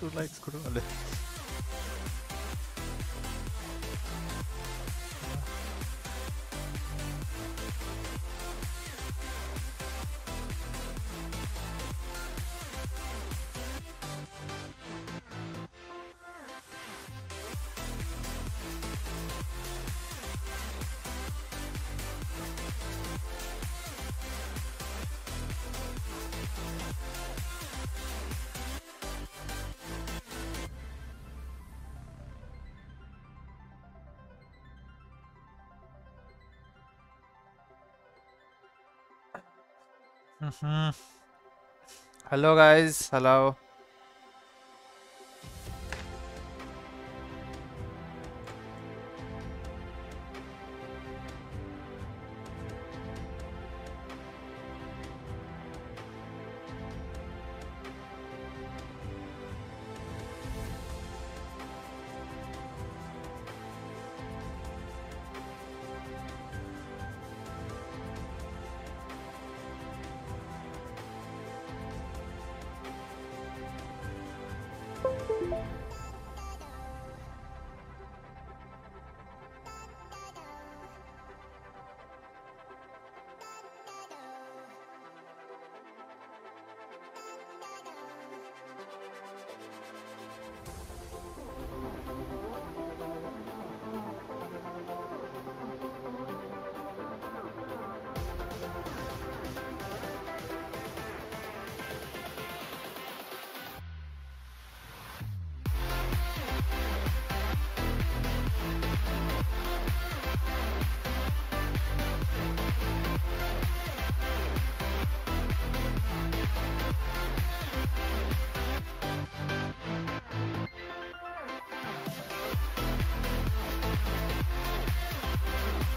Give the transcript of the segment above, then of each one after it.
Two likes कुठून आले Mm-hmm. Hello guys, hello.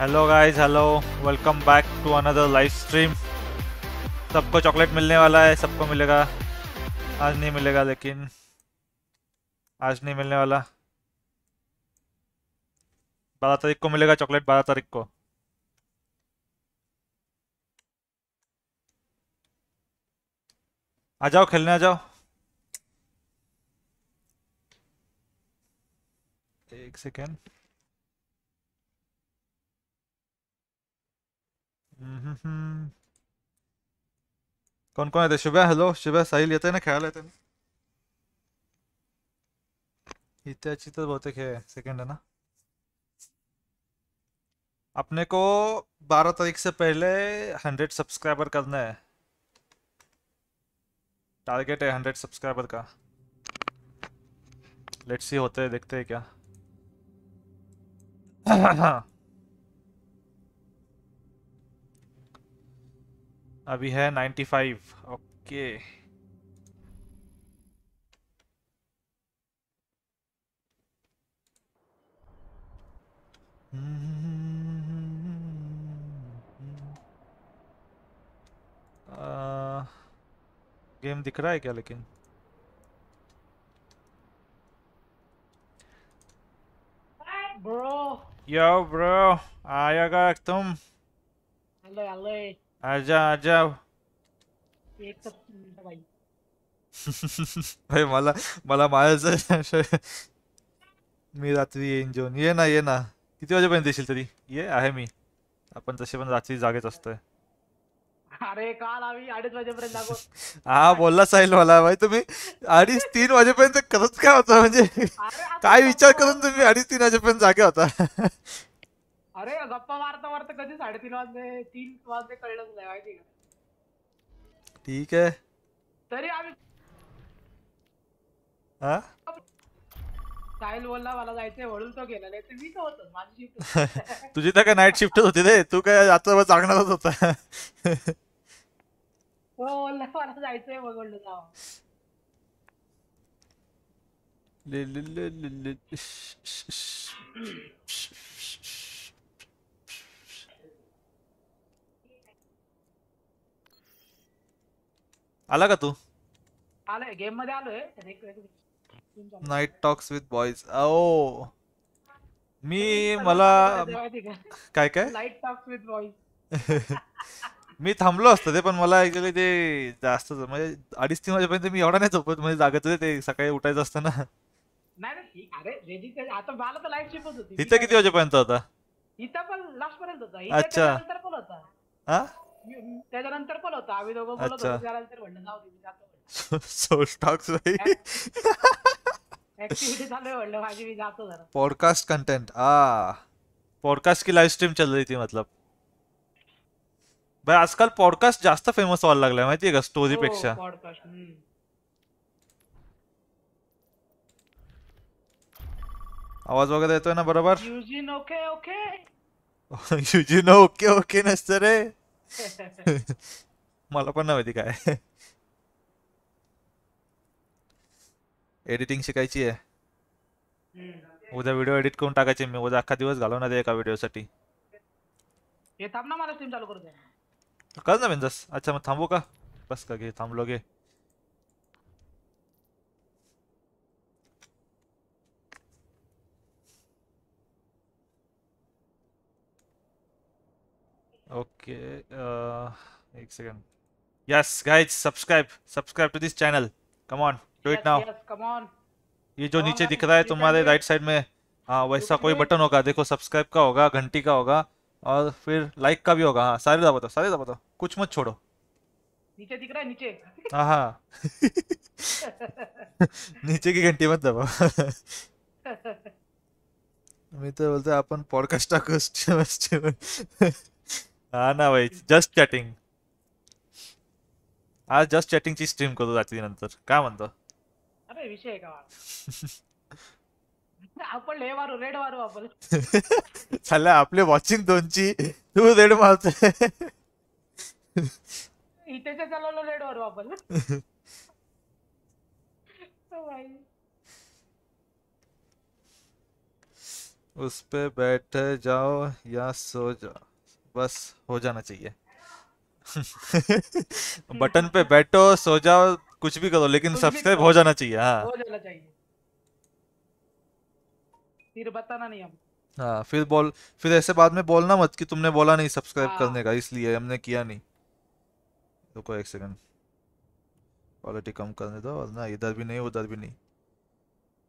Hello guys hello welcome back to another live stream सबको chocolate मिलने वाला है, सबको मिलेगा। आज नहीं मिलेगा, लेकिन आज नहीं मिलने वाला। बारह तारीख को मिलेगा चॉकलेट बारह तारीख को। आ जाओ, खेलने आ जाओ। एक सेकेंड कौन कौन येते शुभ्या, हॅलो, शुभ्या, साहिल येते ना खेळायला येते ना इत्याची तो बहुतेक है सेकंड है ना। अपने को बारह तारीख से पहले हंड्रेड सब्सक्राइबर करना है। टारगेट है हंड्रेड सब्सक्राइबर का। लेट्स सी होते हैं, देखते हैं क्या। अभी है नाइन्टी फाइव। ओके। गेम दिख रहा है क्या लेकिन? ब्रो यो ब्रो आएगा तुम हेलो हेलो आजा आजा. एक सब भाई भाई मला मला माझं मी रात्री येईन जेवण. ये ना ये ना. किती वाजेपर्यंत येशील तरी? ये आहे मी. आपण तसे पण रात्री जागेच असतोय. अरे काल आम्ही अडीच वाजेपर्यंत हा बोलला साहिल मला. भाई तुम्ही अडीच तीन वाजेपर्यंत करत काय होता? म्हणजे काय विचार करून तुम्ही अडीच तीन वाजेपर्यंत जागे होता? अरे गप्पा मारता मारता कधी साडेतीन वाजले? तीन वाजले कळलंच नाही माहिती का? ठीक आहे. तरी आम्ही हा साहिल बोलला मला जायचंय म्हणून तो गेला नाही. तर मी तर होतो माझी shift तुझी तर काय नाईट शिफ्ट होती रे. तू काय रात्रभर जागणारच होता. तो बोलला मला जायचंय मग जावा. ले- ले- ले- ले- आला का तू? आलोय गेममध्ये आलोय. नाईट टॉक्स विथ बॉईज ओ मी मला काय काय? लाइट टॉक्स विथ बॉईज मी थांबलो असतो ते पण मला ऍक्च्युली ते जास्त म्हणजे अडीच तीन वाजेपर्यंत मी एवढा नाही झोपत म्हणजे जागत होते ते सकाळी उठायचं असतं ना. नाही नाही ठीक अरे रेडी आता मला तर लाइट शिपच होती. इथं किती वाजेपर्यंत होता? इथं पण लास्ट पर्यंत होता. अच्छा. त्याच्यानंतर पण होता. मी- त्याच्यानंतर पण होता आम्ही दोघं बोलत. होतो त्यानंतर म्हणलं जाऊ दे मी जातो म्हणलं. सो भाई ऍक्टिव्हिटी चालू आहे म्हणलं माझी मी जातो जरा. पॉडकास्ट कंटेंट आ. पॉडकास्ट की लाइव स्ट्रीम चल रही थी मतलब. भाई आजकाल पॉडकास्ट जास्त फ़ेमस व्हायला लागलाय माहितीये का स्टोरी पेक्षा? पॉडकास्ट आवाज़ वगैरे येतोय ना बरोबर? Eugene okay okay Eugene okay okay नसतं रे. मला पण माहिती काय. एडिटिंग शिकायची आहे. हम्म. उद्या व्हिडिओ एडिट करून टाकायचे. मी उद्या अख्खा दिवस घालवणार आहे एका व्हिडिओसाठी हे थांब ना मला स्ट्रीम चालू करू दे. कर ना बिंदास? अच्छा मग थांबू का? बस का घे थांबलो घे. ओके एक second yes guys subscribe subscribe to this channel come on do it now come on ये जो नीचे दिख रहा है तुम्हारे. राइट साइड में हाँ वैसा कोई बटन होगा देखो सब्सक्राइब का होगा घंटी का होगा और फिर लाइक का भी होगा हाँ सारे दबा दो सारे दबा दो कुछ मत छोड़ो। नीचे दिख रहा है नीचे। हाँ हाँ। नीचे की घंटी मत दबाओ। मी तर बोलतो आपण पॉडकास्ट टाकू हा ना भाई जस्ट चॅटिंग आज जस्ट चॅटिंगची स्ट्रीम करू रात्री नंतर. काय म्हणतो? अरे विषय का आपण हे मारू रेड मारू आपण. चालल्या आपले वॉचिंग दोनची तू रेड मारतोय. इथेच्या चालवलं रेड मारू आपण. उस पे बैठ जाओ या सो जाओ. बस हो जाना चाहिए। बटन पे बैठो सो जाओ कुछ भी करो लेकिन सब्सक्राइब हो जाना चाहिए हाँ। हो जाना चाहिए। फिर बताना नहीं हम। हाँ फिर बोल फिर ऐसे बाद में बोलना मत कि तुमने बोला नहीं सब्सक्राइब हाँ। करने का इसलिए हमने किया नहीं। रुको एक सेकंड क्वालिटी कम करने दो और ना इधर भी नहीं उधर भी नहीं।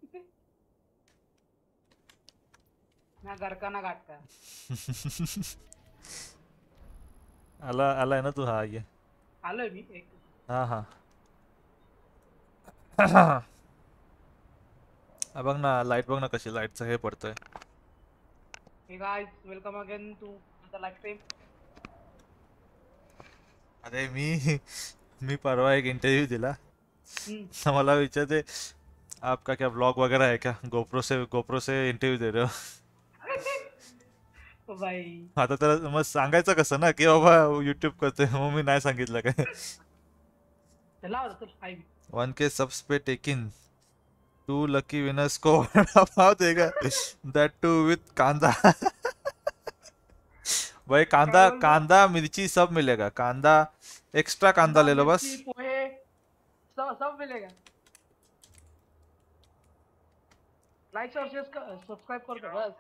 ना घर का ना घाट का। आला आला है ना तू? हाँ ये। आलोय मी एक। हाँ हाँ। हा, बघ ना लाईट बघ ना कशी लाईटचं हे पडतंय. Hey guys welcome again to the life stream अरे मी मी परवा एक इंटरव्यू दिला. तर मला विचारते आपका क्या ब्लॉग वगैरह है क्या? गोप्रो से गोप्रो से इंटरव्यू दे रहे हो? आता तर मग सांगायचं कसं ना की बाबा युट्यूब करतोय मग मी नाही सांगितलं काय? वन के सब्स पे टेकिन टू लकी विनर्स को? पाव देगा दैट टू विथ कांदा भाई कांदा कांदा मिर्ची सब मिलेगा कांदा एक्स्ट्रा कांदा ले लो बस. सब सब मिलेगा लाइक और शेयर सब्सक्राइब कर दो बस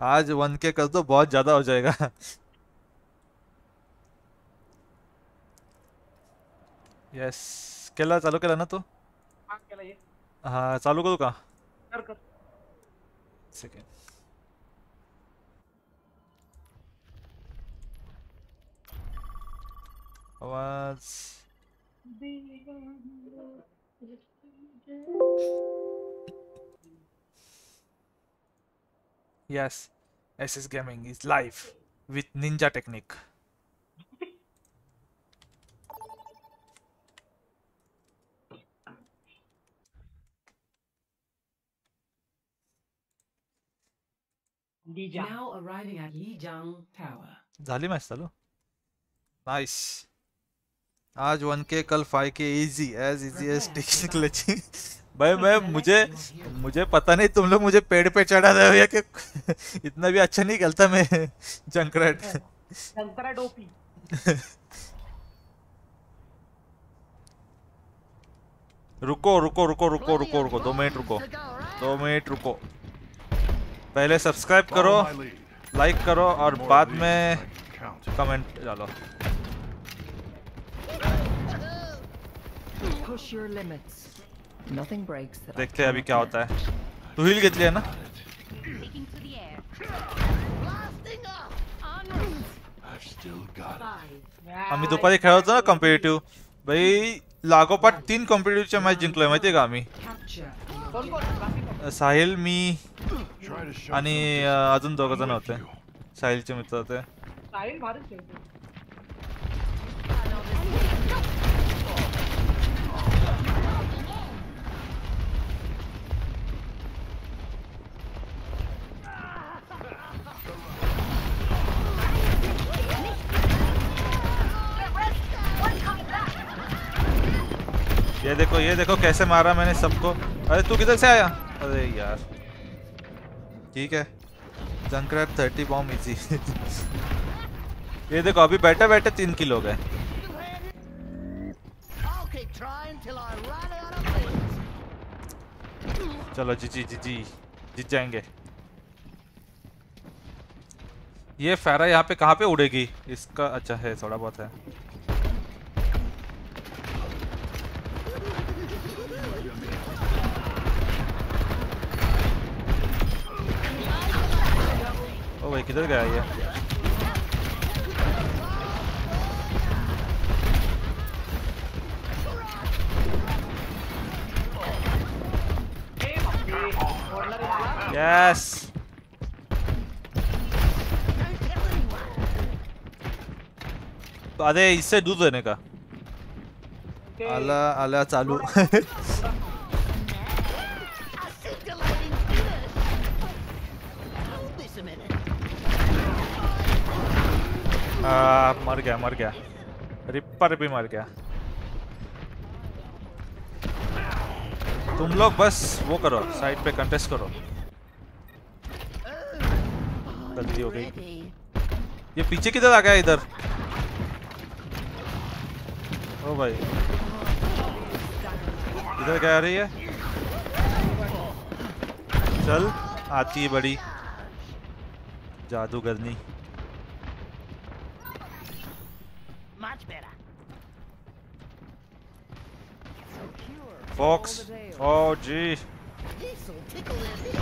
आज वन के कर दो बहुत ज़्यादा हो जाएगा। यस केला चालू केला ना तू? हाँ केला ये। हा चालू करू का? कर कर। सेकंड आवाज़। Yes, SS Gaming is live with Ninja Technique. डीजा Now arriving at Lijiang Tower. झाली मॅच चालू नाइस आज वन के कल फाइव के easy as easy as taking clutching भाई मैं मुझे मुझे पता नहीं तुम लोग मुझे पेड़ पे चढ़ा रहे हो या कि इतना भी अच्छा नहीं खेलता मैं जंकरेट। शंकरा डोपी रुको रुको रुको रुको रुको रुको दो मिनट रुको दो मिनट रुको। पहले सब्सक्राइब करो लाइक करो और बाद में कमेंट डालो। Push your limits. देखते हैं अभी क्या होता है। तू हिल घेतली आहे ना. आम्ही दुपारी खेळत होतो ना कॉम्पिटेटिव्ह भाई लागोपाठ तीन कॉम्पिटेटिव्हच्या मॅच जिंकलोय माहितीये का आम्ही? साहिल मी आणि अजून दोघ जण होते साहिलचे मित्र होते साहिल भारीच खेळतो ये देखो ये देखो कैसे मारा मैंने सबको। अरे तू किधर से आया? अरे यार। ठीक है। जंक्रैप थर्टी बॉम्ब इजी ये देखो, अभी बैठे बैठे तीन किलो गए. चलो जी जी जी जी, जीत जाएँगे। ये फेरा यहाँ पे कहाँ पे उड़ेगी? इसका अच्छा है, थोड़ा बहुत है। ओ भाई किधर गया ये? यस अरे इससे दूध देने का। आला आला चालू। आ, मर गया मर गया। रिपर भी मर गया। तुम लोग बस वो करो साइड पे कंटेस्ट करो। गलती हो गई। ये पीछे किधर आ गया इधर? ओ भाई। इधर क्या आ रही है? चल आती है बड़ी। जादूगरनी Much better. tickle their bit.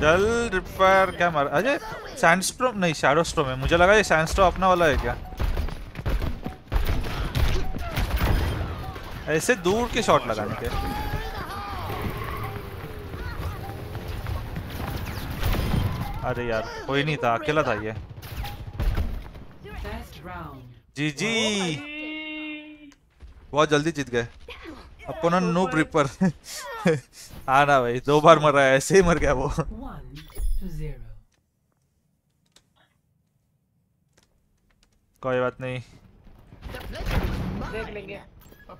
जल रिपर क्या मार? अजय सैंडस्ट्रोम नहीं शैडो है। मुझे लगा ये सैंडस्ट्रोम अपना वाला है क्या? ऐसे दूर के शॉट लगाने के। अरे यार कोई नहीं था अकेला था ये। जी जी बहुत जल्दी जीत गए। अपन नूब रिपर हाँ ना भाई दो बार मरा है ऐसे ही मर गया वो. कोई बात नहीं। देख लेंगे। Oh.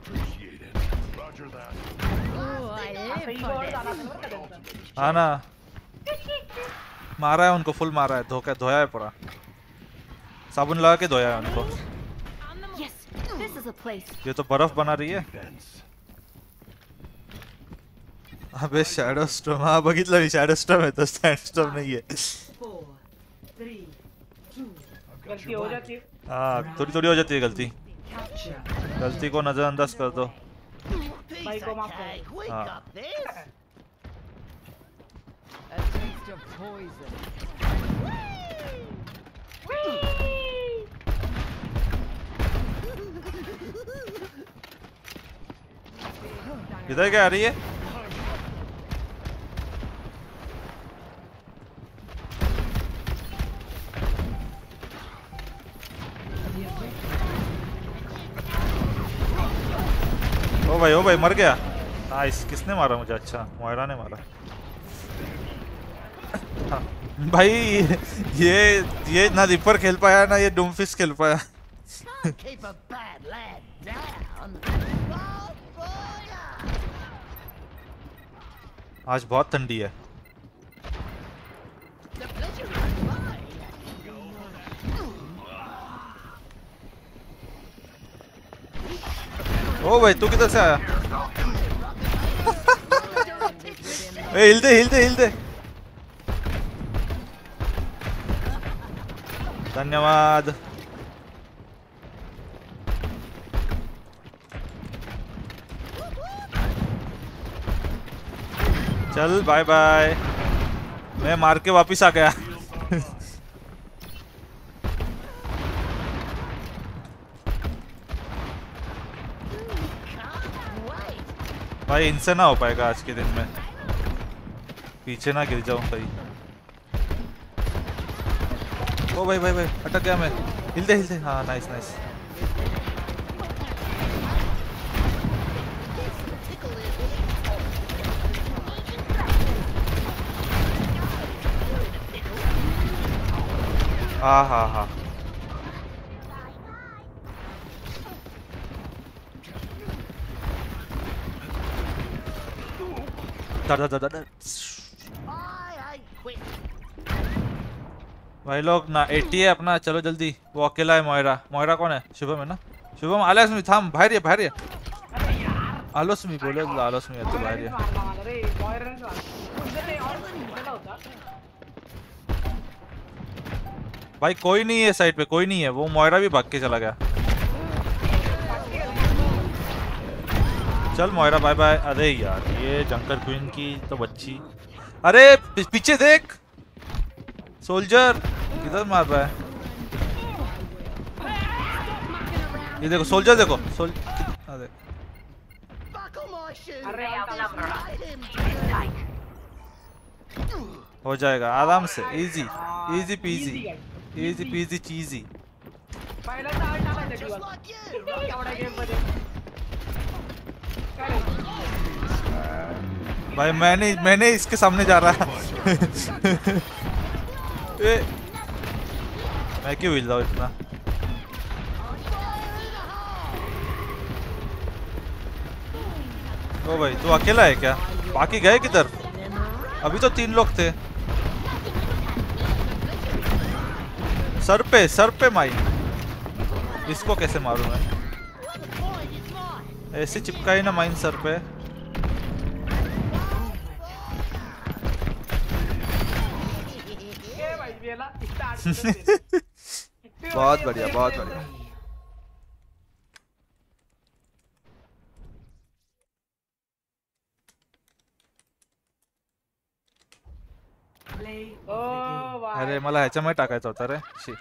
हाँ ना। मारा है उनको फुल मारा है धोखा धोया है पूरा। साबुन लगा के धोया है उनको. ये तो बर्फ़ बना रही है। अबे शैडो स्टॉर्म हाँ बघितलं मी शॅडो स्टॉर्म आहे तो स्टँड स्टॉर्म नाहीये. गलती हो जाती है। हाँ थोड़ी थोड़ी हो जाती है गलती। गलती को नजरअंदाज कर दो। Piece Taste of poison. इधर क्या आ रही है? ओ भाई ओ भाई, मर गया। नाइस किसने मारा मुझे? अच्छा मोयरा ने मारा। भाई ये ये ना रिपर खेल पाया ना ये डूमफिश खेल पाया। आज बहुत ठंडी है। ओ भाई तू किधर से आया? हिलते हिलते हिलते धन्यवाद। चल बाय बाय मैं मार के वापिस आ गया। भाई, इनसे ना हो पाएगा आज के दिन में। पीछे ना गिर जाऊँ भाई ओ भाई भाई भाई अटक गया मैं हिल दे हिल दे हाँ नाइस नाइस हाँ हाँ हाँ डर डर डर डर भाई लोग, ना एटी है अपना, चलो जल्दी। वो अकेला है मोयरा। मोयरा कौन है? शुभम है ना? शुभम आलस मी थांब बाहेर ये बाहेर ये आलोस मी बोले आलोस मी येतो बाहेर ये रे। भाई कोई नहीं है साइड पे, कोई नहीं है। वो मोयरा भी भाग के चला गया। चल मोयरा बाय बाय अरे यार, ये जंकर क्वीन की तो बच्ची। अरे पीछे देख। सोल्जर किधर मार रहा है ये देखो सोल्जर देखो सोल. हो जाएगा आराम से इजी हाँ, easy peasy easy peasy cheesy? भाई मैंने मैंने इसके सामने जा रहा ए, मैं क्यों हिल रहा हूँ इतना? ओ भाई तू अकेला है क्या? बाकी गए किधर? अभी तो तीन लोग थे। सर पे सर पे माई। इसको कैसे मारूं मैं? ऐसे चिपका ही ना माइन सर पे। बहुत बढ़िया बहुत बढ़िया. अरे मला ह्याच्यामध्ये टाकायचा होता रे शी.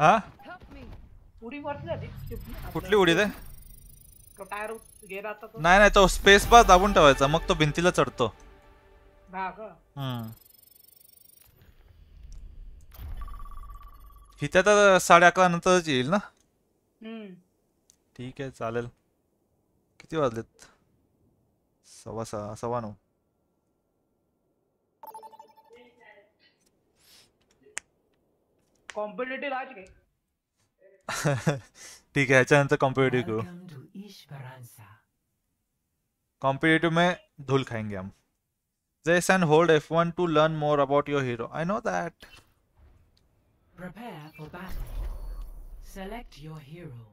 हा उडी वरती जाते कुठली उडी दे तो टायर गेला आता नाही नाही तो स्पेस बार दाबून ठेवायचा. मग तो भिंतीला चढतो. हा का? तर साडे अकरा नंतरच येईल ना? ठीक आहे चालेल. किती वाजलेत? सव्वा सहा सव्वा नऊ. कॉम्पिटेटिव्ह आज काय ठीक है चंद तो कॉम्पिटेटिव को कॉम्पिटेटिव में धूल खाएँगे हम। जेस and hold F one to learn more about your hero I know that select your hero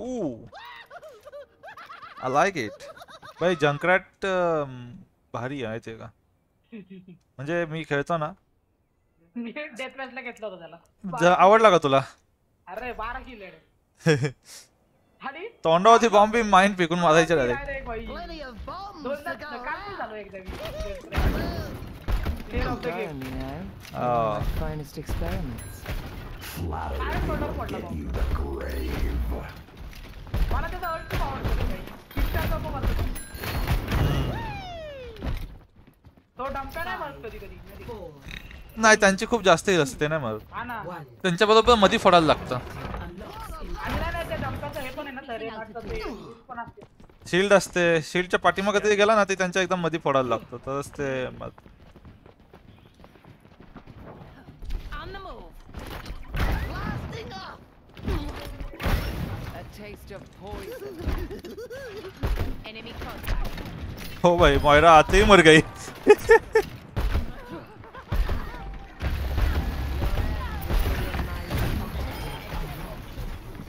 Ooh, I like it. Um, भारी है आएगा मुझे ना। मी डेथ मॅचला घेतलं होतं त्याला. आवडला का तुला? अरे बारा किल तोंडावरती बॉम्ब बी माइंड फेकून मारायचे तो डमका नाही मारत कधी कधी. नाही त्यांची खूप जास्त असते नाही मग. हा ना. one. त्यांच्याबरोबर मध्ये फोडायला लागतं. हे ना शिल्ड असते. शिल्डच्या पाठीमागे तरी गेला ना ते त्यांच्या एकदम मध्ये फोडायला लागतं. तरच ते मग-. ओ भाई मोयरा आते ही मर गई.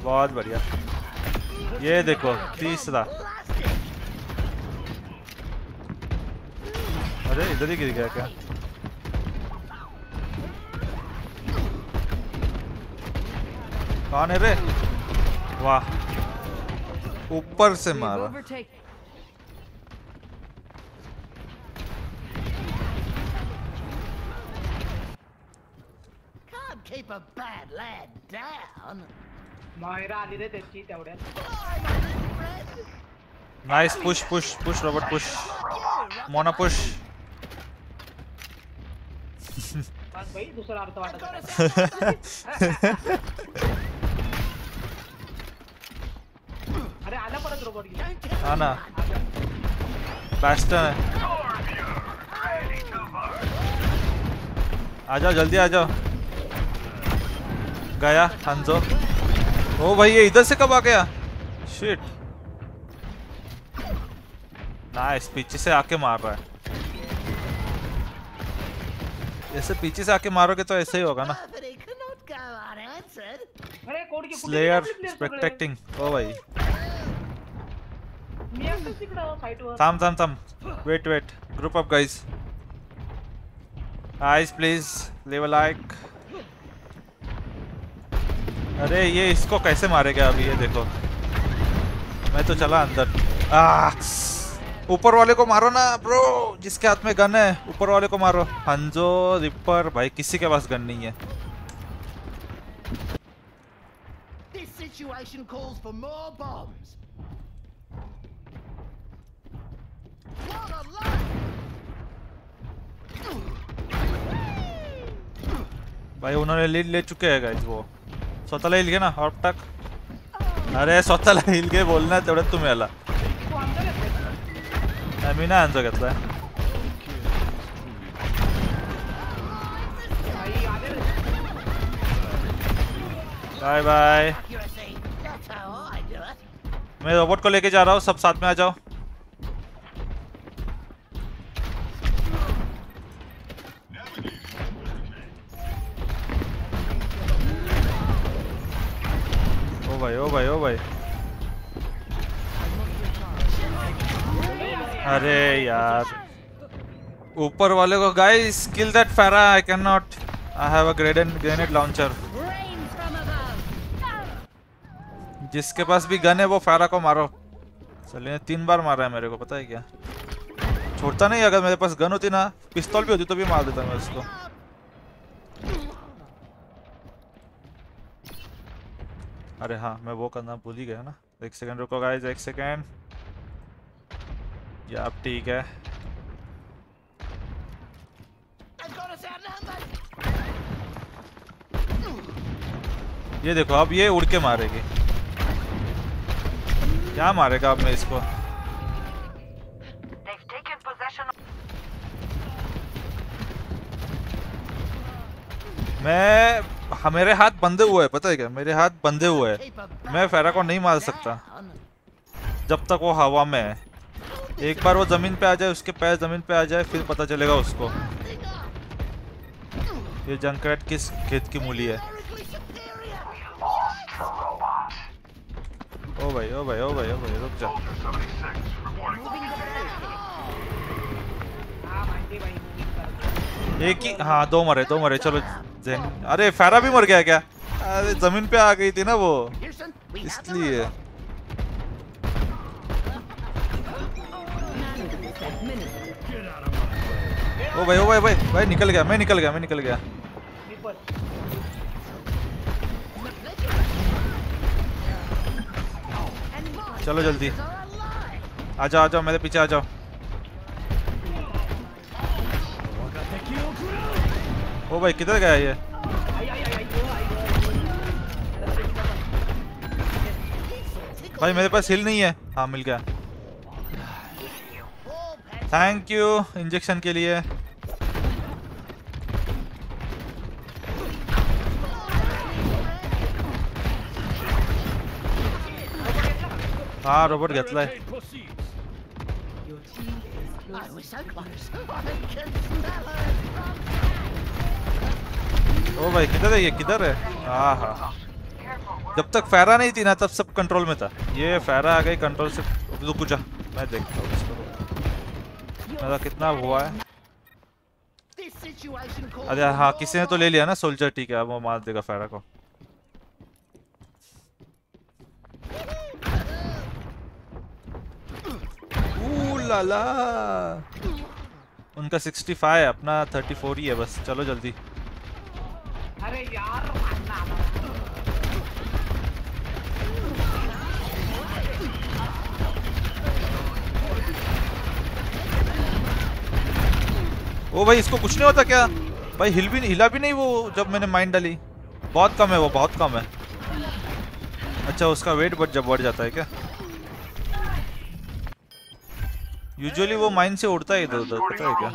बहुत बढ़िया। ये देखो तीसरा। अरे इधर ही गिर गया क्या? कौन है रे? वाह। ऊपर से मारा। keep a bad lad down. Myra आली रे त्याची तेवढ्यात. Nice push push push Robert push Mona push बस भाई दुसरा अर्थ वाटत अरे आला परत रोबोट घेऊन. हाँ ना. बैस्टन है आ जाओ जल्दी आ जाओ. गया हंजो ओ भाई ये इधर से कब आ गया? शिट नाइस पीछे से आके मार रहा है। ऐसे पीछे से आके मारोगे तो ऐसे ही होगा ना। स्लेयर? स्पेक्टेक्टिंग ओ भाई। मी असंच तिकडं फाईट वर थांब थांब थांब wait wait group up guys ice please leave like अरे ये इसको कैसे मारेगा अभी? ये देखो। मैं तो चला अंदर। ऊपर वाले को मारो ना ब्रो जिसके हाथ में गन है ऊपर वाले को मारो। हंजो रिपर भाई किसी के पास गन नहीं है। Situation calls for more bombs. What a life! भाई उन्होंने लीड ले चुके हैं गाइस वो। स्वतःला येईल घे ना हॉपटाक अरे स्वतःला येईल घे तेवढ्यात तुम्ही आला. मी नाही बाय बाय. मैं रोबोट को लेके जा रहा हूँ सब साथ में आ जाओ। भाई, ओ भाई ओ भाई। अरे यार। ऊपर वाले को guys kill that Pharah I can not I have a grenade grenade launcher जिसके पास भी गन है, वो फारा को मारो। चलिए, तीन बार मारा है मेरे को, पता है क्या? छोड़ता नहीं, अगर मेरे पास गन होती ना, पिस्तौल भी होती तो भी मार देता मैं उसको। अरे हाँ मैं वो करना भूल ही गया ना। एक सेकंड रुको गाइस एक सेकंड या अब ठीक है. ये देखो अब ये उड़ के मारेगी। क्या मारेगा अब मैं इसको? मैं मेरे हाथ बंधे हुए हैं, पता है क्या? मेरे हाथ बंधे हुए हैं। मैं फेरा को नहीं मार सकता। जब तक वो हवा में है। एक बार वो ज़मीन पे आ जाए, उसके पैर ज़मीन पे आ जाए, फिर पता चलेगा उसको। ये जंकरेट किस खेत की मूली है? ओ भाई ओ भाई ओ भाई ओ भाई, रुक जा। एक ही हाँ दो मरे दो मरे, चलो, जैन। अरे, फेरा भी मर गया क्या? अरे, ज़मीन पे आ गई थी ना वो। इसलिए। ओ भाई ओ भाई भाई भाई, निकल गया, मैं निकल गया, मैं निकल गया। चलो जल्दी. आ जाओ आ जाओ, मेरे पीछे आ जाओ। ओ भाई किधर गया ये. भाई मेरे पास हिल नहीं है। हाँ मिल गया। थैंक यू इंजेक्शन के लिए। हाँ robot team is Oh, so close. I can smell her ओ भाई, किधर है ये? किधर है? हाँ हाँ जब तक फैरा नहीं थी ना, तब सब कंट्रोल में था। ये फैरा आ गई कंट्रोल से रुक जा। मैं देखता हूँ इसको। मेरा कितना हुआ है। अरे हाँ किसी ने तो ले लिया ना सोल्जर ठीक है अब वो मार देगा फैरा को। ऊ ला ला उनका 65 है अपना 34 ही है बस। चलो जल्दी। अरे यार मारना ओ भाई इसको कुछ नहीं होता क्या? भाई हिल भी हिला भी नहीं वो जब मैंने माइंड डाली। बहुत कम है वो बहुत कम है। अच्छा उसका वेट बढ़ जब बढ़ जाता है क्या? यूजुअली वो माइंड से उड़ता है इधर उधर पता है क्या।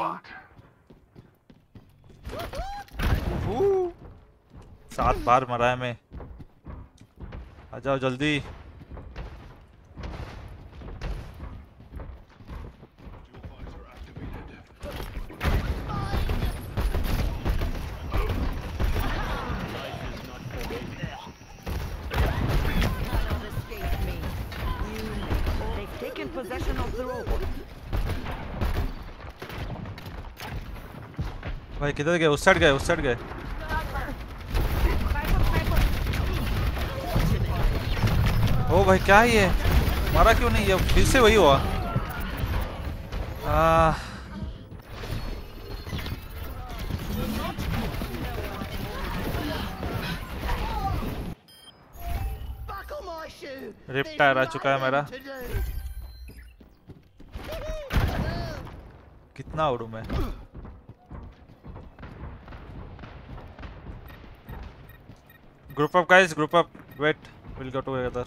सात बार मरा है मैं आ जाओ जल्दी। भाई, किधर गए? उस साइड गए, उस साइड गए। ओ भाई क्या है ये? मारा क्यों नहीं? ये फिर से वही हुआ। आ, There's tire आ चुका है मेरा। कितना उड़ू मैं? Group up guys group up wait will go together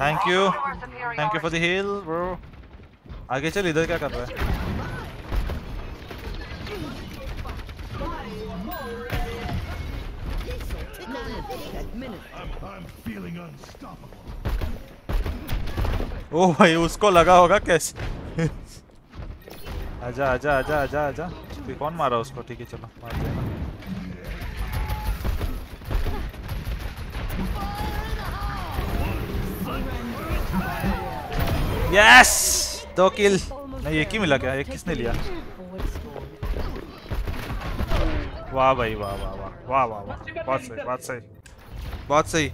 thank you thank you for the heal bro आगे चल इधर क्या कर रहा है. ओ भाई उसको लगा होगा कैसे? आजा आजा आजा आजा आजा। कौन मारा उसको? ठीक है, चलो, मार देना। यस दो किल नहीं, एक ही मिला क्या? एक किसने लिया? वाह भाई, वाह वाह वाह वाह वाह वाह। बहुत सही बहुत सही। बहुत सही।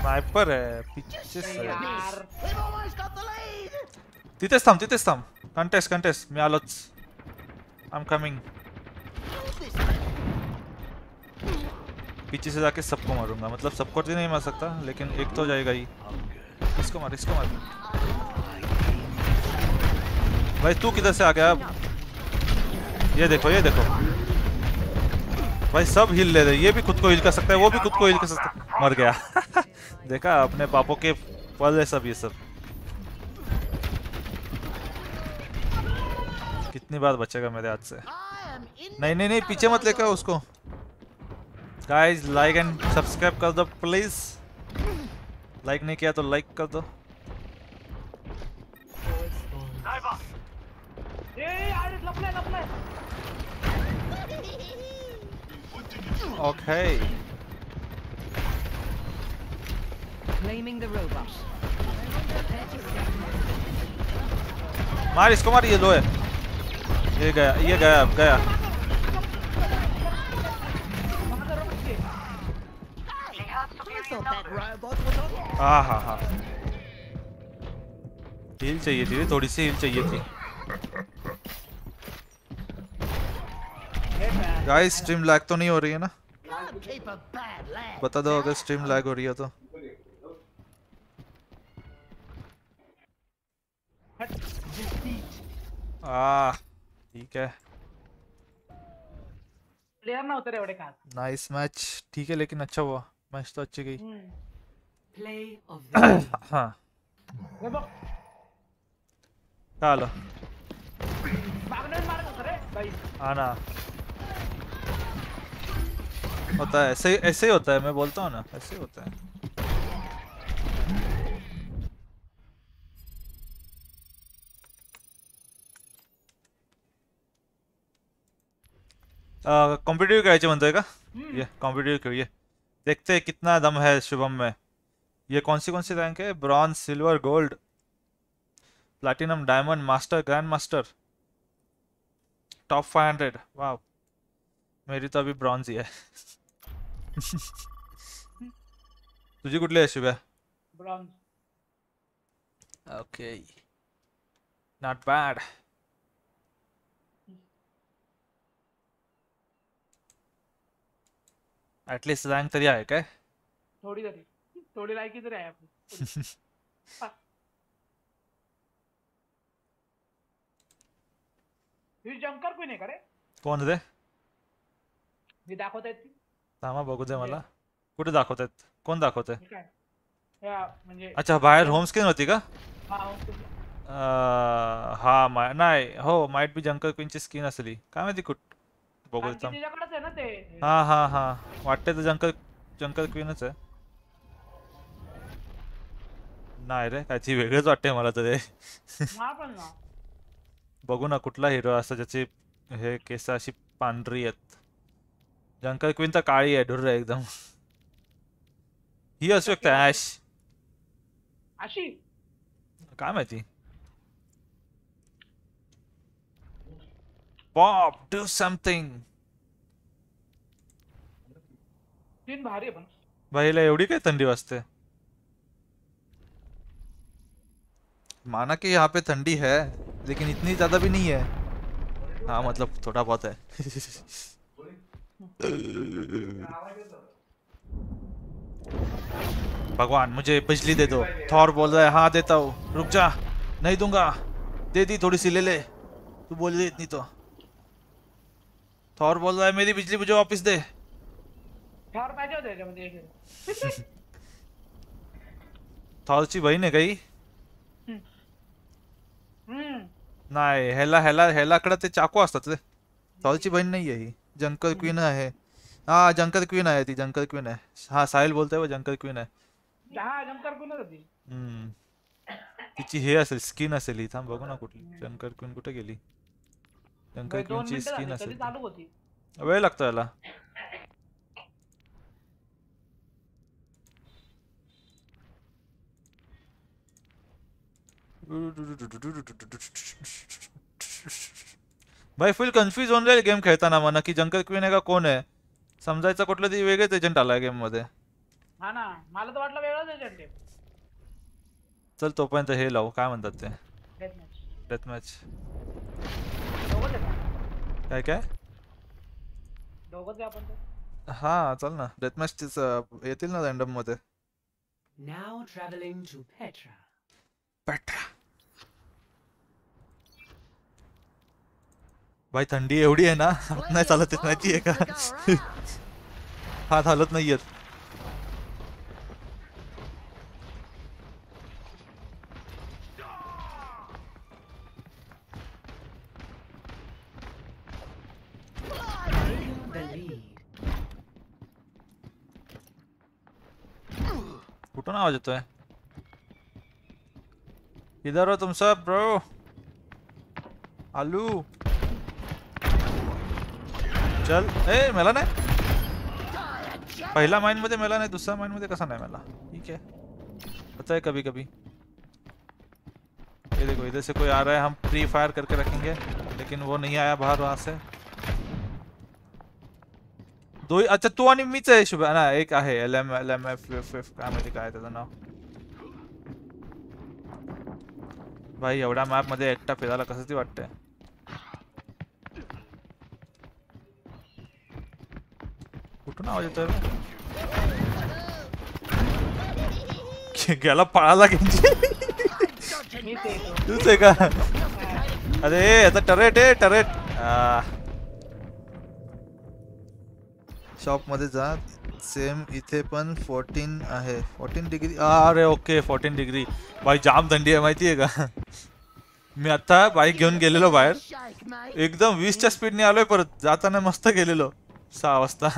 स्नाइपर है पीछे से तिथेच थांब तिथेच थांब कंटेस्ट कंटेस्ट मी आलोच आई एम कमिंग पीछे से जाके सबको मारूँगा। मतलब सबको तो नहीं मार सकता, लेकिन एक तो जाएगा ही। इसको मार इसको मार। भाई, तू किधर से आ गया? ये देखो ये देखो। भाई, सब हिल ले रहे ये भी खुद को हिल कर सकता है, वो भी खुद को हिल कर सकता है। मर गया। देखा अपने पापों के फल है सब ये सब। कितनी बार बचेगा मेरे हाथ से। नहीं नहीं नहीं, पीछे मत लेकर उसको। गाइस लाइक एंड सब्सक्राइब कर दो प्लीज़ लाइक नहीं किया तो लाइक कर दो। ए यार Claiming the robot. मार इसको मार ये लो ये गया ये गया अब गया. हाँ हाँ हाँ हील चाहिए थी, थोड़ी सी हील चाहिए थी गाइस स्ट्रीम लैग तो नहीं हो रही है ना. बता दो, अगर स्ट्रीम लैग हो रही है तो आ ठीक है। प्लेयर नव्हतं रे एवढे काल नाइस मैच ठीक है लेकिन अच्छा हुआ। मैच तो अच्छी गई। Of the game. हाँ। हे चलो। मागणं मारत होतं रे बाई आना होता है ऐसे ऐसे ही होता है मैं बोलता हूँ ना ऐसे ही होता है। कॉम्पिटिटिव खेळायचे म्हणतोय का? ये कॉम्पिटिटिव खेळिए देखते हैं कितना दम है शुभम में। ये कौन सी कौन सी रैंक है? Bronze silver gold platinum diamond master grand master top 500 वाह मेरी तो अभी ब्रॉन्ज ही है। तुझी कुठली आहे Shubhya? Bronze okay not bad at least rank तरी आहे काय? थोडी तरी. थोडी लायकी तरी आहे आपली. ही जंकर क्वीन आहे का रे? कोण रे? मी दाखवत आहेत थांबा बघू दे मला. कुठे दाखवतायत? कोण हे या म्हणजे अच्छा बाहेर होम स्क्रीन होती का? हा. अं, हा मा नाही हो माइट बी जंकर क्वीनची स्किन असली. काय माहिती कुठ बघू आणखी थांब. तिच्याकडेच आहे ना ते? हा हा हा. वाटते तर जंकर जंकर क्वीनच आहे. नाही रे ती वेगळंच वाटते मला तर. बघू ना कुठला हिरो असं ज्याची हे केस अशी पांढरी आहेत. जंकर क्वीन तर काळी आहे ढुर्र आहे एकदम. ही असू शकते ऍश अशी? काय माहिती? डू समथिंग तीन भारी आहे पण. भाईला एवढी काय थंडी वाजते? माना कि यहाँ पे ठंडी है लेकिन इतनी ज़्यादा भी नहीं है। हाँ मतलब थोड़ा बहुत है। भगवान मुझे बिजली दे दो। थॉर बोल रहा है हाँ देता हूँ। रुक जा। नहीं दूँगा। दे दी थोड़ी सी ले ले। तू बोल रही इतनी तो। थॉर बोल रहा है मेरी बिजली मुझे वापस दे। थॉर पाहिजे होते याच्यामध्ये एक. थॉरची बहीण आहे काही? हम्म। नाही ह्याला ह्याला ह्यालाकडे ते चाकू असतात रे थॉरची बहीण नाही आहे ही। जंकर क्वीन आहे हा। जंकर क्वीन आहे ती जंकर क्वीन आहे हा साहिल बोलतोय जंकर क्वीन आहे हा हम्म. तिची हे असेल स्किन असेल ही थांब बघू ना कुठली जंकर क्वीन कुठे गेली। बाई, क्वीनची स्किन असेल वेळ लागतो याला. भाई फुल कन्फ्युज होऊन जाईल गेम खेळताना म्हणा की जंकर क्वीन आहे का कोण आहे? समजायचं कुठलं तरी वेगळेच एजंट आलाय गेम मध्ये. हा ना मला तर वाटलं वेगळंच एजंट आहे. चल तोपर्यंत हे लावू. काय म्हणतात ते. Death match? काय काय. हा चल ना. डेथ मॅच येतील ना रॅन्डम मध्ये. Now traveling to Petra. Petra भाई थंडी एवढी आहे ना. नाही चालत येत माहिती आहे का? हात हालत नाहीयेत. कुठून आवाज़ है। इधर हो तुम सब ब्रो आलू। चल। ए, मेला नाही? पहिला माइंड मध्ये मेला नाही, दुसरा माइंड मध्ये कसा नाही मेला? ठीक है। पता है कभी कभी ये देखो, इधर से कोई आ रहा है, हम प्री फायर करके रखेंगे, लेकिन वो नहीं आया बाहर वहाँ से। दो अच्छा तू आणि मीच आहे शुभ ना एक आहे L M L M F F F काय माहिती काय त्याचं नाव? भाई एवढ्या मॅप मध्ये एकटा फिरायला कसं ती वाटतंय. कुठून आवाज़ येतोय गेला पळाला तो. तूच आहे का? अरे याचा टरेट आहे टरेट शॉपमध्ये जा. सेम इथे पण फोर्टीन आहे. फोर्टीन डिग्री अरे ओके फोर्टीन डिग्री बाई जाम थंडी आहे माहिती आहे का? मी आता बाईक घेऊन गेलेलो बाहेर. एकदम वीसच्या स्पीडने आलोय परत. जाताना मस्त गेलेलो. सहा वाजता.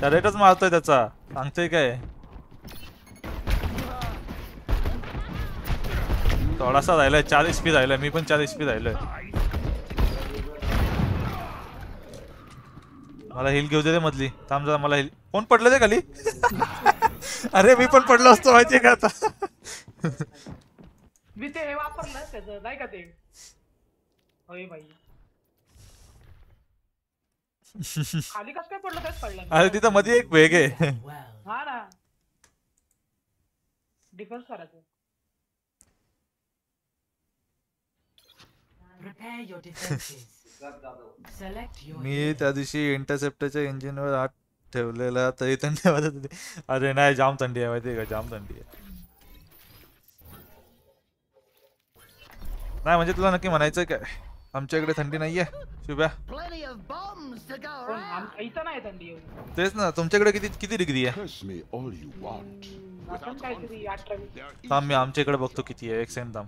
टरेटच मारतोय त्याचा. सांगतोय काय? थोडासा राहिलाय चार एच पी राहिलाय मी पण चार एच पी राहिलोय मला हिल घेऊ दे रे मधली. थांब जरा मला हिल कोण पडलं ते खाली? अरे मी पण पडलो असतो माहितीये का आता? मी ते हे वापरलं त्याचं नाही का ते? होय बाई. खाली कसं काय पडलं तेच पडलं अरे तिथं मध्ये एक वेग आहे. हा ना. डिफेन्स करायचं. Prepare your defenses. Select your मी त्या दिवशी इंटरसेप्टरच्या इंजिनवर हात ठेवलेला तरी थंडी वाजत होती. अरे नाही जाम थंडी आहे माहिती का? जाम थंडी आहे. नाही म्हणजे तुला नक्की म्हणायचं काय? आमच्या इकडे थंडी नाहीये शुभ्या. इथं नाही थंडी तेच ना तुमच्याकडे किती किती डिग्री आहे? अठरावी थांब मी आमच्या इकडे बघतो किती आहे. एक सेकंड थांब.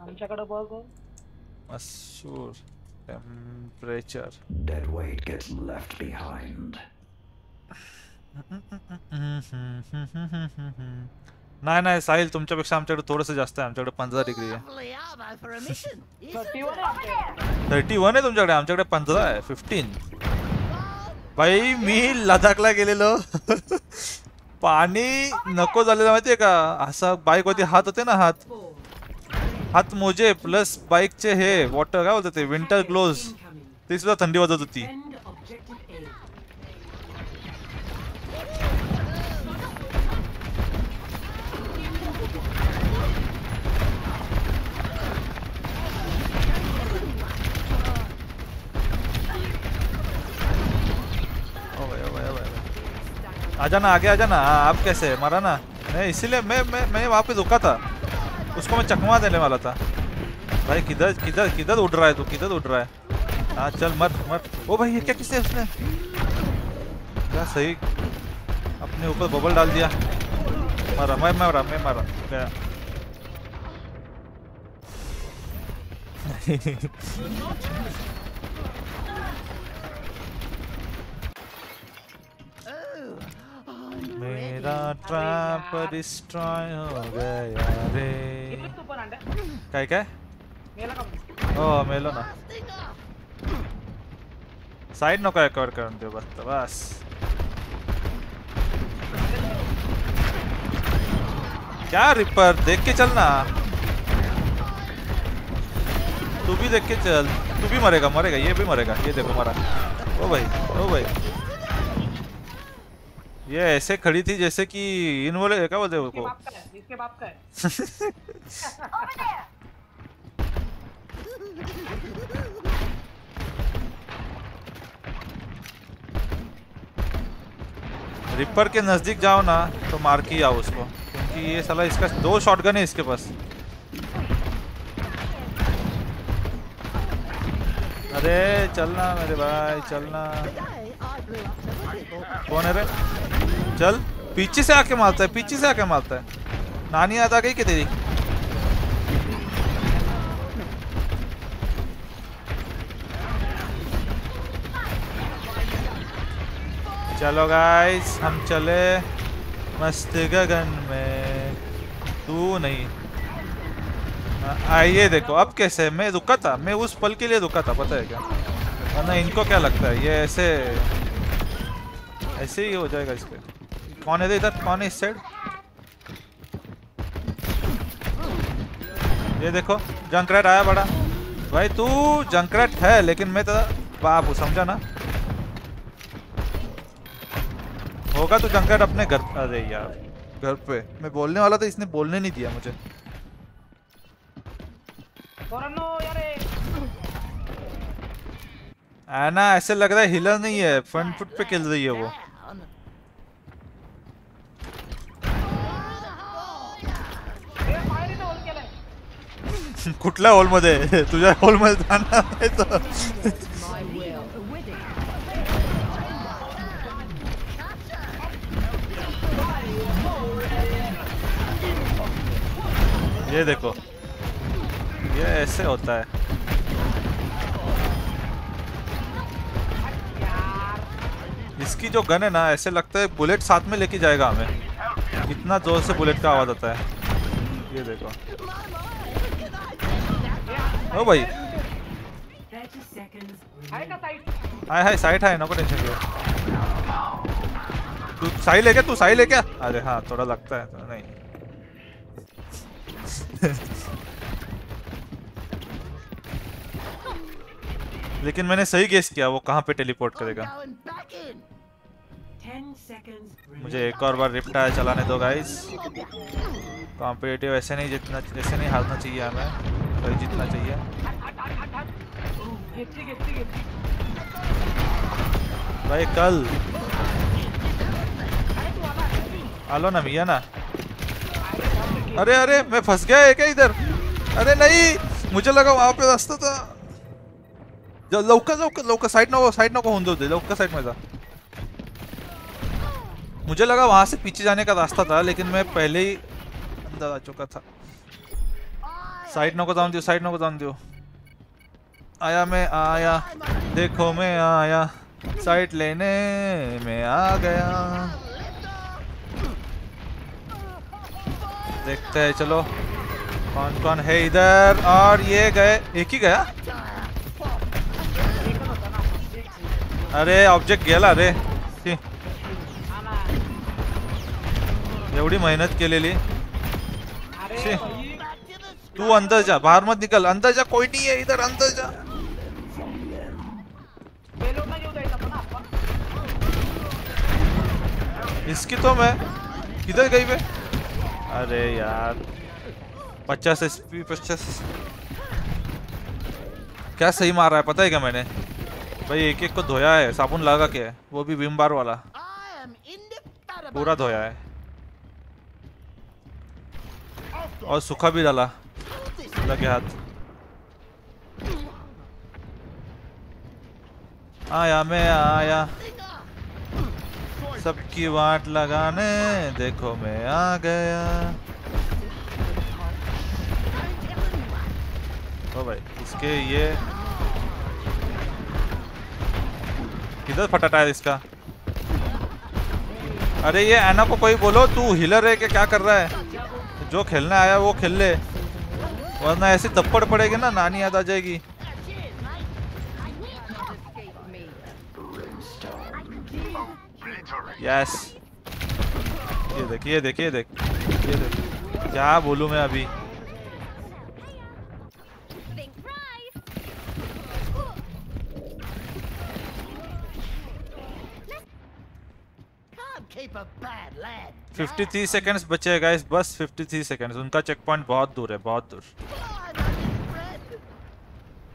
आमच्याकडे बघ. अशूर temperature Dead weight gets left behind. नाही नाही साहिल तुमच्यापेक्षा आमच्याकडे थोडंसं जास्त आहे आमच्याकडे पंधरा डिग्री आहे थर्टी वन आहे थर्टी वन आहे तुमच्याकडे आमच्याकडे पंधरा आहे फिफ्टीन भाई मी लडाखला गेलेलो पाणी नको झालेलं माहितीये का असा बाईक वरती हात होते ना हात. हात मोजे प्लस बाईकचे हे वॉटर काय बोलतात ते विंटर Incoming. ते सुद्धा थंडी वाजत होती End objective A. ओ भाई, ओ भाई, ओ भाई, ओ भाई। आजा ना आगे आजा ना हाँ, आप कैसे? मरा ना नहीं इसीलिए मैं मैं मैं वहाँ पे रुका था उसको मैं चकमा देने वाला था। भाई, किधर किधर किधर उड़ रहा है तू? किधर उड़ रहा है? हाँ चल, मर मर। ओ भाई, ये क्या किसने उसने? क्या सही? अपने ऊपर बबल डाल दिया। मरा, मैं मारा, मैं मरा। गया मेरा ट्रैप डिस्ट्रॉय हो गया रे। तू काय काय? मेला का हो मेलो ना। साइड नको आहे कव्हर करून देऊ बस बस। क्या रिपर देख के चलना तू भी देख के चल। तू भी मरेगा मरेगा, ये भी मरेगा, ये देखो मरा। ओ भाई ओ भाई। ये ऐसे खड़ी थी जैसे कि इन बोले क्या बोलते हैं इसके उसको? बाप का है इसके बाप का है रिपर के नज़दीक जाओ ना तो मार के आओ उसको क्योंकि ये साला इसका दो शॉटगन है इसके पास। अरे चलना मेरे भाई चलना। कौन है रे? चल, पीछे से आके मारता है, पीछे से आके मारता है। नानी याद आ गई क्या तेरी? चलो गाइस हम चले मस्त गगन में। तू नहीं। आइए देखो, अब कैसे? मैं रुका था, मैं उस पल के लिए रुका था, पता है क्या? वरना इनको क्या लगता है? ये ऐसे ऐसे ही हो जाएगा इस पे कौन है इधर? कौन है इस साइड ये देखो, जंकरेट आया बड़ा। भाई तू जंकरेट है, लेकिन मैं तो बाप समझा ना? होगा तो जंकरेट अपने घर अरे यार, घर पे। मैं बोलने वाला था, इसने बोलने नहीं दिया मुझे। आना, ऐसे लग रहा है हिलर नहीं है फ्रंट फुट पे खेल रही है वो कुठल्या हॉल मध्ये तुझ्या हॉल मध्ये जाणार. Winning. ये देखो, ये ऐसे होता है इसके जो गन है ना, ऐसे लगता है बुलेट साथ में लेके जाएगा हमें। इतना ज़ोर से बुलेट का आवाज़ आता है। ये देखो। ओ भाई। 30 seconds आहे का साईड हाय हाय साइड है नको टेंशन घेऊ तू साई लेके, तू साई लेके अरे हाँ थोड़ा लगता है तो नहीं। लेकिन मैंने सही गेस किया, वो कहाँ पे टेलीपोर्ट करेगा? मुझे एक और बार रिप्टायर चलाने दो गाइस कॉम्पिटिटिव ऐसे नहीं जितना, ऐसे नहीं हारना चाहिए हमें. वही जीतना चाहिए. भाई, कल। आलो ना, मिया ना। अरे अरे, मैं फंस गया है क्या इधर? अरे, नहीं। मुझे लगा वहाँ पे रास्ता था। लवकर लवकर लवकर साइड नको साइड नको होऊन जाऊ दे लवकर साइड में जा। मुझे लगा वहाँ से पीछे जाने का रास्ता था, लेकिन मैं पहले ही अंदर आ चुका था। साइड नको जाऊन दियो, साइड नो को जान दियो। आया मैं, आया। देखो मैं आया। साइड लेने में आ गया। देखते हैं, चलो। कौन कौन है इधर? और ये गए, एक ही गया? अरे ऑब्जेक्ट गया रे। एवढी मेहनत केलेली. अरे छी. तू अंदर जा बाहर मत निकल अंदर जा कोई नहीं है इधर अंदर जा इसकी तो मैं. किधर गई बे? अरे यार. पचास एस पी पचास. क्या सही मार रहा है पता है क्या मैंने? भाई एक एक को धोया है साबुन लगा के वो भी विम बार वाला. पूरा धोया है. और सूखा भी डाला। लगे हाथ। आया मैं, आया। सबकी वाट लगाने, देखो मैं आ गया। ओ भाई, इसके ये किधर फटा टायर इसका? अरे ये एना को कोई बोलो, तू हिलर है कि क्या कर रहा है? जो खेलने आया वो खेल ले। वरना ऐसी थप्पड़ पड़ेगी ना, नानी याद आ जाएगी। यस ये देख ये देख ये देख ये देख। क्या बोलूँ मैं अभी? Keep a bad lad. 53 seconds बचे हैं गाइस बस 53 सेकंड्स उनका चेक पॉइंट बहुत दूर है, बहुत दूर.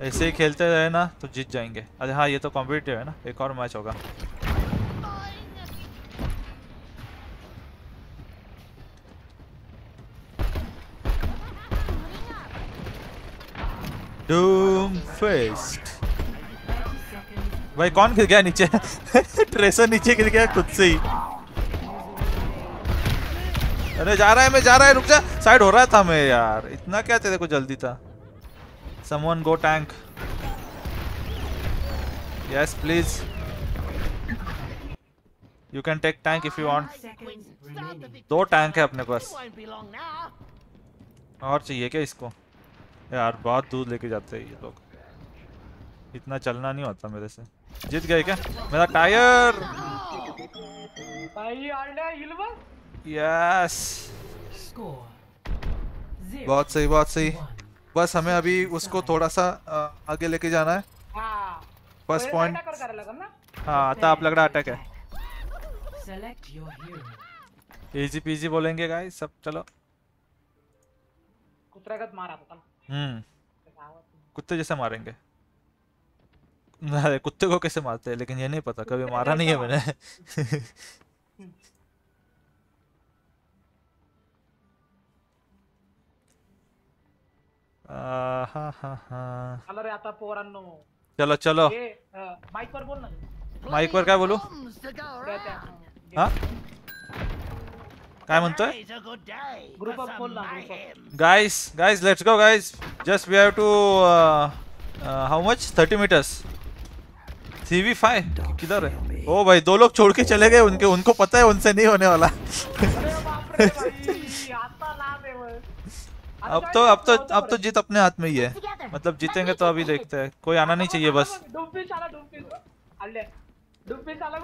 ऐसे ही खेलते रहे ना तो जीत जाएँगे. अरे हाँ ये तो कॉम्पिटिटिव है ना. एक और मैच होगा. डूम फेस्ट भाई, कौन गिर गया नीचे? ट्रेसर नीचे गिर गया खुद से ही. अरे जा रहा है मैं जा रहा है रुक जा। साइड हो रहा था मैं यार। इतना क्या तेरे को जल्दी था? Someone go tank yes please you can take tank if you want. दो टैंक है अपने पास. और चाहिए क्या इसको? यार बहुत दूर लेके जाते हैं ये लोग। इतना चलना नहीं होता मेरे से। जीत गए क्या? मेरा टायर! यस बहुत सही बहुत सही। बस हमें अभी उसको थोड़ा सा आगे लेके जाना है। हा। फ़र्स्ट पॉइंट अटॅकर करायला लागल ना। हाँ आता आपल्याकडे अटॅक है इजी पीजी बोलेंगे गाइस सब चलो। आता हम्म। कुत्ते जैसे मारेंगे। अरे कुत्ते को कैसे मारते हैं? लेकिन ये नहीं पता कभी मारा नहीं है मैंने। चलो चलो. माइक वर बोल ना. माइक वर काय बोलू guys guys let's go guys just we have too much किधर है? ओ भाई दो लोग छोड़ के चले गए उनके उनको पता है उनसे नहीं होने वाला। अब तो अब तो अब तो जीत अपने हाथ में ही है। मतलब जीतेंगे तो अभी देखते हैं। कोई आना नहीं चाहिए बस। डुम्पीस आला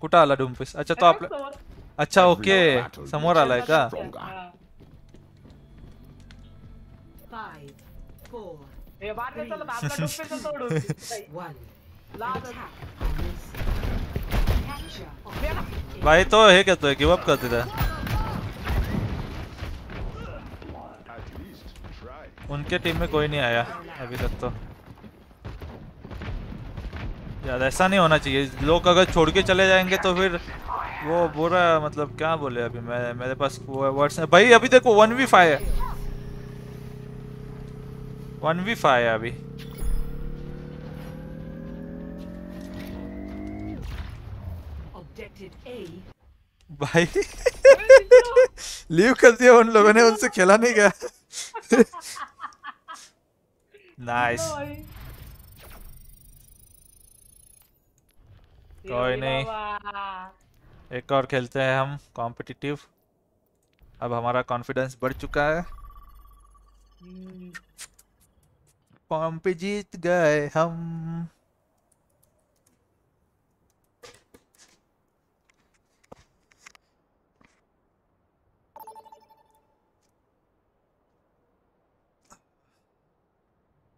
कुठं अच्छा तो आप अच्छा ओके। समोर आलाय का. भाई। तो हे करतोय गिव अप करते त्या At least try. उनके टीम में कोई नहीं आया अभी तक तो। यार ऐसा नहीं होना चाहिए। लोग अगर छोड़ के चले जाएँगे तो फिर वो बुरा मतलब क्या बोले अभी? मैं मेरे पास वर्ड्स भाई अभी देखो वन वी फाइव है। वन वी फाइव है अभी। भाई लीव कर दिया उन लोगों ने उनसे खेला नहीं गया। नाइस भाई. कोई नहीं। एक और खेलते हैं हम कॉम्पिटिटिव अब हमारा कॉन्फिडेंस बढ़ चुका है हम्म. जीत गए हम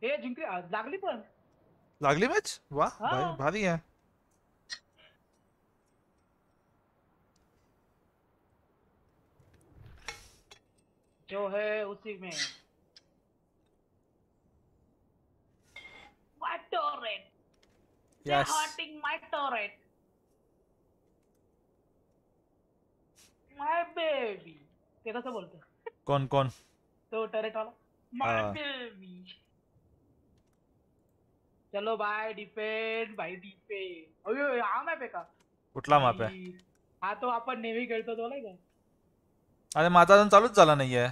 हे जिंकली लागली पण लागली मॅच हाँ। भारी है जो है उसी में My turret. They're yes hurting my turret. My baby. कसं बोलतो कौन कौन तो टरेट वाला My हाँ. चलो बाय डिपेंड बाय डिपेंड अयो हा मॅप आहे का? कुठला मॅप आहे? हा तो आपण नेहमी खेळतो तो नाही का? अरे माझा अजून चालूच झाला नाहीये?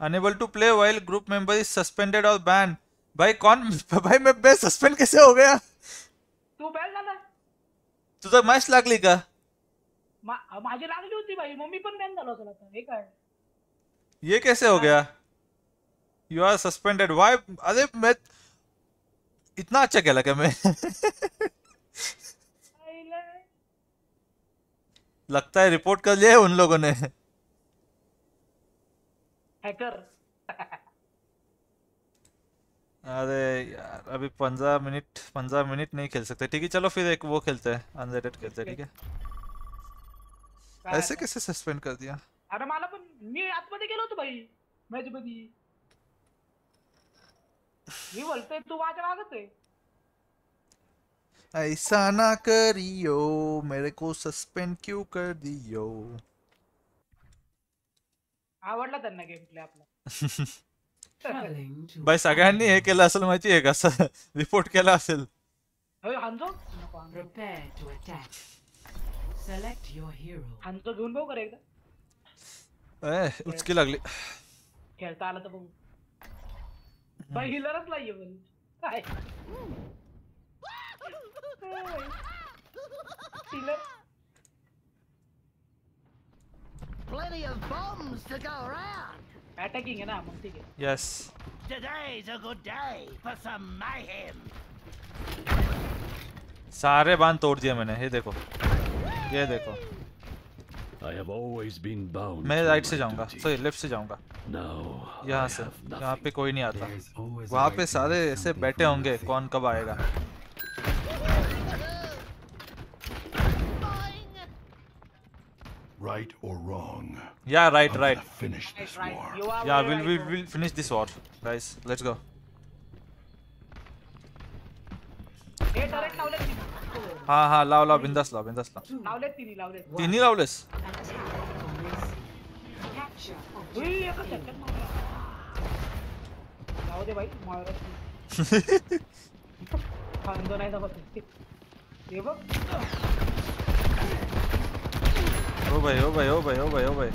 Unable to play while group member is suspended और बैन भाई कौन भाई मैं मैं सस्पेंड कैसे हो गया? तू बॅल झाला? तुझं मॅच लागली का? मा- माझी लागली होती भाई. मम्मी पण बॅन झाला होता हे काय? ये कैसे हो गया? यू आर सस्पेंडेड वाई अरे मैं इतना अच्छा क्या मैं? लगता है रिपोर्ट कर लिया है उन लोगों ने। हॅकर अरे यार अभी पंद्रह मिनट पंद्रह मिनट नहीं खेल सकते। ठीक है चलो फिर एक वो खेलते हैं अनरेटेड खेलते हैं ठीक है? ऐसे कैसे सस्पेंड कर दिया? अरे मला पण मी आतमध्ये गेलो होतो भाई। मॅच मध्ये मी बोलतोय तू मागच आहे. ऐसा ना करियो मेरे को सस्पेंड क्यों कर दियो? आवडला त्यांना गेम प्ले आपला. भाई सगळ्यांनी हे केलं असेल माहिती आहे का रिपोर्ट केला असेल. उचकी लागली. खेळता आलं तर बघू. बाई हिलरच नाहीये पण काय healer Plenty of bombs to go around. Attacking आहे ना मग ठीक आहे yes Today's a good day for some mayhem. सारे बाँध तोड़ दिए मैंने ये देखो ये देखो I have always been bound. मैं राइट से जाऊँगा सॉरी लेफ़्ट से जाऊँगा यहाँ से यहाँ पे कोई नहीं आता वहाँ पे सारे ऐसे बैठे होंगे कौन कब आएगा Right or wrong, या right I'm right gonna finish this war. are या very will right, will bro. Will finish this war guys let's go hey हाँ हाँ लाव लाव बिंदास लाव बिंदास लाव. लावलेत तिने लावलेत. तिन्ही लावलेस. जाऊ दे भाई नाही. हे बघ. ओ भाई ओ भाई ओ भाई ओ भाई ओ भाई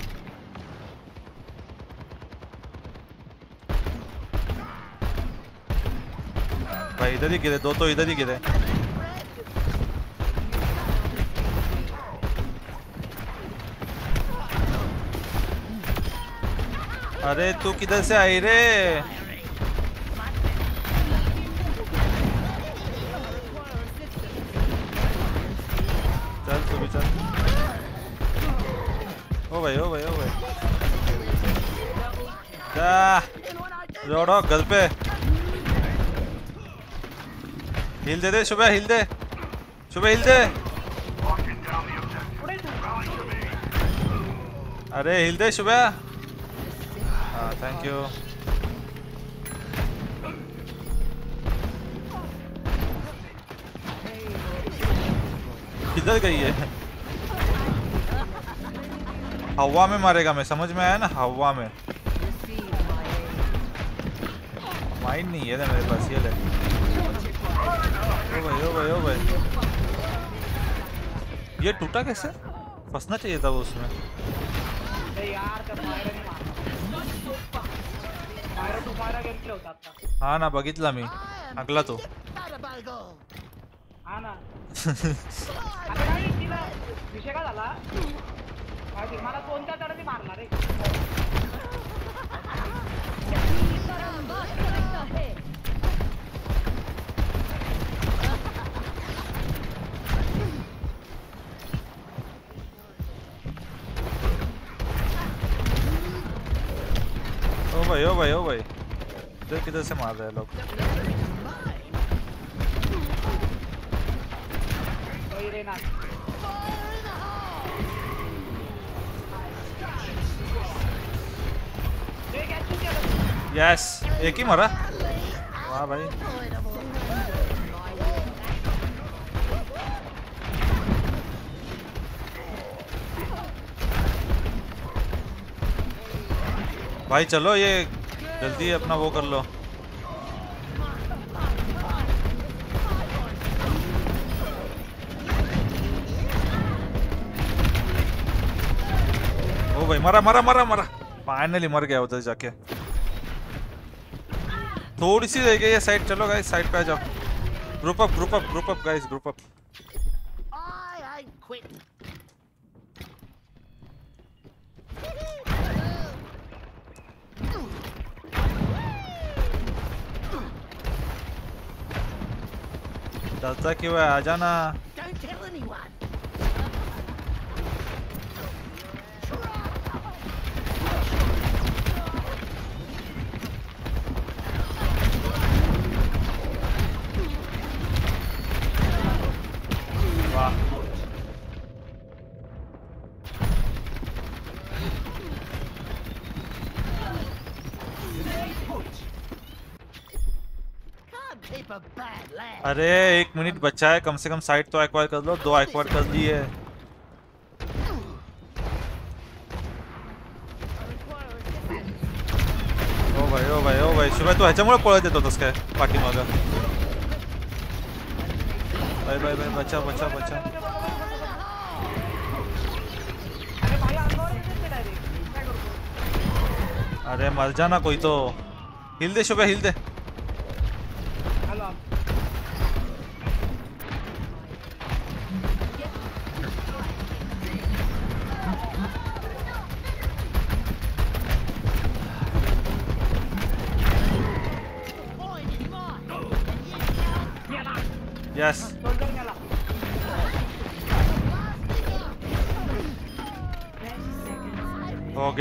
भाई इधर ही गिरे दो तो इधर ही गिरे. अरे तू किधर से आई रे? चल तू भी चल। ओ भाई ओ भाई ओ भाई। रोड़ो घर पे। हिल दे दे, सुबह हिल दे। सुबह हिल दे। अरे हिल दे सुबह। हाँ थैंक यू किधर गई है? हवा में मारेगा मैं, समझ में आया ना? हवा में। माइंड नहीं है ना मेरे पास, ये ले। ओ भाई ओ भाई ओ भाई। ये टूटा कैसे? फंसना चाहिए था वो उसमें। हा ना बघितला मी हाकला तो हा ना विषय काय झाला मला कोणत्या तडाने मारला रे ओ भाई ओ भाई ओ भाई इधर किधर से मार रहे हैं लोग? यस एक ही मरा। वाह भाई। भाई चलो, ये जल्दी अपना वो कर लो। ओ भाई, मरा मरा मरा मरा। फाइनली मर गया उधर जाके। थोड़ी सी रह गई है साइड चलो गाइस साइड पे आ जाओ। Group up group up group up guys group up I ain't quitting. डरता कि वह आ जाना Don't tell anyone. वाह Can't keep a bad lad. अरे, एक मिनट बचा है, कम से कम साइड तो एक्वायर कर लो, दो एक्वायर कर दी है। ओ भाई ओ भाई ओ भाई, शिवाय, तू ह्याच्यामुळे पळत येत होतास काय, पाठीमागं? बाय बाय बाय बचा बचा बचा. अरे भाई मर जाना कोई तो. हिल दे शुभे हिल दे.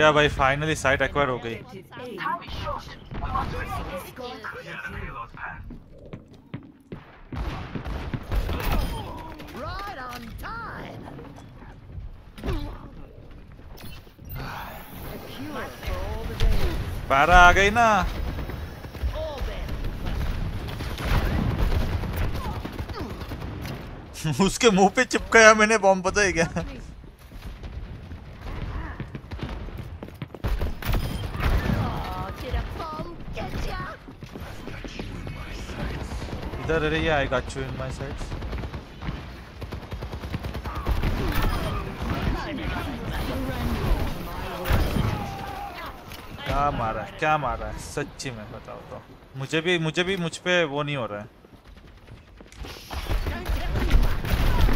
गया भाई फाइनली साइट एक्वायर हो गई. बारह आ गई ना। उसके मुँह पे चिपकाया मैंने बॉम्ब पता है क्या? इधर अरे ये I got you in my side क्या मारा है, क्या मारा है? सच्ची में बताओ तो। मुझे भी मुझे भी मुझ पे वो नहीं हो रहा है।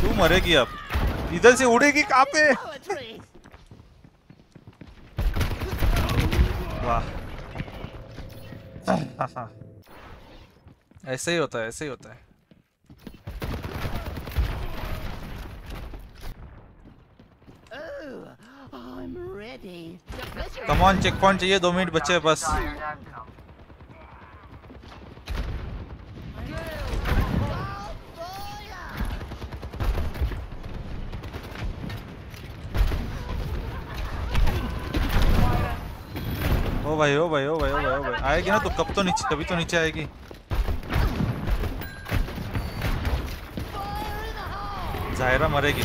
तू मरेगी अब। इधर से उड़ेगी कहाँ पे. वाह। ऐसे ही होता है ऐसे ही होता है। I'm ready. Come on checkpoint चाहिए दो मिनट बचे बस। ओ भाई ओ भाई ओ भाई ओ भाई ओ भाई। आएगी ना तो कब तो नीचे कभी तो नीचे आएगी। जायरा मरेगी।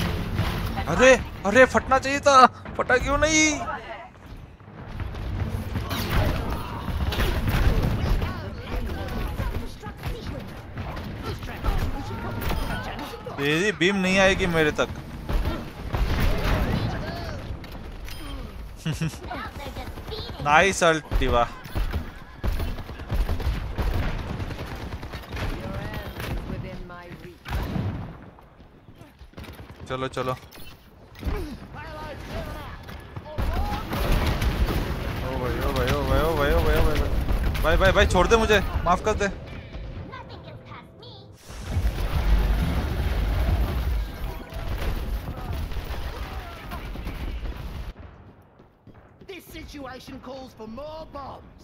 अरे अरे, फटना चाहिए था। फटा क्यों नहीं? तेरी बीम नहीं आएगी मेरे तक। नाइस अल्ट दिवा Your end is within my reach. चलो चलो ओ भाई ओ भाई ओ भाई ओ भाई ओ भाई ओ भाई भाई भाई भाई छोड़ दे मुझे माफ़ कर दे This situation calls for more bombs.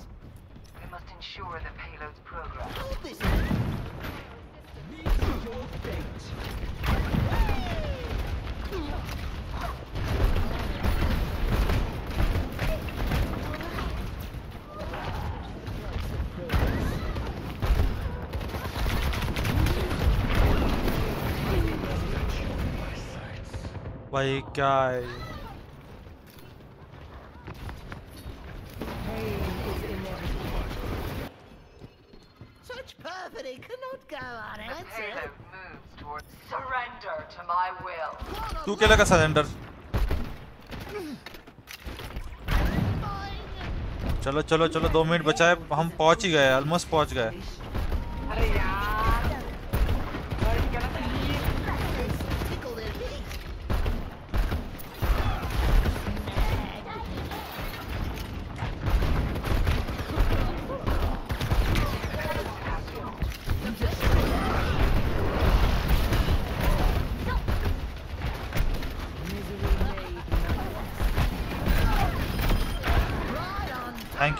We must ensure the payload's progress. Hold this. भाई Like, guy. Such perfidy cannot go unanswered. Payload moves towards surrender to my will. तू क्या लगा सरेंडर चलो चलो चलो दो मिनट बचाए हम पहुँच ही गए ऑलमोस्ट पहुँच गए।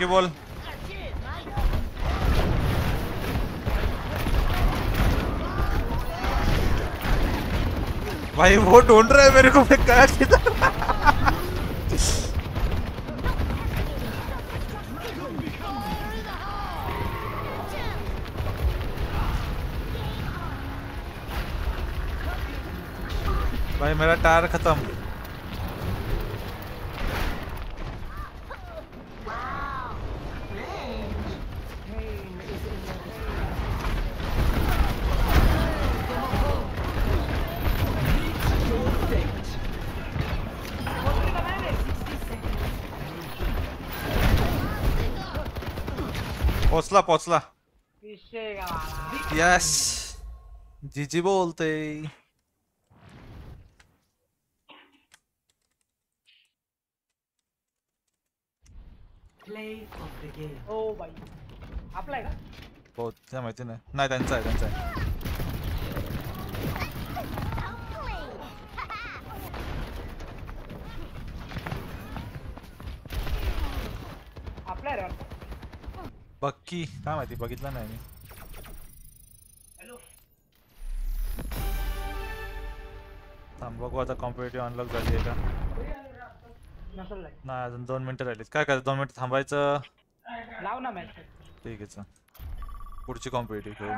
यू बोल। भाई, वो ढूंढ रहा है मेरे को, मैं कहा किधर भाई, मेरा टायर खत्म। पोचला पोचला. यस जीजी बोलते. ओ भाई आपला आहे का बहुत त्या माहिती नाही नाही त्यांचा आहे त्यांचा आहे. आपला आहे रे वाटतं. बक्की काय माहिती बघितलं नाही मी थांब बघू आता कॉम्पिटेटिव्ह अनलॉक झाली आहे का नाही अजून दोन मिनिटं राहिलीत काय करायचं दोन मिनिटं थांबायचं लाव ना मॅच ठीक आहे पुढची कॉम्पिटेटिव्ह खेळू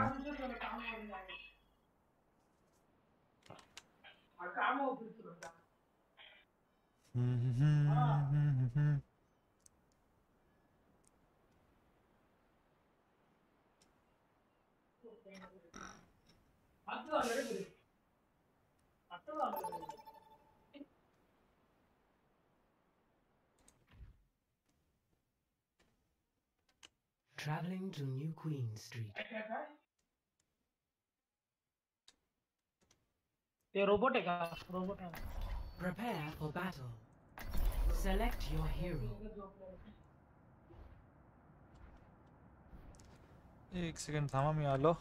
मग Traveling to New Queen Street. काय काय? ते रोबोट आहे का रोबोट आहे Prepare for battle. Select your hero. एक सेकंड थांबा मी आलो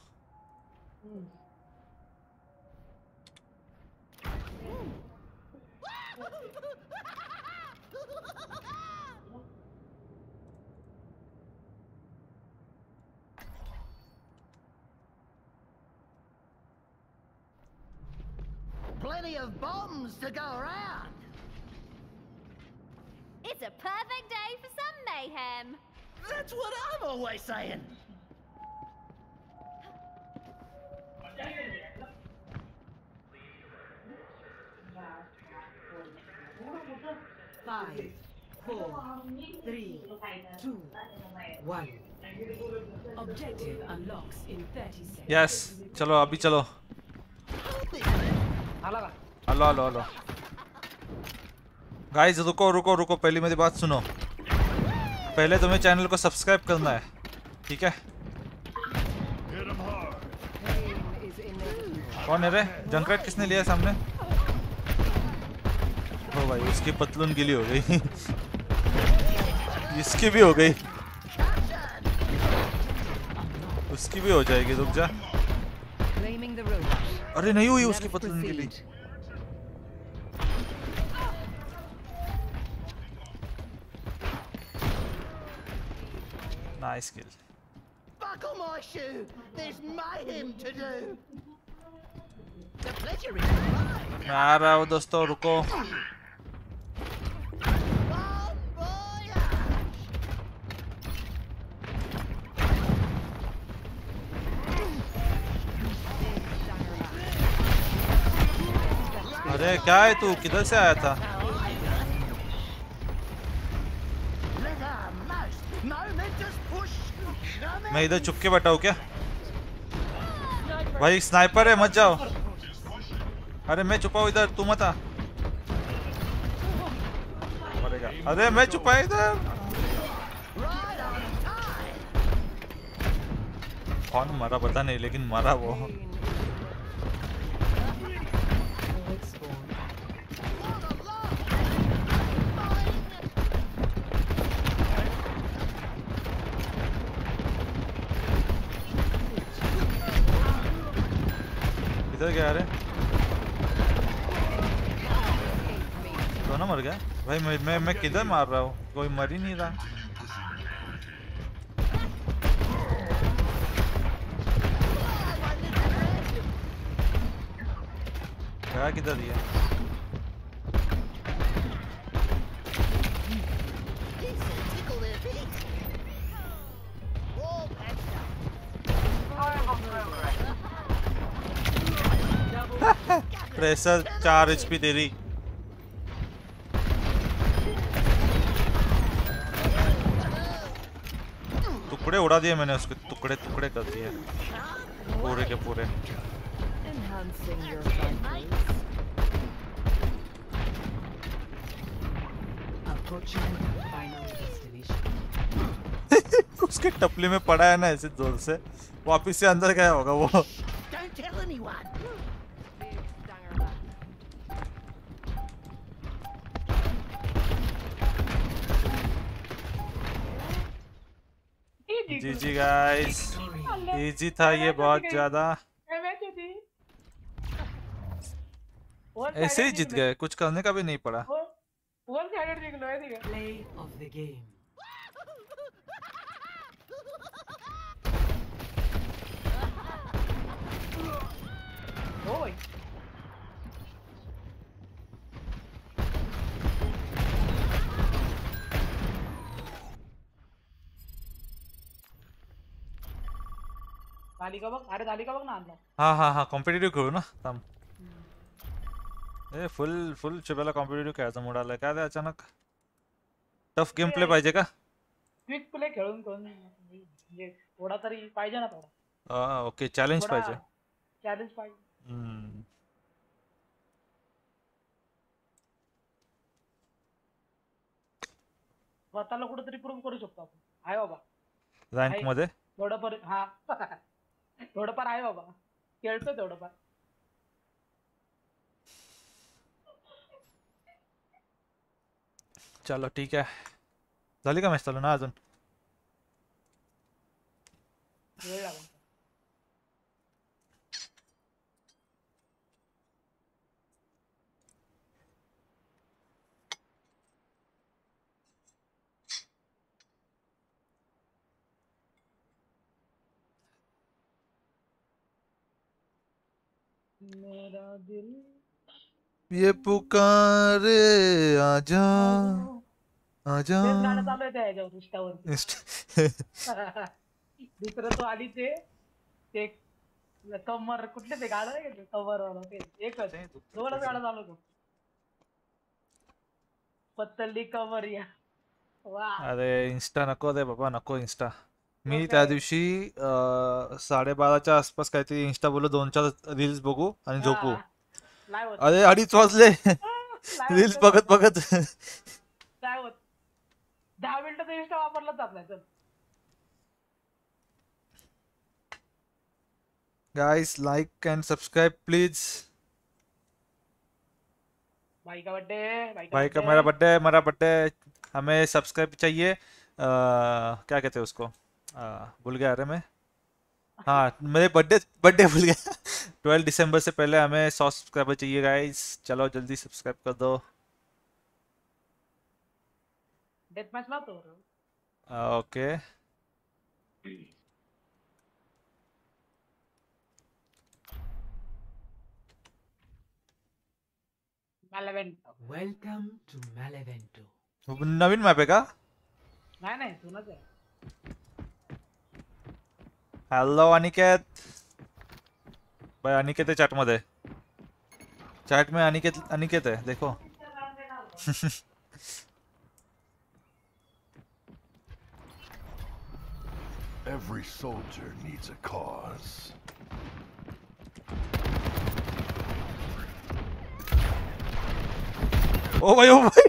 Plenty of bombs to go around. It's a perfect day for some mayhem. That's what I'm always saying. Five, four, three, two, one. Objective unlocks in 30 seconds. Yes चलो अभी चलो hello hello hello guys रुको रुको रुको पहले मेरी बात सुनो पहले तुम्हें चैनल को सब्सक्राइब करना है ठीक है. कौन है रे जंकरेट किसने लिया सामने भाई उसके पतलून गिली हो गई। इसकी भी हो गई। उसकी भी हो जाएगी रुक जा। अरे नहीं हुई उसकी पतलून गिली नाइस किल मैं आ रहा हूँ दोस्तों रुको। अरे, क्या है तू? किधर से आया था? मैं इधर चुप के बैठा हूँ क्या? भाई स्नाइपर है, मत जाओ। अरे, मैं छुपा इधर, तू मत आ। अरे, मैं छुपा इधर. कौन मरा, पता नहीं, लेकिन मरा वो। इधर गया अरे दोनों मर गया? भाई मैं मैं, मैं किधर मार रहा हूँ? कोई मर ही नहीं रहा। गया किधर ये? This will प्रेशर चार एच पी दे रही टुकड़े उड़ा दिए मैंने उसके टुकड़े टुकड़े कर दिए। पूरे के पूरे। उसके टपली में पड़ा है ना ऐसे ज़ोर से। वापिस से अंदर गया होगा वो। जी गाइस इजी था ये बहुत ज़्यादा। ऐसे ही जीत गए कुछ करने का भी नहीं पड़ा। वन साइडेड जिंकलो आहे ठीक आहे Play of the game. हो भाई तालिका बघ अरे तालिका बघ ना आणला हाँ हाँ हाँ कॉम्पिटेटिव्ह खेळू ना थांब. ए फुल फुल शुभेला कॉम्पिटेटिव्ह खेळायचा मूड आलाय. काय रे अचानक? टफ गेम प्ले पाहिजे का? क्विक प्ले खेळून खेळून म्हणजे थोडा तरी पाहिजे ना थोडा. हा ओके चॅलेंज पाहिजे. चॅलेंज पाहिजे. हम्म. स्वतःला कुठेतरी प्रूव्ह करू शकतो आपण. आहे बाबा. रँक आहे. मध्ये? थोडंफार हा. थोडंफार आहे बाबा. खेळतो थोडंफार. चलो ठीक है झाली का मॅच चालू? ना अजून? वेळ लागला. मेरा दिल। ये पुकारे आजा। आजा। गाणं चालू आहे त्या इंस्टावर दुसरं तो आधी ते ते कमर कुठले ते गाणं आहे का कमर वाला ते एकच. दोनच गाणं चालू होतं पत्तली कमर या. वा. अरे इन्स्टा नको रे बाबा नको इन्स्टा. मी त्या दिवशी साडेबाराच्या आसपास काहीतरी इन्स्टा बोललो दोन चार रील्स बघू आणि झोपू. अरे अडीच वाजले. रील्स बघत बघत. दहा मिनिटं तर इंस्टा वापरला जात नाही चल. Guys like and subscribe please भाई का बर्थडे भाई का। मेरा बर्थडे मेरा बर्थडे हमें सब्सक्राइब चाहिए. अह, क्या कहते हैं उसको? भूल गया अरे मैं। हाँ मेरे बर्थडे बर्थडे भूल गया। ट्वेल्व दिसंबर से पहले हमें सौ सब्सक्राइबर चाहिए गाइस चलो जल्दी सब्सक्राइब कर दो। Death match okay Malevento Welcome to Malevento. नवीन मॅप आहे का? नाही नाही जुनच आहे हॅलो अनिकेत भाई अनिकेत है चैट मध्ये चैट में अनिकेत अनिकेत है देखो। Every soldier needs a cause. ओ भाई ओ भाई।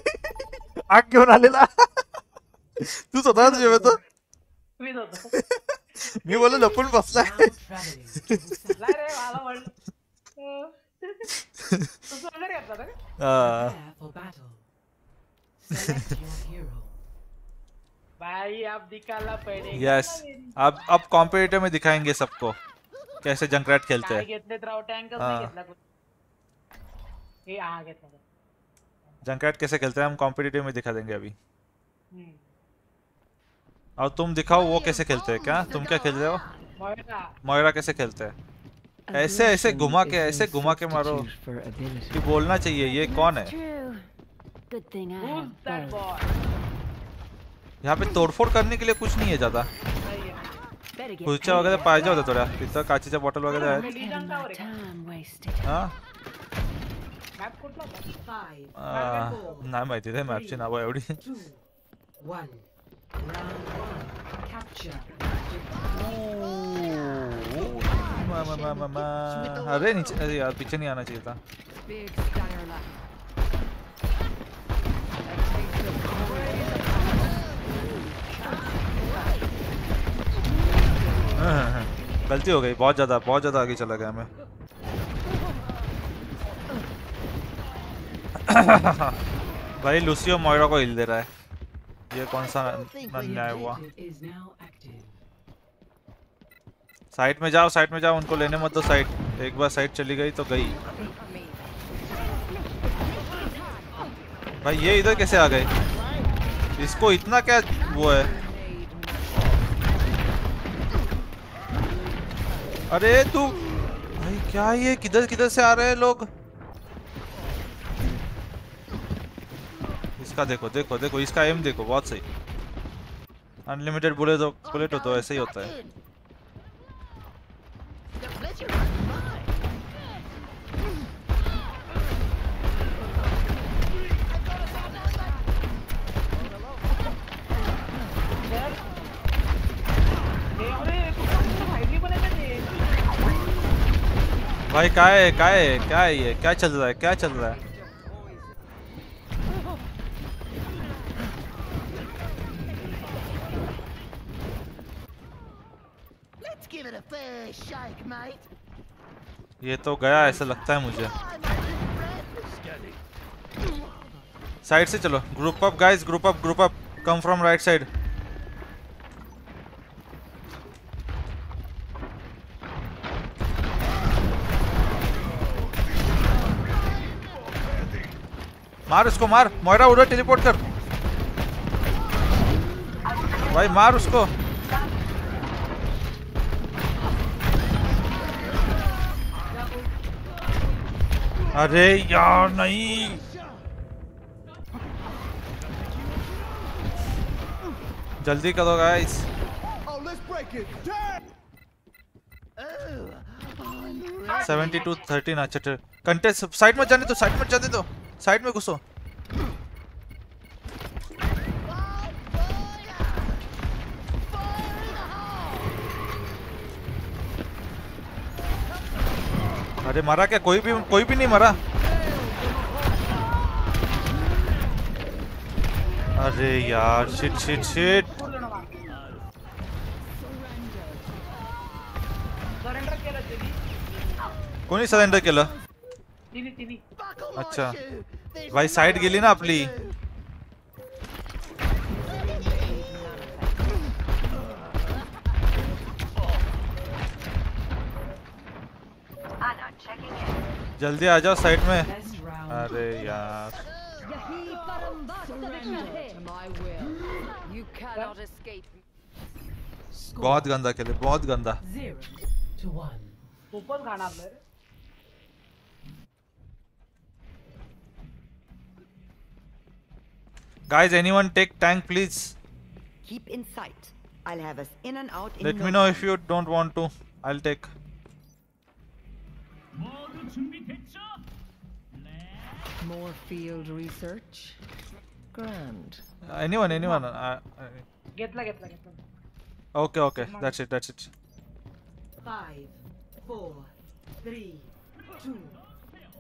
आग घेऊन आलेला तू स्वतःच जेवतो मीच होतो मी बोललो लपून बसलाय. भाई आप पडेगा यस अब अब कॉम्पिटिटिव में दिखाएँगे सबको कैसे जंकरैट खेलते हैं घेतलेत राव टँकच नाही घेतला हे घेतला जंकरैट कैसे खेलते हैं हम कॉम्पिटिटिव में दिखा देंगे अभी हम्म. और तुम दिखाओ वो कैसे खेलते हैं क्या? तुम क्या खेल रहे हो? मोयरा कैसे खेलते हैं? ऐसे ऐसे घुमा के ऐसे घुमा के मारो। कि बोलना चाहिए ये कौन है? यहाँ पे तोडफोड करने के लिए कुछ नहीं है ज़्यादा। खुर्च्या वगैरे पाहिजे होत्या थोड्या तिथं काचेच्या बॉटल वगैरे आहेत. हा। नाही माहिती रे मॅपची नावं एवढी अरे नीचे, अरे यार, पीछे नहीं आना चाहिए था. गलती हो गई, बहुत ज़्यादा बहुत ज़्यादा आगे चला गया मैं। भाई लूसियो मोयरा को हिल दे रहा है। ये कौन सा अन्याय हुआ. साइड में जाओ साइड में जाओ उनको लेने मत दो साइड। एक बार साइड चली गई तो गई। भाई ये इधर कैसे आ गए? इसको इतना क्या वो है? अरे तू भाई क्या ये किधर किधर से आ रहे हैं लोग? इसका देखो देखो देखो, इसका एम देखो, बहुत सही। अनलिमिटेड बुलेट हो बुलेट हो तो ऐसे ही होता है। भाई, क्या है क्या है क्या है ये? क्या चल रहा है, क्या चल रहा है? ये तो गया ऐसा लगता है मुझे। साइड से चलो। Group up guys group up group up come from right side मार उसको मार। मोयरा उधर टेलीपोर्ट कर। भाई मार उसको। अरे यार, नहीं। जल्दी करो गाइस सेवेंटी टू थर्टीन अच्छा साइड में जाने दो साइड में जाने दो। साइड में घुसो। अरे मरा क्या? कोई भी कोई भी नहीं मरा। अरे यार शिट शिट शिट कोणी सरेंडर केलं? अच्छा। भाई साइड गेली ना आपली। जल्दी आ जाओ साइड में अरे यार. बहुत गंदा खेले बहुत गंदा आपलं रे. guys anyone take tank please Keep in sight. I'll have us in and out in let no me know time. if you don't want to i'll take More field research? Grand. anyone anyone uh, घेतला घेतला घेतला uh, okay okay that's it that's it Five, four, three, two.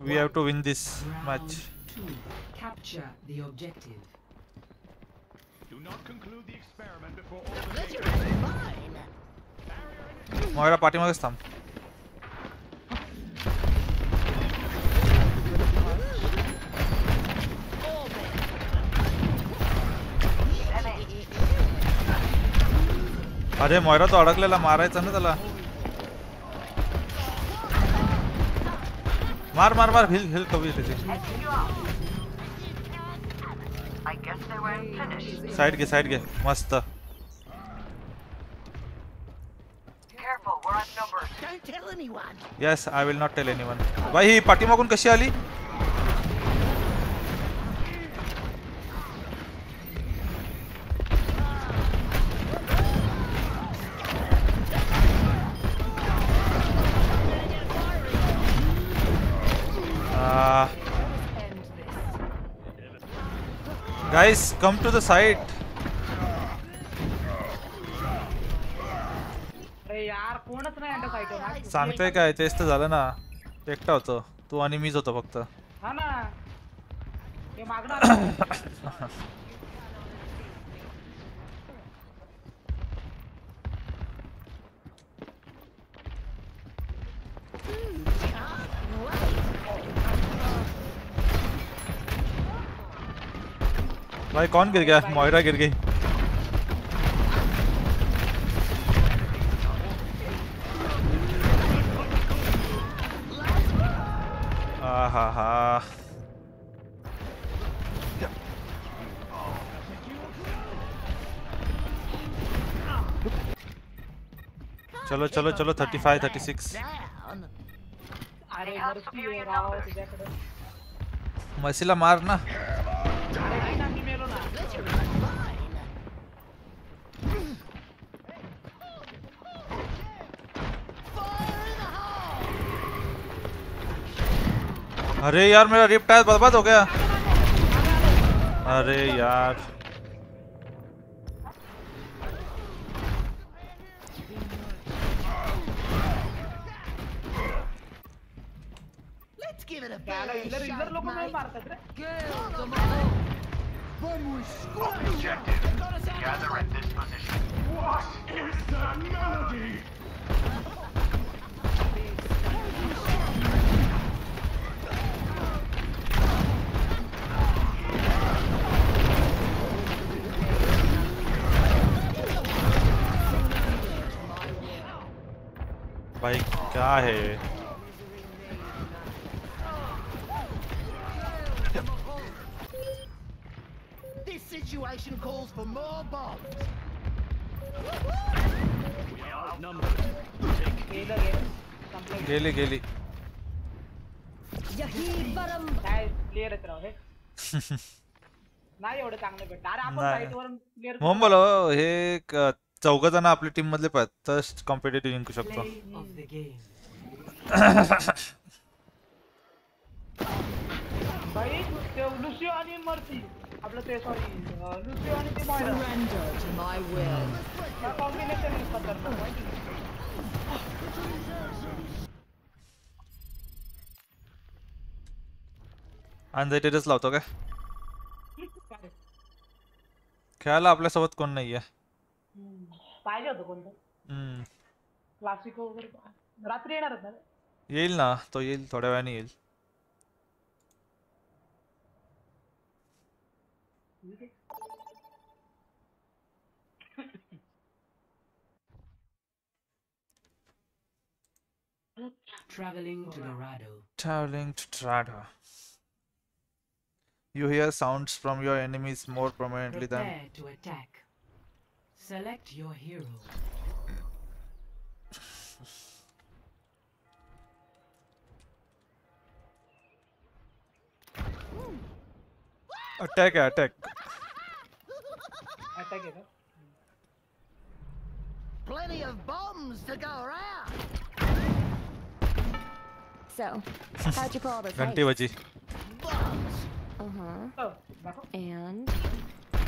we have to win this Round match two. Capture the objective. Do not conclude the experiment before all the pleasure is mine. Moira पाठीमागेच थांब अरे मोयरा तो अडकलेला मारायचा ना त्याला. मार मार मार हिल हिल कवी त्याची. साइड घे साइड घे. मस्त. Yes I will not tell anyone भाई ही पाठीमागून कशी आली? Guys come to the site. अरे यार कोणच नाही अंडर साईट सांगतोय काय? तेच तर झालं ना. एकटा होतो. तू आणि मीच होतो फक्त हा ना हे मागणार भाई कौन गिर गया? मोयरा गिर गई। आहा हा चलो चलो चलो थर्टी फाइव थर्टी सिक्स मसीला मार ना अरे नाही ना मी मेलो ना Pleasure is mine. Fire in the hole. अरे यार मेरा रिप टायर बर्बाद हो गया। अरे यार। इधर इधर नाही mate. Then we Objective. Gather at this position. What is the melody? More bombs. गेलं गेलं. संपलं गेली गेली काय क्लिअर येत राव हे? नाही एवढं चांगलं भेटतं अरे आपण नाही. साईट वरून क्लिअर मोहम्मद हो, हे चौघ जण आपल्या टीम मधले पाहिजे कॉम्पिटेटिव्ह जिंकू शकतो. भाई ते लुसिओ आणि मर्सी आपलं ते सॉरी लुसिओ आणि ते Moira Surrender to my will. Combination खतरनाक माहिती आहे? अनरेटेडच लावतो? खेळायला आपल्यासोबत कोण नाहीये. पाहिजे होतं कोणतं हम्म. क्लासिक वगैरे रात्री येणार होत येईल ना तो येईल थोड्या वेळाने येईल Traveling to Dorado. Traveling to Dorado. You hear sounds from your enemies more prominently Prepare than. to attack. Select your hero. attack, attack. Attack it. Plenty of bombs to go around. So, how'd you pull all this घंटी height? बजी Bombs. Uh-huh. हो, दाखव. And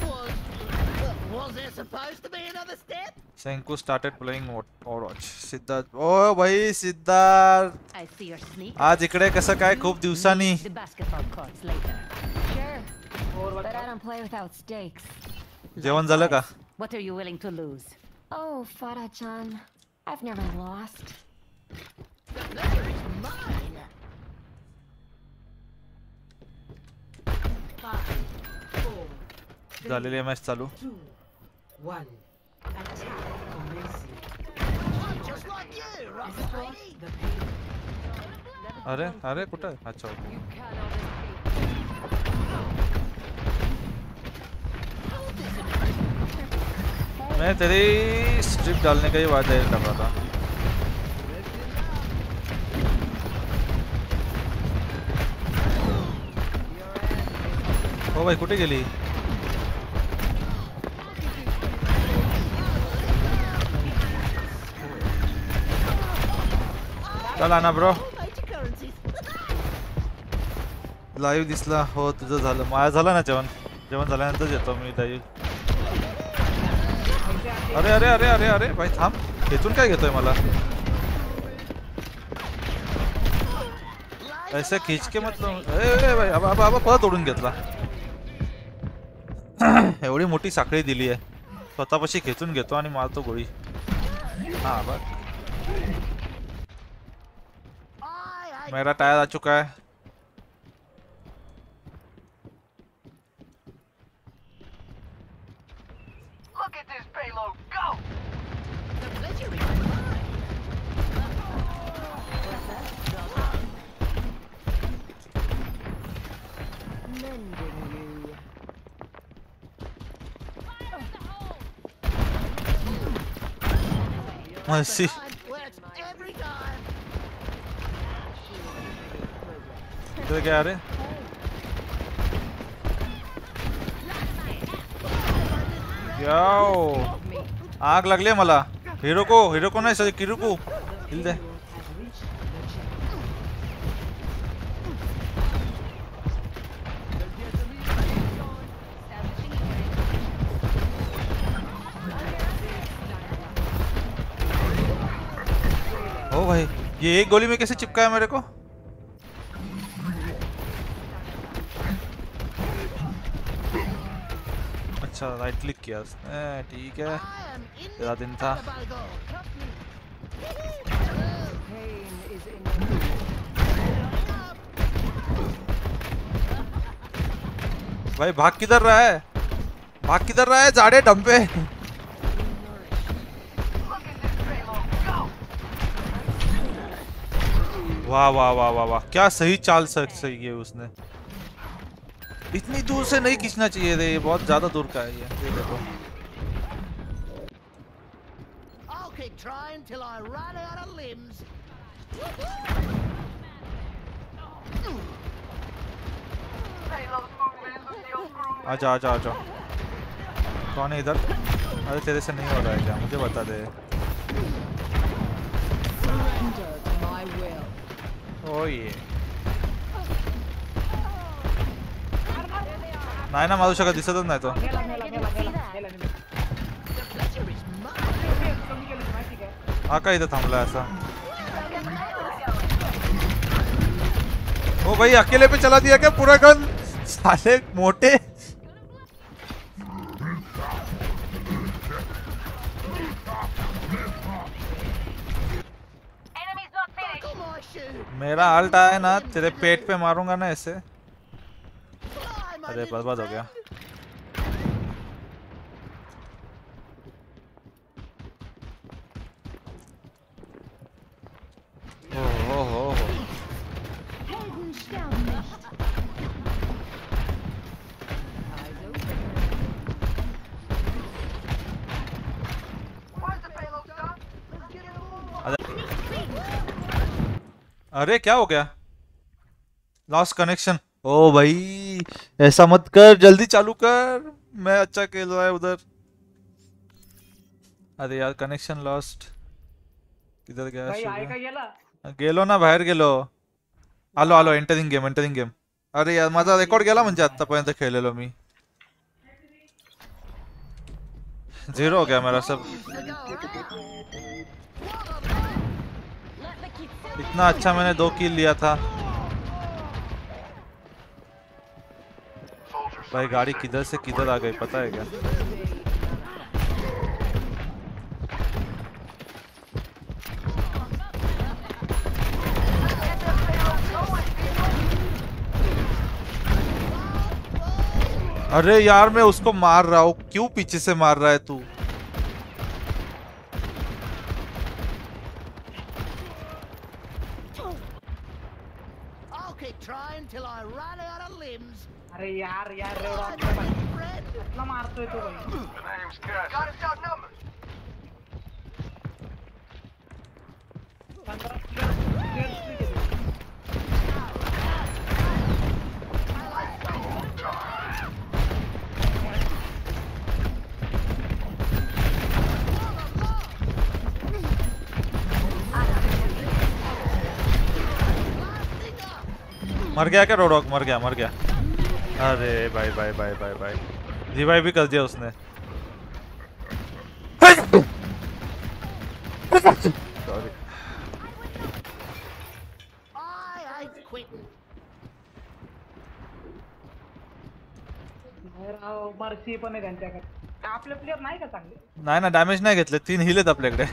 Was, was there supposed to be another step? सेंकू started playing Overwatch Siddharth ओ भाई Siddharth I see your sneak. आज इकडे कसं काय खूप दिवसांनी The basketball courts later. Sure, Overwatch but I don't play without stakes. जेवण झालं का What are you willing to lose? Oh, Farah-chan, I've never lost. झालेली मॅच चालू. अरे अरे कुठं अच्छा मैं तेरी स्ट्रिप डालने का ही है कर रहा था हो भाई कुठे गेली? चला ना ब्रो. लाईव्ह दिसला. हो तुझं झालं. माझं झालं ना जेवण? जेवण झाल्यानंतर येतो मी लाईव्ह अरे अरे अरे अरे अरे भाई थांब. खेचून काय घेतोय मला? ऐसे खींच के मतलब अरे ए, भाई आबा आबा आबा परत ओढून घेतला. एवढी मोठी साखळी दिली आहे स्वतःपाशी खेचून घेतो आणि मारतो गोळी. हा I मेरा टायर आ चुका है. क्या आ याओ आग लागली मला। हिरो को हिरो को नाही सर किरुकू हिल दे। भाई। ये एक गोली में कैसे चिपका है मेरे को? अच्छा राइट क्लिक किया उसने, ठीक है। तेरा दिन था। भाई, भाग किधर रहा है? भाग किधर रहा है? जाड़े, डंपे। वाह वाह वाह वाह वाह। क्या सही चाल सक सही है उसने। इतनी दूर से नहीं खींचना चाहिए थे ये बहुत ज़्यादा दूर का है ये। ये देखो. आजा आजा आजा कौन है इधर? अरे तेरे से नहीं हो रहा है क्या? मुझे बता दे। ओ ये नाही ना मारू शकत दिसतच नाही तो हा का इथं थांबलाय असा ओ भाई अकेले पे चला दिया क्या पूरा गन साले मोटे मेरा अल्ट आया ना तेरे पेट पे मारूँगा ना ऐसे। अरे बर्बाद हो गया friend. ओ हो हो हो अरे क्या हो गया? लॉस्ट कनेक्शन ओ भाई ऐसा मत कर जल्दी चालू कर। मैं अच्छा खेल रहा है उधर। अरे यार कनेक्शन लॉस्ट किधर गया? का गेलो ना बाहेर गेलो। आलो आलो एंटरिंग गेम एंटरिंग गेम अरे यार माझा रेकॉर्ड गेला म्हणजे आतापर्यंत खेळलेलो मी. झिरो हो गया मेरा सब. इतना अच्छा मैंने दो किल लिया था। भाई गाड़ी किधर से किधर आ गई, पता है क्या? अरे यार, मैं उसको मार रहा हूँ। क्यों पीछे से मार रहा है तू I'll keep trying till I run out of limbs. अरे यार यार रे Fly, वाटलं my little friend. कसला मारतोय तो भाई The name's Gus. पंधरा clear- clear streak आहे तो. मर गया क्या रोडॉक मर गया मर गया अरे भाई भाई भाई भाई भाई। रिवाइव भी कर दिया उसने। सॉरी. मर्सी पण आहे त्यांच्याकडे. आपले प्लेअर नाही का चांगले? नाही ना डॅमेज नाही घेतले. तीन हिल आहेत आपल्याकडे.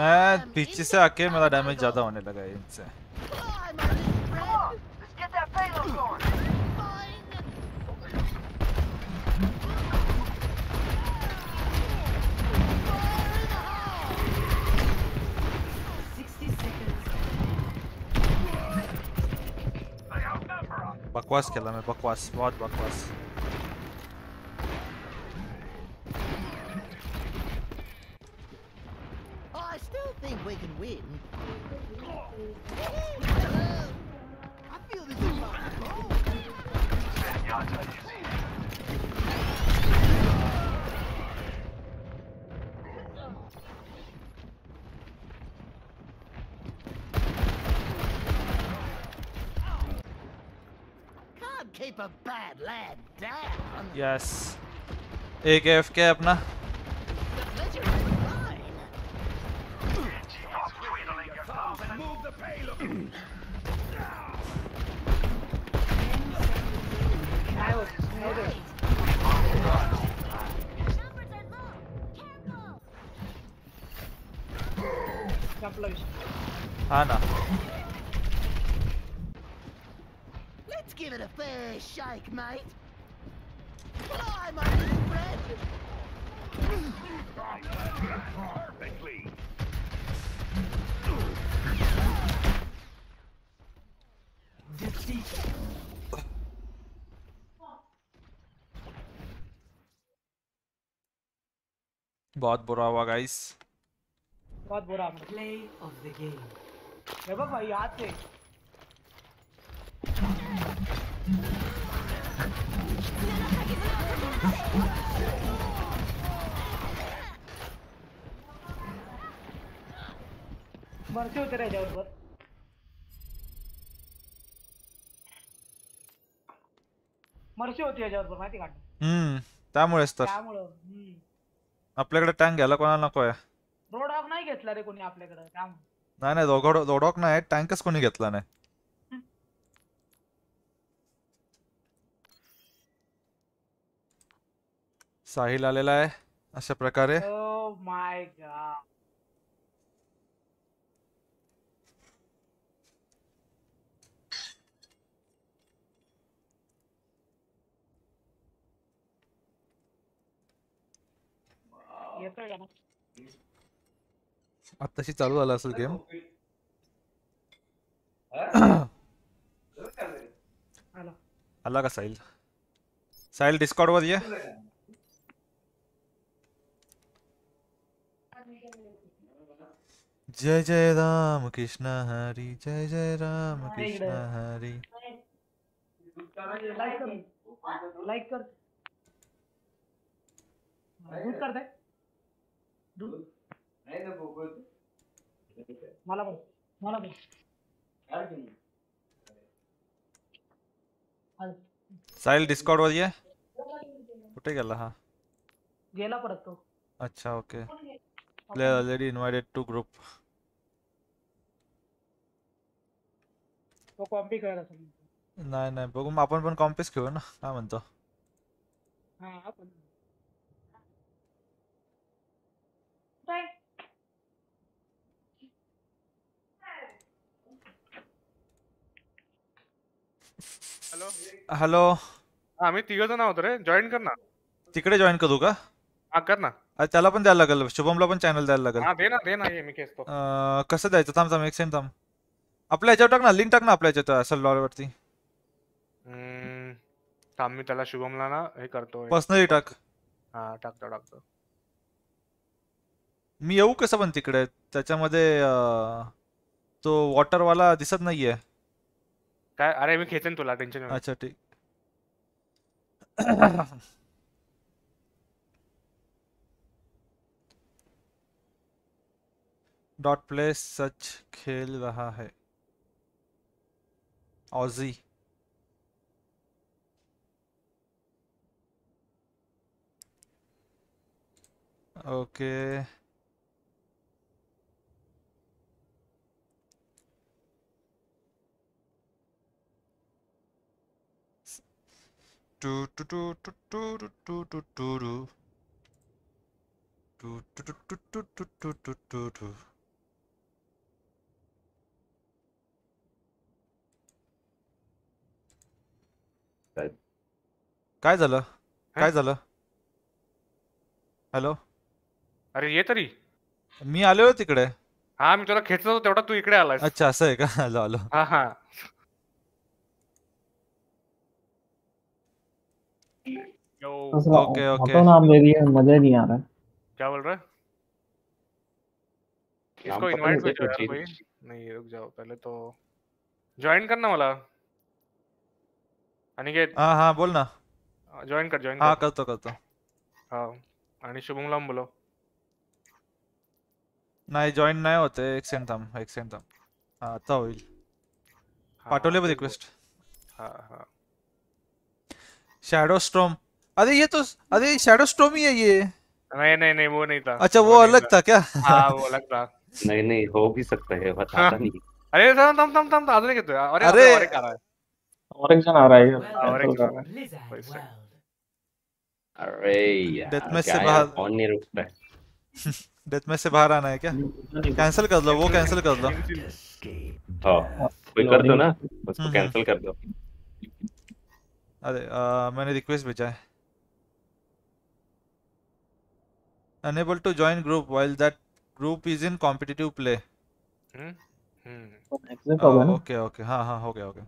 मैं पीछे से आके मेरा डैमेज ज़्यादा होने लगा है इनसे। बकवास खेला मैं, बकवास, बहुत बकवास। think we can win. Uh, I feel this is my fault. keep a bad lad down. Yes. EGFG. Hannah. Let's give it a fair shake, mate. Fly, my little friend. Perfectly. बहुत बुरा हुआ guys बहुत बुरा play of the game देखो भाई, याद से मरते होते रह जाओ बस मरशी होती याच्यावर माहिती का? हम्म त्यामुळेच तर. त्यामुळं हम्म. आपल्याकडे टँक घ्यायला कोणाला नको आहे? रोड हॉग नाही घेतला रे कोणी आपल्याकडं त्यामुळे. नाही नाही रोडॉक नाही टँकच कोणी घेतला नाही. साहिल आलेला आहे अशा प्रकारे. माय गॉड आत्ताशी चालू झाला असेल गेम आला का साहिल? साहिल डिस्कॉर्ड वर ये. जय जय राम कृष्ण हरी, जय जय राम कृष्ण हरी. लाईक कर. लाईक कर. कर दे. दूध मला पण मला पण. साहिल डिस्कॉर्ड वर ये कुठे गेला हा? गेला परत तो. अच्छा okay. Player already invited to group तो कॉम्पी करत असेल नाही नाही बघू. आपण पण कॉम्पिस खेळू ना? काय म्हणतो? हा आपण. हॅलो हॅलो हा आम्ही तिघ जण आहोत रे जॉईन कर ना तिकडे जॉईन करू का? हा कर ना अरे त्याला पण द्यायला लागेल. शुभमला पण चॅनल द्यायला लागेल. हा दे ना दे ना ये मी खेचतो. अं, कसं द्यायचं? थांब थांब एक सेकंड थांब. आपल्या याच्यावर टाक ना लिंक टाक ना आपल्या याच्यावर असेल वरती. हम्म, थांब मी त्याला शुभमला ना हे करतो. पर्सनली टाक. हा टाकतो टाकतो. मी येऊ कसं पण तिकडे? त्याच्यामध्ये अं, तो वॉटरवाला दिसत नाहीये. अरे, मी खेचेन तुला टेन्शन अच्छा ठीक. डॉट प्ले सच खेल रहा है Aussie okay two two two two two two two two two two two two two two two two two two two काय झालं काय झालं हॅलो अरे ये तरी मी आलो तिकडे हा मी तुला खेचत होतो तेवढा तू इकडे आलास अच्छा असं आहे का आलो आलो हा हा ओके ओके तो नाम ले मज़ा नहीं आ रहा क्या बोल रहा है इसको इनवाइट भेजो यार कोई नहीं रुक जाओ पहले तो जॉइन करना मला अनिकेत हा हा बोल ना जॉइन कर जॉइन हा कर करतो करतो हा आणि शुभमला पण नाही जॉईन नाही होते एक सेकंड थांब एक सेकंड थांब हा आता होईल पाठवले बघ रिक्वेस्ट हा हा शैडो स्टॉर्म अरे ये तो अरे शैडो स्टॉर्म ही है ये। नहीं नहीं नहीं वो नहीं था। अच्छा वो अलग था। क्या? हाँ वो अलग था। नहीं नहीं हो भी सकता है बताता नहीं। अरे थांब थांब थांब थांब अजून एक येतोय अरे अरे! अरे एक आ रहा है। और एक जन आ रहा है हाँ, और एक रहा रहा है। World. है। अरे यार Deathmatch से बाहर- कौन नहीं रुकता है? डेथ मैच से बाहर आना है क्या? कैंसिल कर लो वो कैंसिल कर लो हाँ कोई कर दो ना उसको हम्म, कैंसिल कर दो। अरे आ, मैंने रिक्वेस्ट भेजा है। Unable to join group while that group is in competitive play hmm hmm? Okay okay हाँ हाँ हो गया हो गया।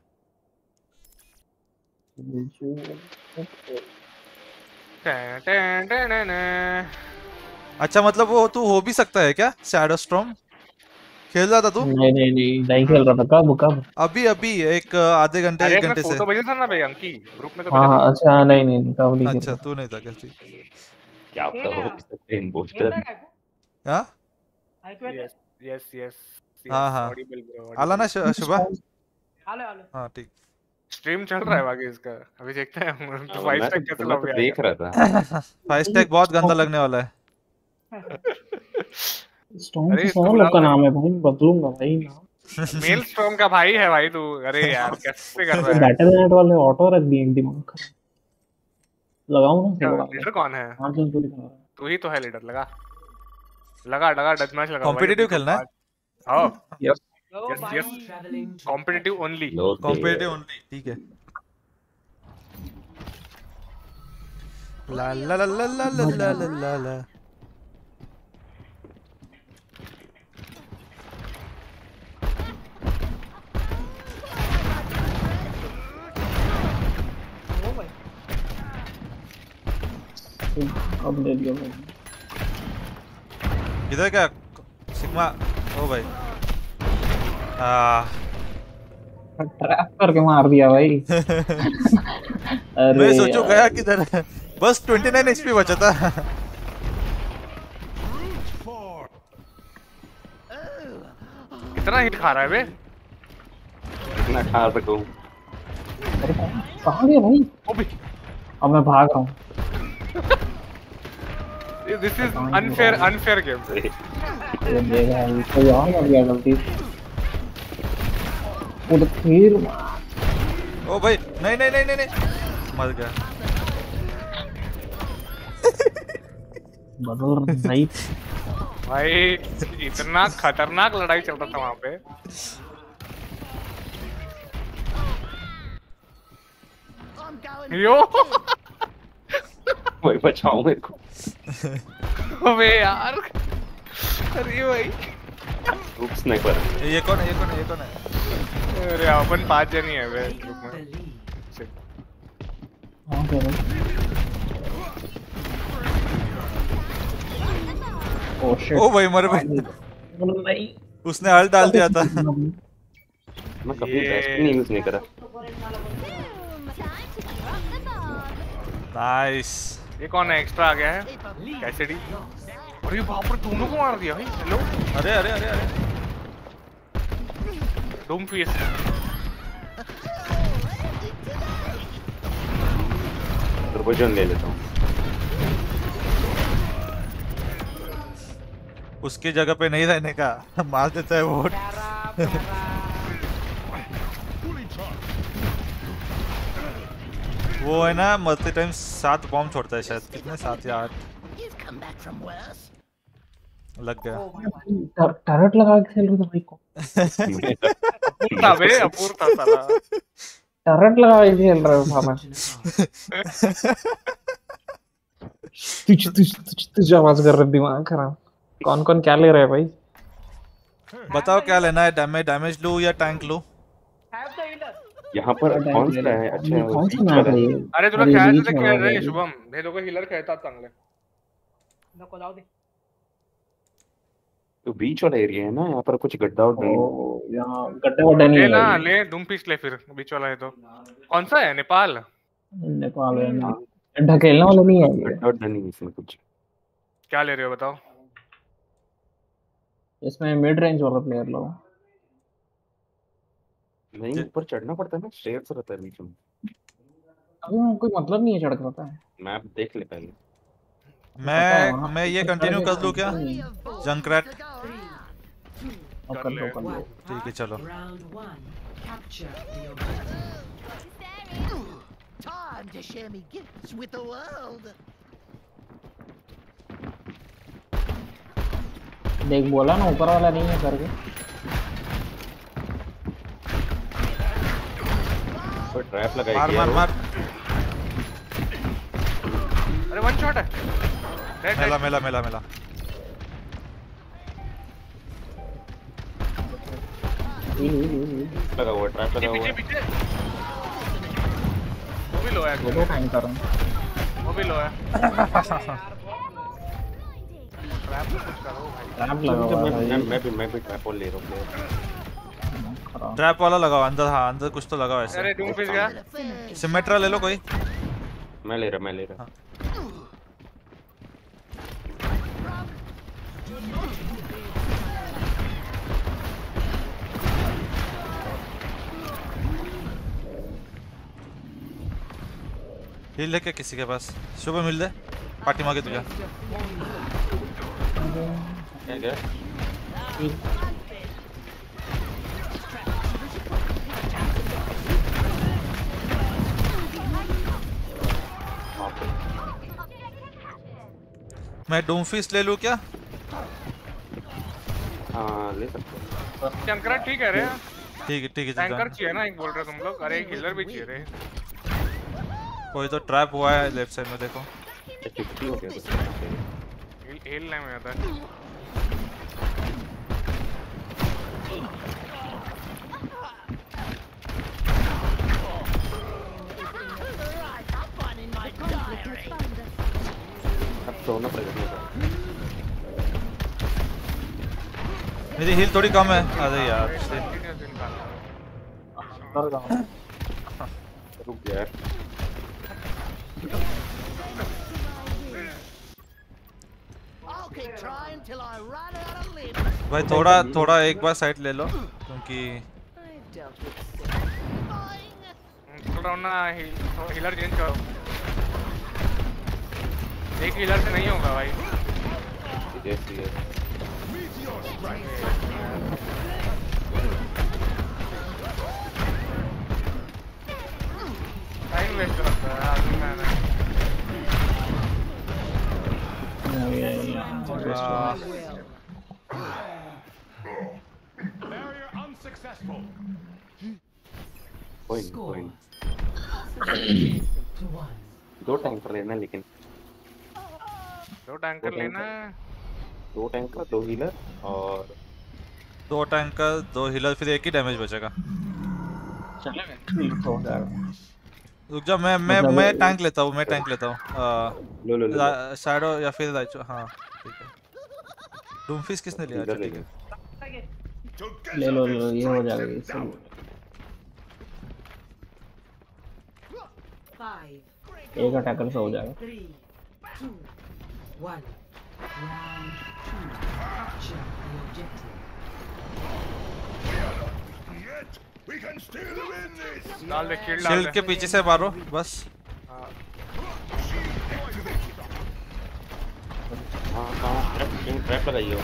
अच्छा मतलब वो तू हो भी सकता है क्या? शैडो स्टॉर्म खेल रहा था तू? नहीं नहीं नहीं नहीं खेल रहा था। कब कब? अभी अभी एक आधे घंटे एक घंटे से। फ़ोटो भेजा था ना भाई अंकी ग्रुप में तो हाँ हाँ अच्छा हाँ, नहीं नहीं नहीं कब नहीं अच्छा तू नहीं था क्या ठीक क्या पता हो सकते हैं। इम्पोस्टर हाँ यस यस यस हाँ? हाँ आला ना शुभा? हालो हालो हाँ ठीक। स्ट्रीम चल रहा है बाकी इसका अभी देखते हैं हम तो हाँ, फाइव स्टैक तो कैसे लॉबी तो आएगा देख रहा था। फाइव स्टैक बहुत गंदा लगने वाला है। स्टॉर्म सोनू बुला लोग का नाम है भाई बदलूँगा भाई नाम। मेल स्टॉर्म का भाई है भाई तू। अरे यार कैसे कर रहा है? बैटल नेट वाले ऑटो रख दिए एक दिमाग खराब। लगाऊँ ना लीडर कौन है? हाँ चल पूरी करा तू ही तो है लीडर लगा। लगा लगा डेथ मैच लगा Competitive खेलना है? हाँ। Yes yes yes competitive only competitive only ठीक है। ला ला ला ला ला ला ला अब ले लिया भाई इधर क्या सिग्मा ओ भाई। आ। ट्रैप करके मार दिया भाई। अरे मैं सोचू। गया किधर बस 29 एचपी बचा था। कितना हिट खा रहा है बे? कितना खा सकूँ अरे कहाँ गया भाई? ओ भी अब मैं भाग रहा हूँ। this is unfair unfair game मेरा इसको यहाँ लग गया गलती उधर फिर ओ भाई नहीं नहीं नहीं नहीं मर गया। बदर नहीं भाई इतना खतरनाक लड़ाई चल रहा था वहाँ पे। यो! वही बचाओ मेरे को। अबे यार। अरे भाई। ग्रुप स्नाइपर ये कौन है ये कौन है ये कौन है? अरे अपन पाँच जन ही है बे ग्रुप में. हाँ क्या ओ शिट ओ भाई मर भाई। नहीं उसने हल डाल दिया था। मैं कभी बेस्ट नहीं यूज़ नहीं करा। नाइस ये कौन है? एक्स्ट्रा आ गया है। कैसेडी अरे बाप रे दोनों को मार दिया भाई। हेलो अरे अरे अरे अरे। डूम फ़ीस टर्बोजन ले लेता हूँ। उसकी जगह पे नहीं रहने का। मार देता है वो। वो है ना मरते टाइम सात बॉम्ब छोड़ता है शायद। कितने? सात या आठ. लग गया। टर- लगा के खेल रहे थे भाई को। अपूर था बे अपूर था साला। टर्रेट लगा के खेल रहे हो साला तुझ तुझ तुझ तुझ आवाज़ कर रहे दिमाग खराब। कौन कौन क्या ले रहे हैं भाई? बताओ क्या लेना है? डैमेज डैमेज लूँ या टैंक लूँ? हैव द हीलर यहाँ पर कौन सा है? अच्छा वो कौन सा वाला है है। अरे तुला अरे खेळायचं बीच तर में खेळ वाला रे है। शुभम। हे दोघं हिलर खेळतात चांगले नको जाऊ दे। तो बीच वाला एरिया है ना यहाँ पर कुछ गड्ढा और नहीं यहाँ गड्ढा वड्ढा नहीं ले है ना ले डूम पीस ले फिर बीच वाला है तो। कौन सा है? नेपाल? नेपाल है ना। ढकेलने वाला नहीं है गड्ढा वड्ढा नहीं इसमें कुछ। क्या ले रहे हो बताओ। इसमें मिड रेंज वाला प्लेयर लो। नहीं ऊपर चढ़ना पड़ता है ना स्टेयर्स रहता है बीच में। अभी वहाँ कोई मतलब नहीं है चढ़ पता है। मैप देख ले पहले। मैं मैं ये कंटिन्यू कर लूँ क्या? जंकरैट अब कर लो कर लो। ठीक है चलो. Time to share me gifts with the world. देख बोला ना ऊपर वाला नहीं है करके। कोई ट्रैप लगाई मार मार मार। अरे वन शॉट है। डेड मेला मेला मेला मेला। लगा हुआ ट्रैप लगा हुआ। पीछे पीछे। वो भी लो है। वो तो टाइम कर रहा हूँ। वो भी लो है। ट्रैप कुछ करो भाई। ट्रैप लगा हुआ है मैं मैं भी मैं भी ट्रैप ले रहा हूँ। ट्रैप वाला लगाओ अंदर हाँ अंदर कुछ तो लगाओ अरे ऐसे डूम फिस गया। सिमेट्रा ले लो कोई। मैं ले रहा मैं ले रहा। हिल लेके किसी के पास। सुबह मिल दे। पार्टी मांगे तुझे क्या क्या मैं डूम फ़ीस ले लूँ क्या? हाँ ले सकते हो। शंकरा ठीक है रे। ठीक। है ठीक है टैंकर चाहिए ना एक बोल रहे तुम लोग। अरे एक हिलर भी चाहिए रे। कोई तो ट्रैप हुआ है लेफ़्ट साइड में देखो। फिफ्टी हो गया तो। हिल हिलने में आता है मेरी हील थोड़ी कम है अरे यार यार. भाई, थोड़ा थोड़ा एक बार साइड ले लो, क्योंकि हूँ ना हिल हिलर चेंज करो एक हिलर से नहीं होगा भाई। ठीक है ठीक है टाइम वेस्ट करता है आदमी का ना Barrier unsuccessful. कोई नहीं कोई नहीं दो टैंकर लेना है लेकिन दो टैंकर लेना है। दो टैंकर दो हीलर और दो टैंकर दो हीलर फिर एक ही डैमेज बचेगा। चलेगा ठीक हो जाएगा रुक जा मैं मैं मतलब- मैं टैंक लेता हूँ मैं टैंक लेता हूँ। लो लो लो शैडो या फिर राइचो हाँ ठीक है। डूमफिस किसने लिया अच्छा ठीक है ले लो लो ये हो जाएगा इससे एक अटैकर से हो जाएगा। One. Round two. Capture the objective. Yet we can still win this. डाल दे शील्ड डाल दे के पीछे से मारो बस हाँ, हाँ हाँ ट्रैप ट्रैप लगाइए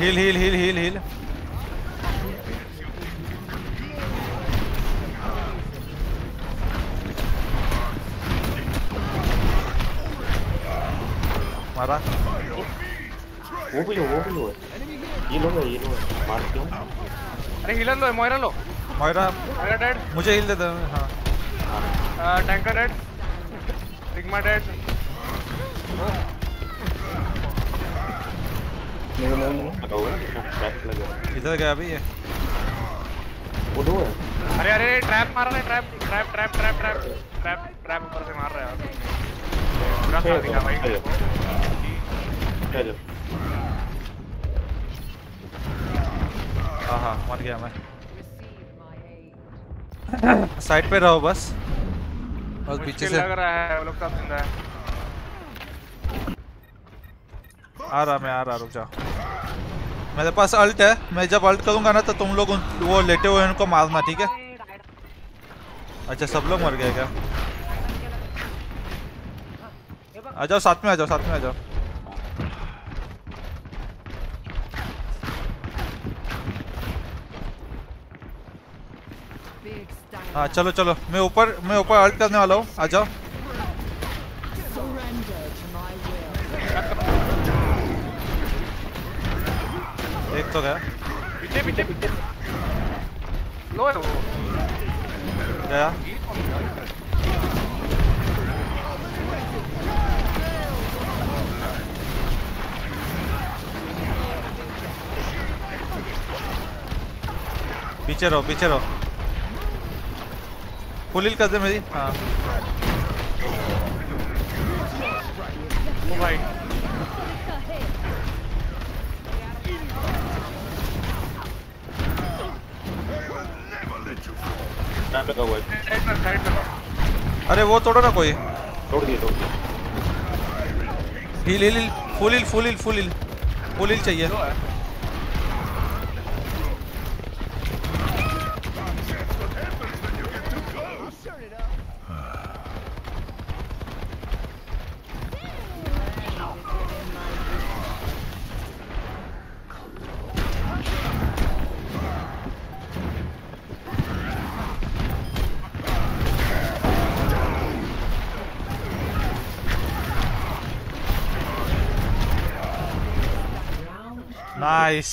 heal heal heal heal heal मारा वो भी लो वो भी लो ये लो ये लो मार क्यों अरे हिलर लो मोयरा लो। मोयरा मोयरा डेड मुझे हील दे दो हाँ। टैंकर डेड सिग्मा डेड है इधर गया अभी ये। वो दो है? अरे अरे ट्रैप मार रहा है trap trap trap trap trap trap trap ऊपर से मार रहा है। पूरा खा दिया भाई। चलो चलो हाँ। हाँ मर गया मैं। साइड पे रहो बस। और पीछे से लग रहा है वो लोग का ज़िंदा है। आ रहा मैं आ रहा रुक जाओ। मेरे पास अल्ट है मैं जब अल्ट करूँगा ना तो तुम लोग वो लेटे हुए उनको मारना ठीक है? अच्छा सब लोग मर गए क्या? आ जाओ साथ में आ जाओ साथ में आ जाओ। हाँ चलो चलो। मैं ऊपर मैं ऊपर अल्ट करने वाला हूँ। आ जाओ. एक तो गया। पीछे पीछे पीछे। लो। गया। पीछे रहो पीछे रहो। फुल कर दे मेरी। हाँ। ओ भाई लगा हुआ है अरे वो तोड़ो ना कोई। तोड़ दिए तोड़ दिए। Heal heal heal full heal full heal full heal full heal चाहिए। नाइस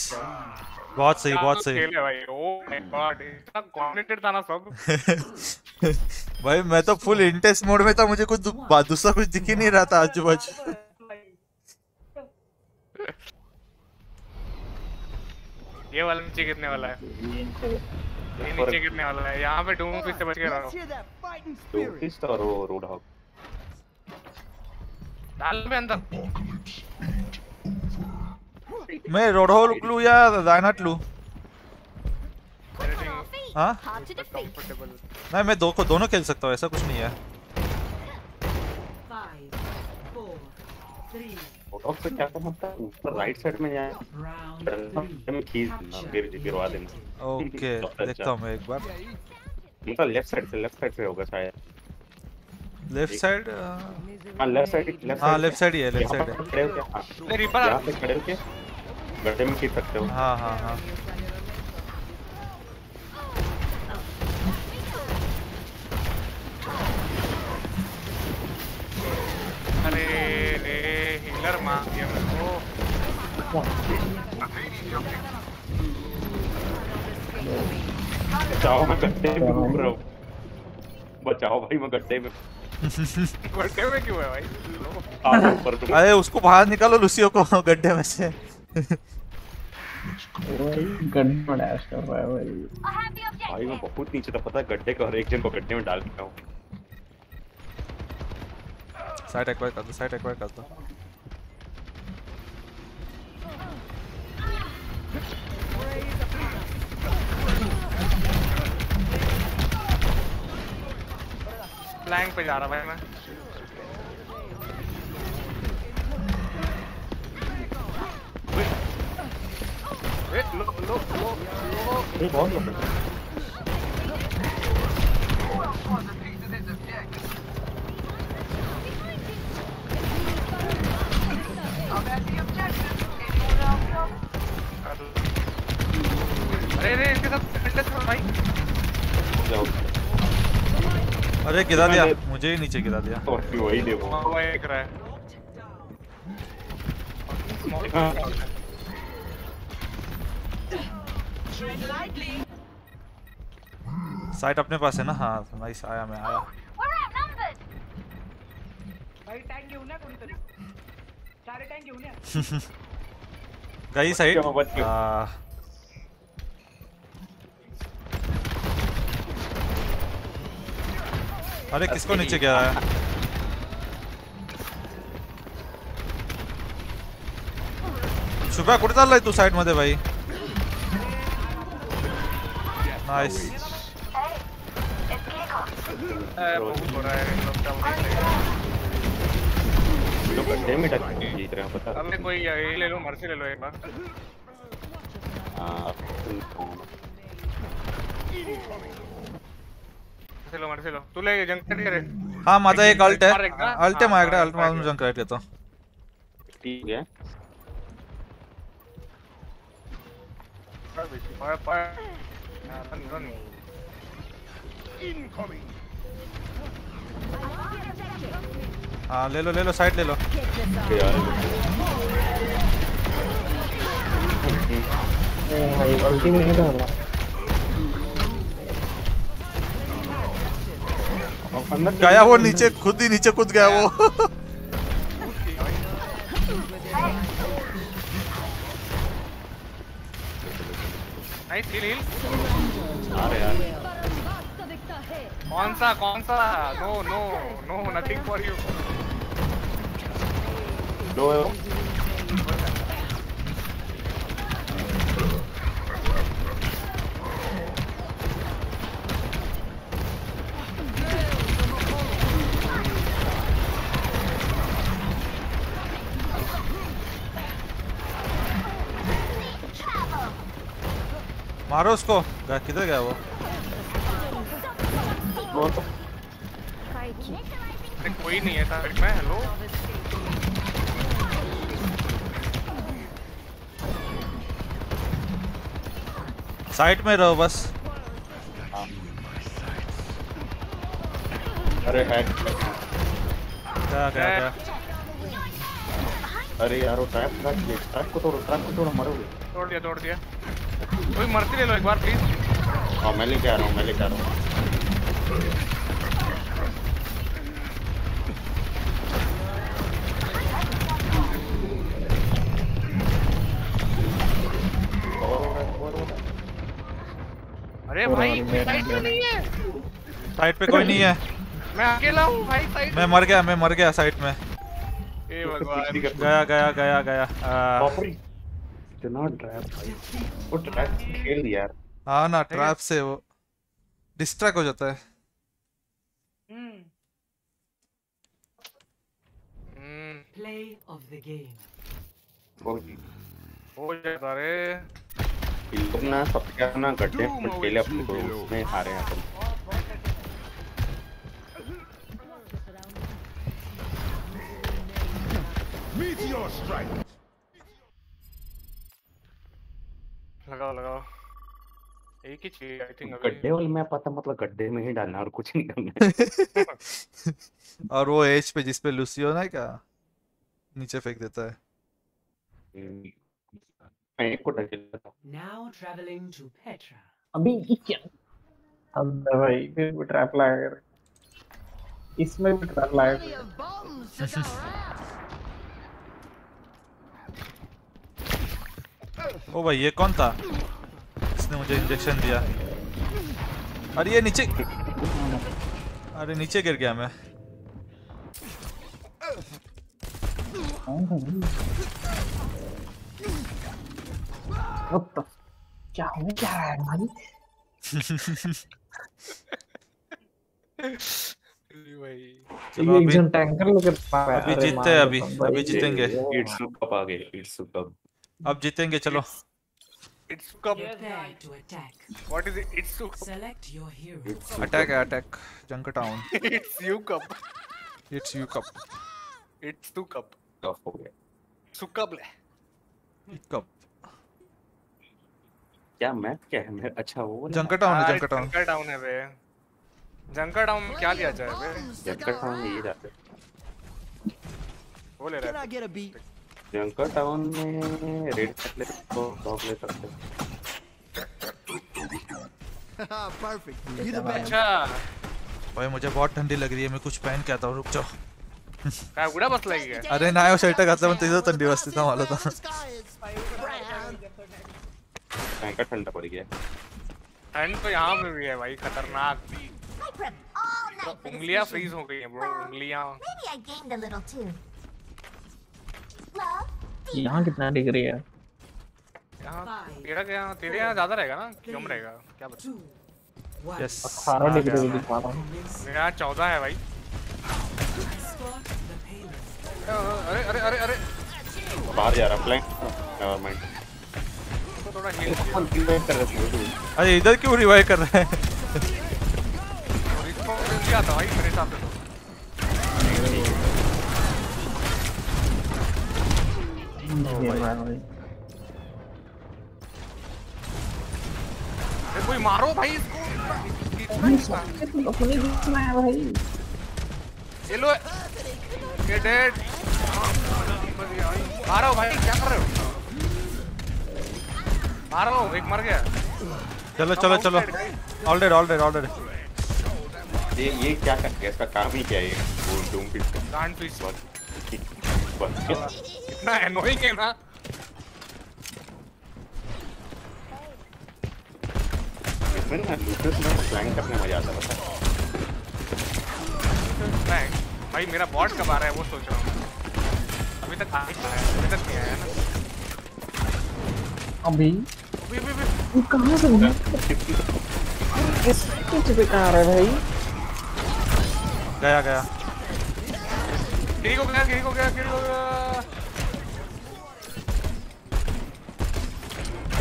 बहुत सही बहुत सही खेले भाई। ओ माय गॉड इतना कॉम्प्लिकेटेड था ना सब। भाई मैं तो फुल इंटेंस मोड में था मुझे कुछ दूसरा कुछ दिख ही नहीं रहा था आजू बाजू। ये वाला नीचे गिरने वाला है। ये नीचे गिरने वाला है। यहाँ पे डूम फिर से बच के रहो fighting तो इस और वो रोड हॉग डाल में अंदर। मैं रोडहोल लूँ या राइनट लूँ? हाँ? नहीं मैं दो को दोनों खेल सकता हूँ ऐसा कुछ नहीं है। रोड हॉग से क्या करना था? ऊपर राइट साइड में जाए। खींच देना गिर गिरवा देना ओके देखता हूँ मैं एक बार। मतलब लेफ़्ट साइड से लेफ़्ट साइड से होगा शायद। लेफ़्ट साइड हाँ लेफ़्ट साइड लेफ़्ट हाँ लेफ़्ट साइड ही है लेफ़्ट साइड है। खड़े हो। क्या हाँ रिपर यहाँ पे खड़े हो क्या गड्ढे में खींच सकते हो। हाँ हाँ हाँ। अरे रे हीलर मार दिया मेरे को। बचाओ मैं गड्ढे में घूम रहा हूँ। बचाओ भाई मैं गड्ढे में। गड्ढे में क्यों है भाई? अरे उसको बाहर निकालो लुसियो को गड्ढे में से। गड्ढे डैश कर रहा है भाई भाई मैं बहुत नीचे था पता गड्ढे का और एक जन को गड्ढे में डाल देता हूँ। साइड एक्वायर कर दो साइड एक्वायर कर दो। फ्लैंक पे जा रहा भाई मैं। लो लो लो लो ये बहुत लोग अरे अरे इसके साथ फिटनेस करो भाई जाओ अरे गिरा दिया। मुझे ही नीचे गिरा दिया। वही देखो। वो एक रहा है। साइड अपने पास है ना? हाँ नाइस आया मैं आया। भाई टँक घेऊन या कोणीतरी सारे टँक गई साइड? आ, अरे किसको नीचे गिरा है? शुभ्या कुठे चाललाय तू साइड मध्ये भाई। रहा है लोग गड्ढे में जीत रहे हैं पता कोई ये ले लो मर्सी ले लो एक बार। हाँ मर्सी लो। तू ले जंक कर रे हा माझा एक अल्ट अल्ट हा, माझ्याकडे अल्ट मार, मारून जंक राईट ठीक घेऊन ये. incoming. हाँ ले लो ले लो साइड ले लो। गया वो नीचे खुद ही नीचे कूद गया वो। नाइस हील हील अरे यार कौन सा कौन सा no no no nothing for you low है वो। मारो उसको गया किधर गया वो अरे कोई नहीं है साइड में हेलो साइड में रहो बस। अरे हैक गया गया गया अरे यार वो ट्रैप ट्रैप ये ट्रैप को तोड़ो ट्रैप को तोड़ो मरोगे। तोड़ दिया तोड़ दिया। कोई मर्सी ले लो एक बार प्लीज़ हाँ मैं लेके आ रहा हूँ मैं लेके आ रहा हूँ। अरे भाई साइड में नहीं है। साइड पे कोई नहीं है। मैं अकेला हूँ भाई साइड मैं मर गया मैं मर गया साइड में। ए भगवान। गया गया गया गया। इतना ट्रैप भाई। वो ट्रैप खेल यार। हाँ ना ट्रैप से वो। डिस्ट्रैक्ट हो जाता है। Play of the game. हो जाता रे लोग ना सब क्या ना गड्ढे खेले अपने को उसमें हारे हैं अपन। Meteor strike. लगाओ लगाओ। एक ही चाहिए आई थिंक गड्ढे वाले मैं पता मतलब गड्ढे में ही डालना और कुछ नहीं करना। और वो एज पे जिस पे लूसियो ना क्या? नीचे फेंक देता है. अभी ये क्या? अब भाई फिर भी ट्रैप लाया कर। इसमें भी ट्रैप लाया कर। ओ भाई ये कौन था? इसने मुझे इंजेक्शन दिया। अरे ये नीचे अरे नीचे गिर गया मैं। What the- क्या हो क्या रहा है भाई चलो अभी जन टैंकर लेके पा रहा है अभी जीतते हैं अभी अभी जीतेंगे इट्स कप आ गए इट्स कप अब जीतेंगे चलो। It's cup. What is it it's Select your hero. Attack है attack junk town it's you cup it's you cup it's two cup tough हो गया सुकबले कप क्या मैप क्या है? मैं अच्छा वो वाला जंक टाउन है जंक टाउन जंकर टाउन है बे जंकर टाउन में क्या लिया जाए बे जंकर टाउन में ये जाते वो ले रहा है जंकर टाउन में रेड ले डॉग ले सकते Perfect. अच्छा। भाई मुझे बहुत ठंडी लग रही है। मैं कुछ पहन के आता हूँ रुक जाओ। काय उडा बसलाय की काय? अरे नाही शर्ट घातला पण तिथं थंडी वाजते ना मला तर टैंकर ठंडा पड़ गया ठंड तो यहाँ पे भी है भाई खतरनाक उंगलियाँ फ्रीज हो गई हैं ब्रो उंगलियाँ. यहाँ कितना डिग्री है? यहाँ तेरा क्या तेरे यहाँ ज़्यादा रहेगा ना? कम रहेगा? क्या बता यस अठारह डिग्री दिखा रहा हूँ। मेरे यहाँ चौदह है भाई। अरे अरे अरे अरे बाहर जा रहा फ्लैंक नेवर माइंड तो थोड़ा हिल कर रहे थे अरे इधर क्यों रिवाइव कर रहे हैं? रिस्पॉन्स क्या था भाई मेरे हिसाब से तो कोई मारो भाई इसको इतना अपने दिखना है भाई। ये लो। ये डेड मारो भाई क्या कर रहे हो? मारो एक मर गया। चलो चलो चलो। All dead all dead all dead ये ये क्या कर गया इसका काम ही क्या है? ये वो डूम पिट का। गांड पीस बस बस इतना एनोइंग है ना। इसमें ना लूटर्स में फ्लैंक करने मज़ा आता है पता है? भाई मेरा बॉट कब आ रहा है वो सोच रहा हूँ। अभी तक आ ही नहीं आया अभी तक नहीं आया ना अभी अभी अभी अभी कहाँ से हुआ किस कुछ बेकार है भाई गया गया गिरी को गया गिरी को गया गिरी को गया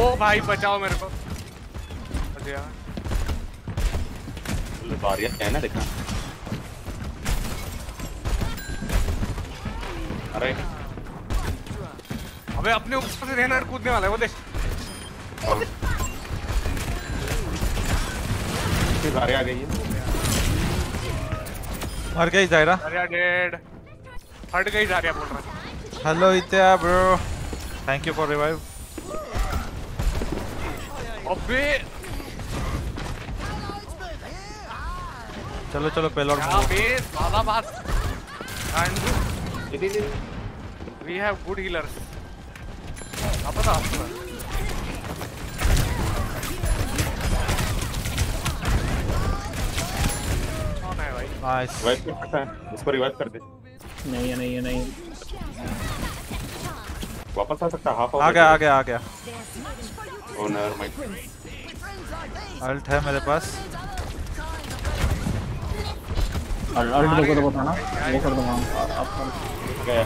ओ भाई बचाओ मेरे को बच गया बारिया क्या है ना देखना अरे अबे अपने ऊपर से रहना कूदने वाला है वो देख। फिर आ गई है मर गई जायरा। अरे डेड। हट गई जा रहा बोल रहा hello इत्या bro thank you for revive अबे। चलो चलो पेलोड क्या बे ज़्यादा बात। And we have good healers अब बता कौन है भाई नाइस रिवाइव कर सकता है इसको रिवाइव कर दे नहीं है नहीं है। नहीं वापस आ सकता हाफ़ आ गया आ गया आ गया। ओनर माइक अल्ट है मेरे पास। अल्ट देखो तो बताना वो कर दूँगा। आप कर गया।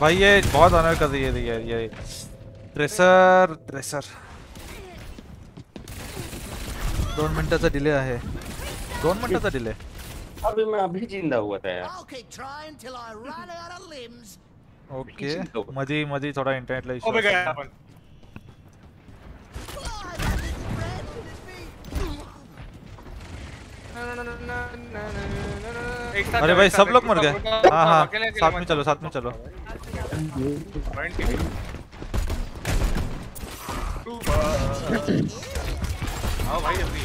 भाई ये बहुत ऑनर कर रही है ये ये ट्रेसर ट्रेसर दोन मिनिटाचा डिले आहे दोन मिनिटाचा डिले अभी मैं अभी ज़िंदा हुआ था यार। Trying till I run out of okay थोडा इंटरनेटला इश्यू अरे भाई सब लोग मर गए। हाँ हाँ साथ में चलो साथ में चलो। आओ भाई जल्दी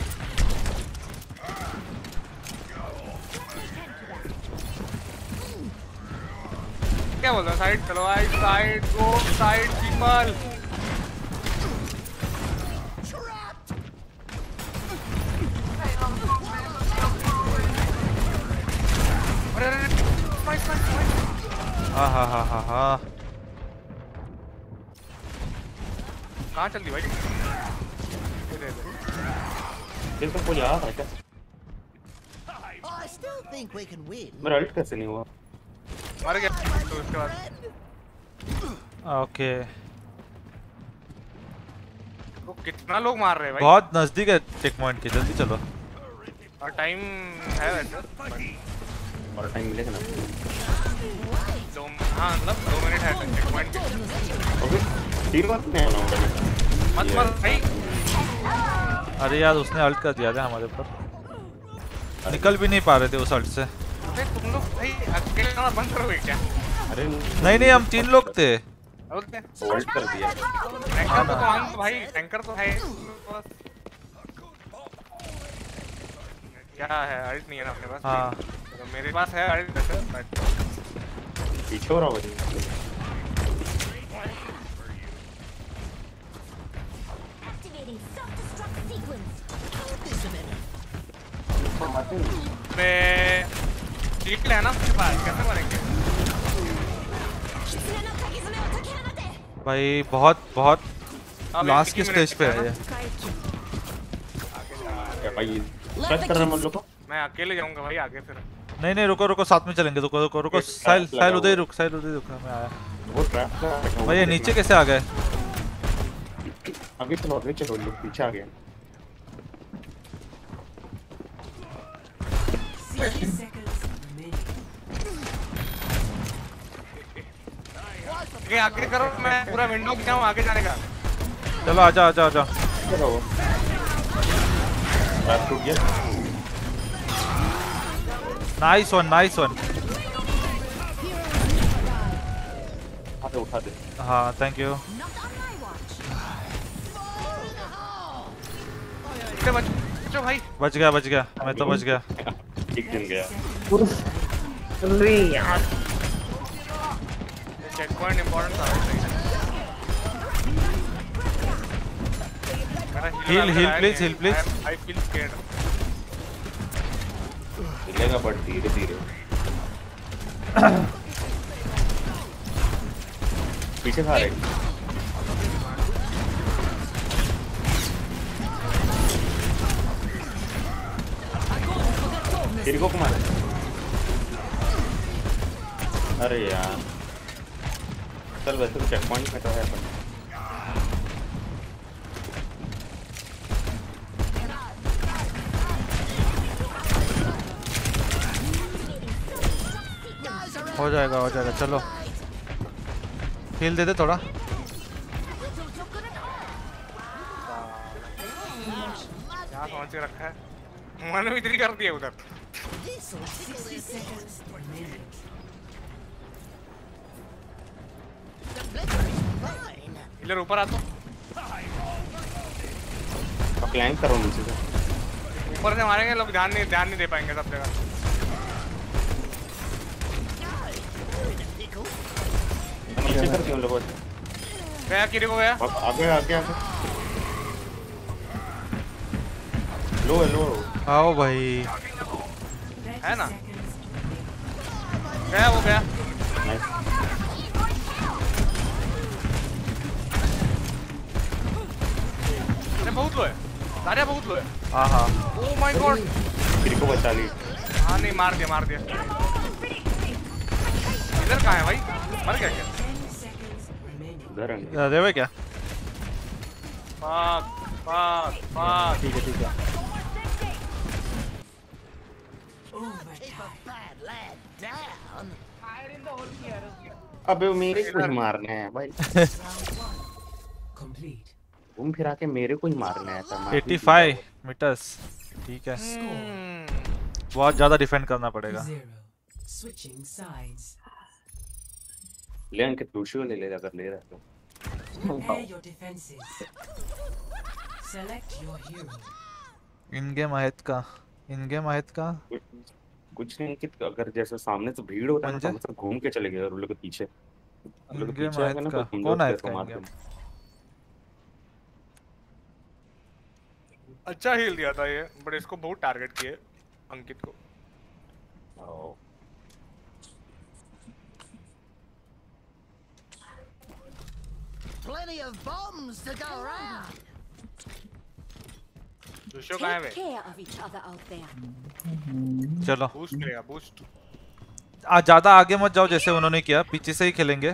क्या बोल रहा साइड चलो। I said go side people अरे अरे हाँ हाँ हाँ हाँ हाँ कहाँ चल दी भाई? ये दे दे इसमें कोई आ रहा है क्या? I still think we can win. मेरा अल्ट कैसे नहीं हुआ? मर गया। तो उसके बाद। ओके। वो कितना लोग मार रहे हैं भाई? बहुत नज़दीक है चेक पॉइंट के। जल्दी चलो। और टाइम है वैसे। और टाइम मिलेगा ना। दो हाँ मतलब दो मिनट है चेक पॉइंट के अबे तीन बार नहीं आना होगा मत मर भाई। अरे यार उसने अल्ट कर दिया था हमारे ऊपर। निकल भी नहीं पा रहे थे उस अल्ट से। अरे तुम लोग भाई अकेले आना बंद करोगे क्या? अरे नहीं नहीं हम तीन लोग थे। ओके। होल्ड कर दिया। टैंकर तो तो भाई। टैंकर तो है बस क्या है? अल्ट नहीं है ना अपने पास? हाँ। तो मेरे पास है अल्ट वैसे बट पीछे हो रहा. मैं शील्ड है ना उसके पास कैसे मरेंगे भाई बहुत बहुत लास्ट की स्टेज पे है है ये। भाई टच कर रहा हम लोग। को मैं अकेले जाऊँगा भाई आगे फिर। नहीं नहीं रुको रुको साथ में चलेंगे रुको रुको रुको साइल साइल उधर ही रुक साइल उधर ही रुक मैं आया। वो ट्रैप भाई ये नीचे कैसे आ गए? अभी तो चलो नीचे हो लोग पीछे आ गए। आगे आगे करो मैं पूरा विंडो खिंचाऊं आगे जाने का। चलो आजा आजा आजा। रात टूट गया नाइस वन नाइस वन उठा दे उठा दे हाँ थैंक यू बचो भाई बच गया बच गया मैं तो बच गया एक दिन गया अरे यार चेक पॉइंट इंपॉर्टेंट था Heal, heal, please, heal, please. I feel scared मिलेगा बट धीरे धीरे पीछे खा रहे किरको को मारे अरे यार चल वैसे तो चेक पॉइंट में तो है अपन हो जाएगा हो जाएगा चलो। हील दे दे थोड़ा। यहाँ समझ के रखा है? मैंने भी इतनी कर दिया उधर। 60 इधर ऊपर आ तो। अब क्लैंक करो नीचे से। ऊपर से मारेंगे लोग ध्यान नहीं ध्यान नहीं दे पाएँगे सब जगह। नीचे कर क्यों लोगों गया किरी को गया। आगे आगे आगे लो है लो। आओ भाई। है ना? गया वो गया। अरे बहुत लो है। दारिया बहुत लो है। हाँ हाँ ओ माय गॉड किरी को बचा ली हाँ नहीं मार दिया मार दिया। इधर कहाँ है भाई? मर गया क्या? उधर है देवे क्या? fuck fuck fuck ठीक है ठीक है। अबे मेरे को ही मारने हैं भाई. घूम फिरा के मेरे को ही मारने आया था 85 मीटर्स ठीक है। बहुत ज़्यादा डिफेंड करना पड़ेगा। Switching sides. ले अंकित लूशियो ले ले अगर ले रहा है तो. इन गेम आहेत का इन गेम आहेत का कुछ नहीं अंकित अगर जैसे सामने से भीड़ होता है ना तो घूम के चले गए और उन लोग पीछे। उन लोग के इनके पीछे ना माहित तो का? कौन लोग आया कैसे इसका मारते इनके? अच्छा हील दिया था ये बट इसको बहुत टारगेट किए अंकित को। Plenty of bombs to go around. कहाँ है Take care of each other out there. चलो। बूस्ट आ ज़्यादा आगे मत जाओ जैसे उन्होंने किया। पीछे से ही खेलेंगे।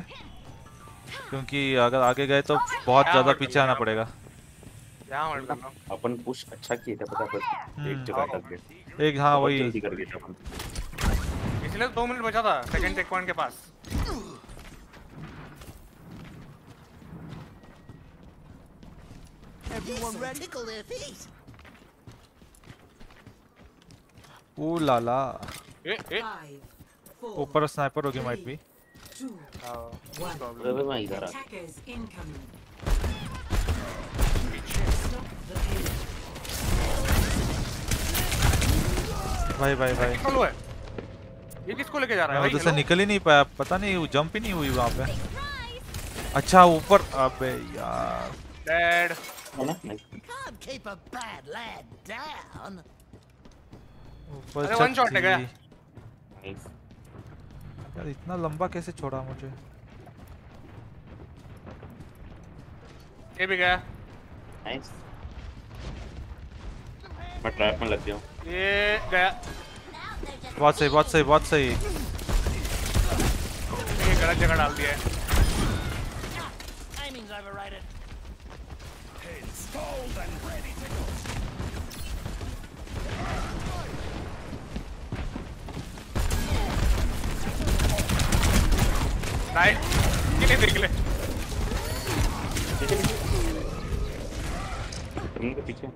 क्योंकि अगर आगे गए तो बहुत हाँ, ज़्यादा पीछे आना पड़ेगा। यहाँ होल्ड कर लो अपन पुश अच्छा किए थे पता बस एक जगह तक गए एक हाँ वही। जल्दी कर दिया था अपन। इसलिए तो दो मिनट बचा था सेकंड चेक पॉइंट के पास। Everyone ready? Tickle their feet. ओ लाला ए ए Five, four, ऊपर स्नाइपर होगी माइट भी अबे मैं इधर आ. भाई भाई भाई है। ये किसको लेके जा रहा है? भाई उधर से निकल ही नहीं पाया। पता नहीं वो जंप ही नहीं हुई वहाँ पे। अच्छा ऊपर। अबे यार। Dead Can't keep a bad lad down. अरे क्या? थी। नहीं यार इतना लंबा कैसे छोड़ा मुझे? ये भी गया। नाइस मैं ट्रैप में लग गया हूँ। ये गया। बहुत सही बहुत सही बहुत सही। ये गलत जगह डाल दिया है। नाइस इसके लिए देख ले तुम के पीछे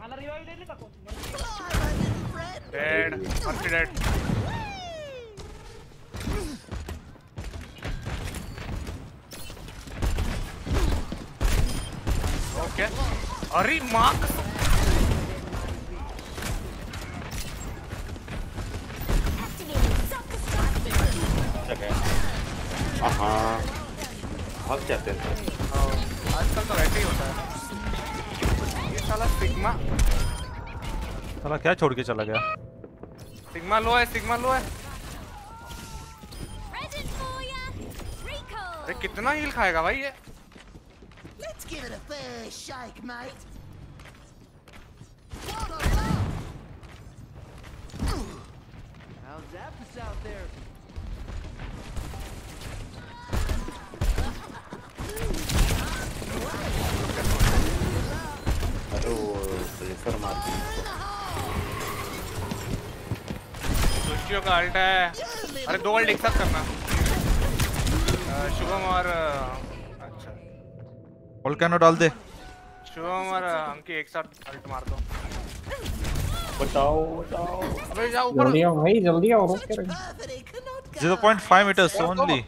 मला रिवाइव दिली ओके। अरे माँ हाँ भाग जाते हैं। आजकल तो वैसे ही होता है। ये साला सिग्मा। साला क्या छोड़ के चला गया? सिग्मा लो है सिग्मा लो है। अरे कितना हील खाएगा भाई ये? Give it a fair shake, mate. How's Zapdos out there? अरे वो ब्लेसर मार दी सुशियो का अल्ट है अरे दो अल्ट एक साथ करना अ, शुभम और अ, अच्छा वोल्केनो डाल दे। शुभम और अ, अंकी एक साथ अल्ट मार दो। बचाओ बचाओ अबे जाओ ऊपर। जल्दी आओ भाई जल्दी आओ रुक के रहे। 0.5 meters only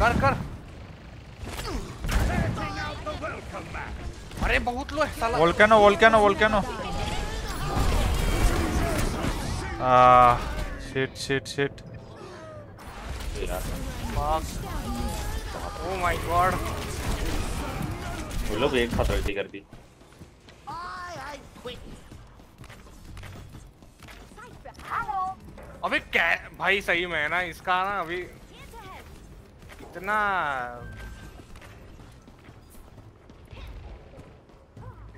कर कर। अरे बहुत लो है साला। Volcano volcano volcano uh shit shit shit oh my god वो लोग एक साथ अल्टी कर दी। अबे क्या भाई सही में है ना इसका ना अभी इतना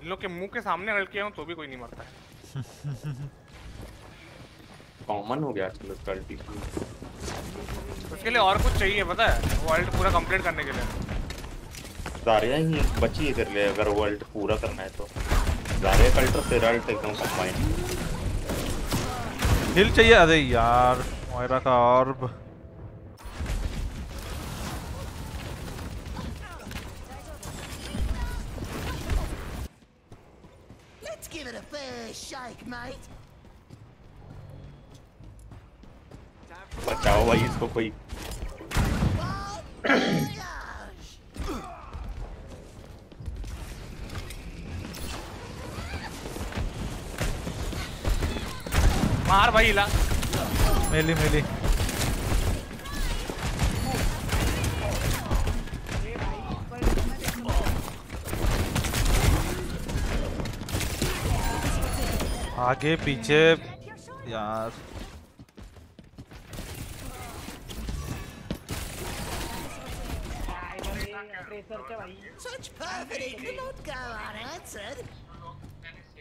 इन लोग के मुँह के सामने किया हूँ तो भी कोई नहीं मरता है। कॉमन हो गया आजकल उसका अल्टी उसके लिए और कुछ चाहिए पता है? वो अल्ट पूरा कंप्लीट करने के लिए। जारिया ही बची है तेरे लिए अगर वो अल्ट पूरा करना है तो। जारिया का अल्ट तेरा अल्ट एकदम कंबाइन हिल चाहिए? अरे यार मोयरा का orb Let's give it a fair shake, mate. बचाओ भाई इसको कोई। मार भाई ला। मिली मिली। आगे पीछे। यार.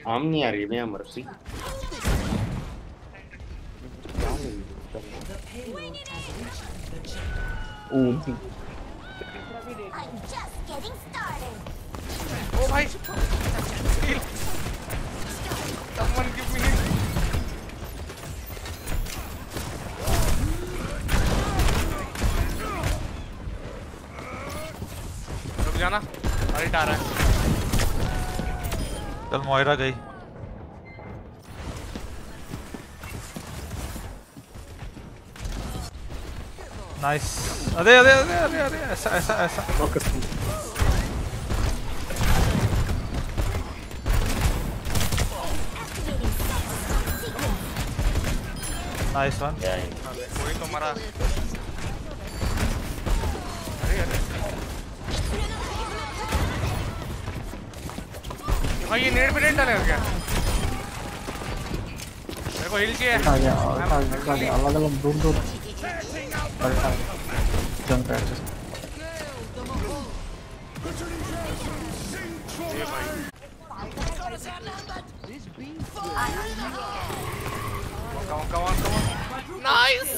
आम नहीं आ रही भैया मर्सी ऊंची I'm just getting started. ओ भाई someone give me hit. रुक जाना अल्ट आ रहा है चल मोयरा गई नाइस अरे अरे अरे अरे अरे ऐसा ऐसा ऐसा नाइस वन कोई तो मरा अरे अरे भाई ये नेट पे नेट डालेगा क्या मेरे को हिल चाहिए आ गया आ गया आ गया अलग अलग दूर दूर पलटा जंप.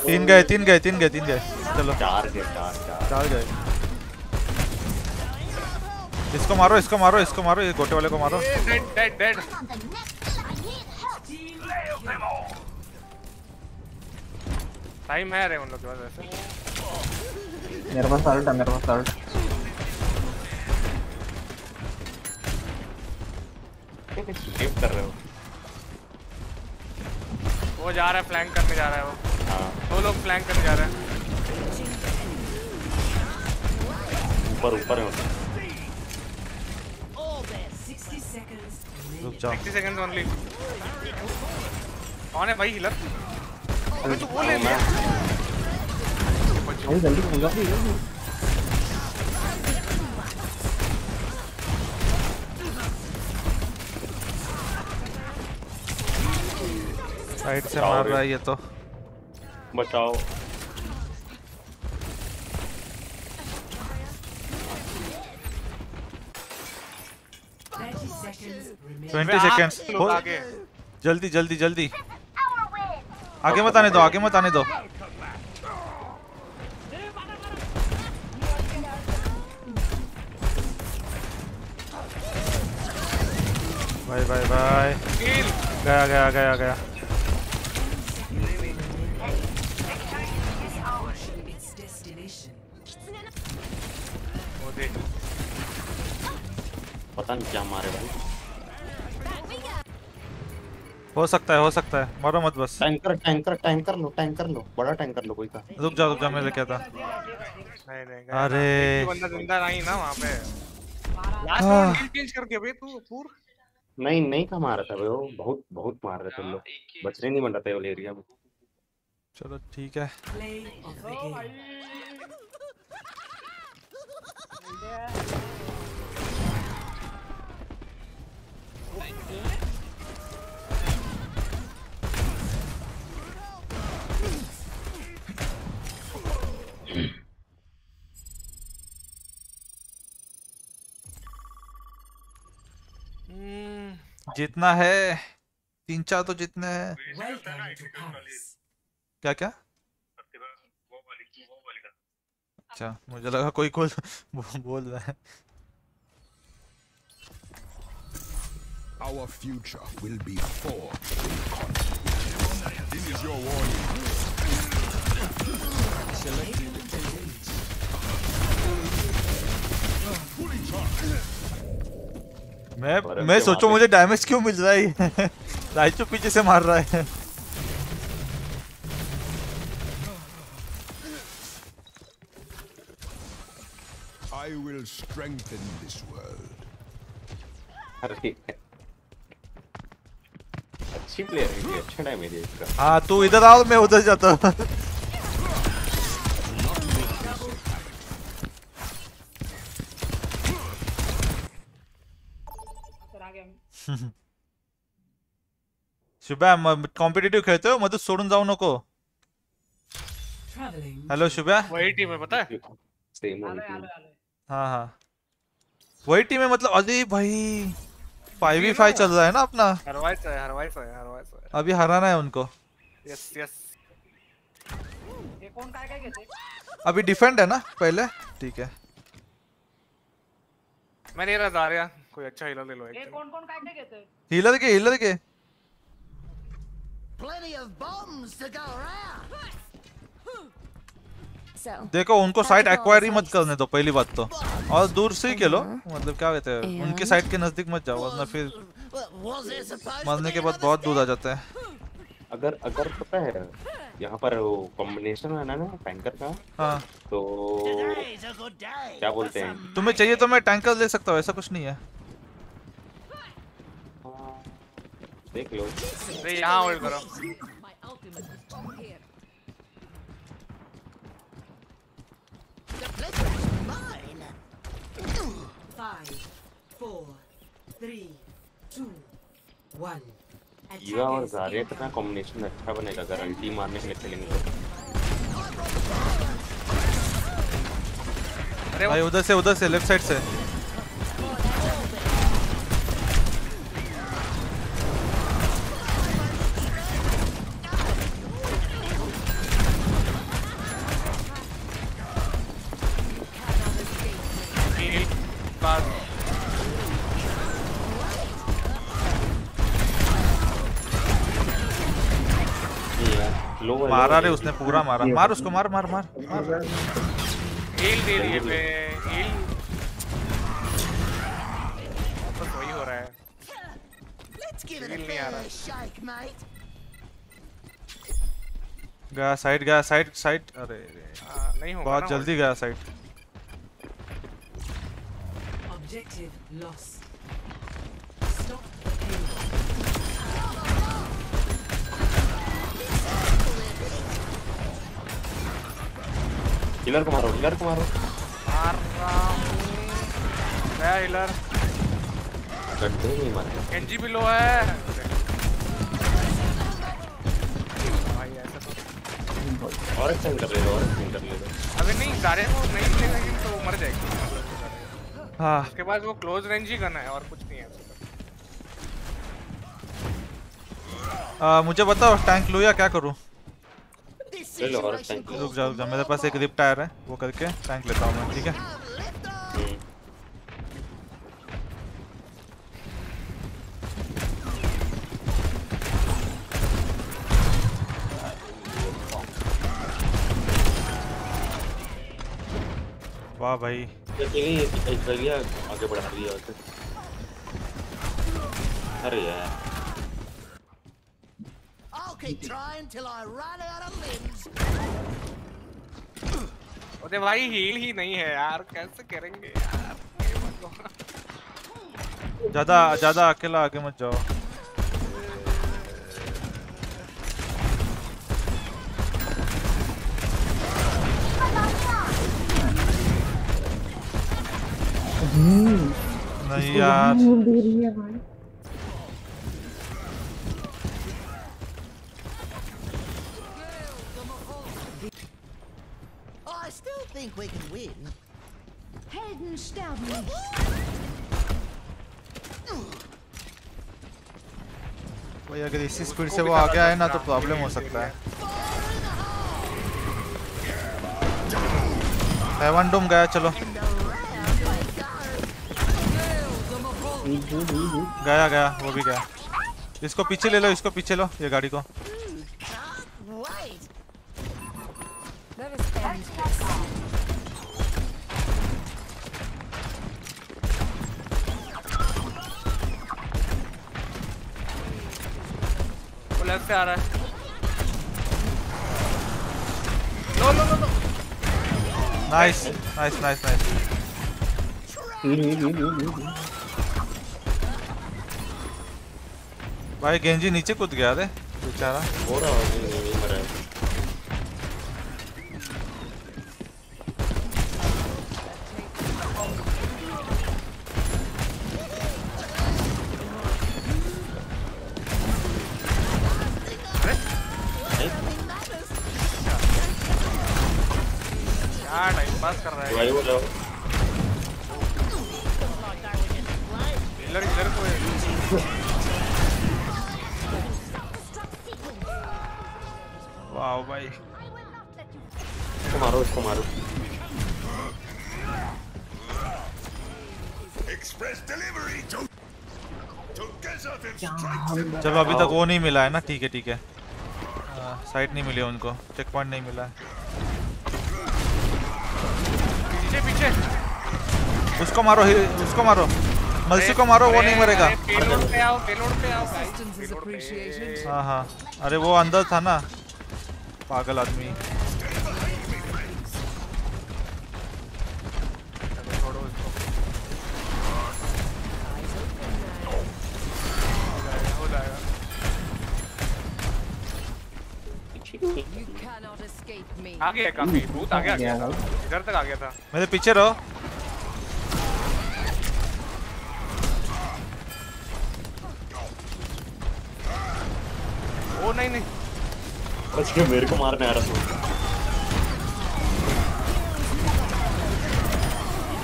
तीन गए तीन गए तीन गए तीन गए। चलो। चार गए चार चार। चार गए। इसको मारो इसको मारो इसको मारो ये गोटे वाले को मारो। डेड डेड डेड टाइम है रे उन लोग के पास वैसे। मेरे पास अल्ट है मेरे पास अल्ट स्किप कर रहे हो। वो जा रहा है फ्लैंक करने जा रहा है वो। हाँ। दो लोग फ्लैंक करने जा रहे हैं। ऊपर ऊपर है उनका। 60 seconds. रुक जाओ 60 सेकंड्स ओनली कौन है भाई हिलर अबे तू वो ले लिया जल्दी साइड से मार रहा है ये तो। बचाओ. ट्वेंटी सेकेंड्स जल्दी जल्दी जल्दी। आगे मत आने दो आगे मत आने दो। भाई भाई भाई। गया गया गया गया। पता नहीं क्या मारे भाई? हो सकता है हो सकता है। मारो मत बस। टैंकर टैंकर टैंकर लो टैंकर लो। बड़ा टैंकर लो कोई का। रुक जाओ रुक जाओ मैं लेके आता। नहीं नहीं अरे। बंदा ज़िंदा नहीं ना वहाँ पे। लास्ट। में चेंज कर दिया भाई तू पूर नहीं नहीं का मारा था भाई वो बहुत बहुत मार रहे थे लोग। बचने नहीं बन रहा था ये वाले एरिया में। चलो ठीक है। Play जीतना है तीन चार तो जीतने हैं. क्या क्या अच्छा मुझे लगा कोई कोई बोल रहा है Our future will be forged in conflict. This is your warning. Selected agents. Fully charged. मैं मैं उनके सोचू मुझे डैमेज क्यों मिल रहा है? राइचू पीछे से मार रहा है। I will strengthen this world. अच्छी प्लेयर है ये, अच्छा डैमेज है इसका। हाँ तू इधर आओ मैं उधर जाता हूँ। शुभ्या कॉम्पिटेटिव्ह खेळतोय मध्ये सोडून जाऊ नको. हेलो शुभ्या. वही टीम है पता है? सेम हो हाँ हाँ. वही टीम है मतलब अरे भाई फाइव वी फाइव चल रहा है ना अपना? हरवाई से है हरवाई से है हरवाई से अभी हराना है उनको. यस यस हे कोण काय काय घेते अभी डिफेंड है ना पहले? ठीक है. मैं नहीं रहा जा रहा कोई अच्छा हीलर ले लो एक कोण कोण काय काय घेते हीलर के हीलर के। Plenty of bombs to go around. देखो उनको साइड एक्वायर ही मत करने दो पहली बात तो। और दूर से ही खेलो। मतलब क्या कहते हैं उनके साइड के नज़दीक मत जाओ वरना फिर मरने के बाद बहुत दूर आ? जाते हैं। अगर अगर पता है यहाँ पर वो कॉम्बिनेशन है ना ना टैंकर का हाँ। तो. क्या बोलते हैं? तुम्हें चाहिए तो मैं टैंकर ले सकता हूँ ऐसा कुछ नहीं है। देख लो अरे यहाँ होल्ड करो. Five, four, three, two, one. ईवा और जारिया का कॉम्बिनेशन अच्छा बनेगा अगर अल्टी मारने के लिए खेलेंगे अरे भाई उधर से उधर से लेफ़्ट साइड से मारा रे उसने पूरा मारा। मार उसको मार मार मार। हील दे दिए पे हील वापस वही हो रहा है। Give it a Heal नहीं आ रहा। mate. गया साइड गया साइड साइड अरे हाँ, नहीं होगा बहुत जल्दी गया साइड Objective lost. हिलर को मारो हिलर को मारो मार रहा हूँ गया हीलर करते ही नहीं मारे एनजी भी लो है भाई ऐसा तो और एक टाइम कर ले और एक टाइम कर ले लो अगर नहीं सारे को नहीं मिलेगा किल तो वो मर जाएगी हाँ उसके बाद वो क्लोज रेंज ही करना है और कुछ नहीं है आ, मुझे बताओ टैंक लो या क्या करूँ ले लो और एक रुक जा रुक जा मेरे पास एक रिप टायर है वो करके टैंक लेता हूँ मैं ठीक है? हम्म। वाह भाई। आगे बढ़ा दिया उसे अरे यार। I'll keep trying till I run out of limbs. अरे भाई हील ही नहीं है यार। कैसे करेंगे यार? ज़्यादा ज़्यादा अकेला आगे मत जाओ। नहीं यार दे रही है भाई I still think we can win. Helden sterben nicht. भाई अगर इसी स्पीड से वो आगे आए ना तो प्रॉब्लम हो सकता है हेवन डूम गया चलो गया गया वो भी गया इसको पीछे ले लो इसको पीछे लो ये गाड़ी को से आ रहा है। लो लो लो लो। नाइस नाइस नाइस नाइस भाई गेंजी नीचे कूद गया रे बेचारा। हो रहा है। मिला है ना? ठीक है ठीक है। साइट नहीं मिली उनको। चेक पॉइंट नहीं मिला। पीछे पीछे। उसको मारो उसको मारो। मलसी को मारो वो नहीं मरेगा. हाँ हाँ। अरे वो अंदर था ना। पागल आदमी। आ गया काफ़ी बहुत आगे आ गया इधर तक आ गया था। मेरे पीछे रहो। ओ नहीं नहीं। बस ये मेरे को मारने आ रहा था।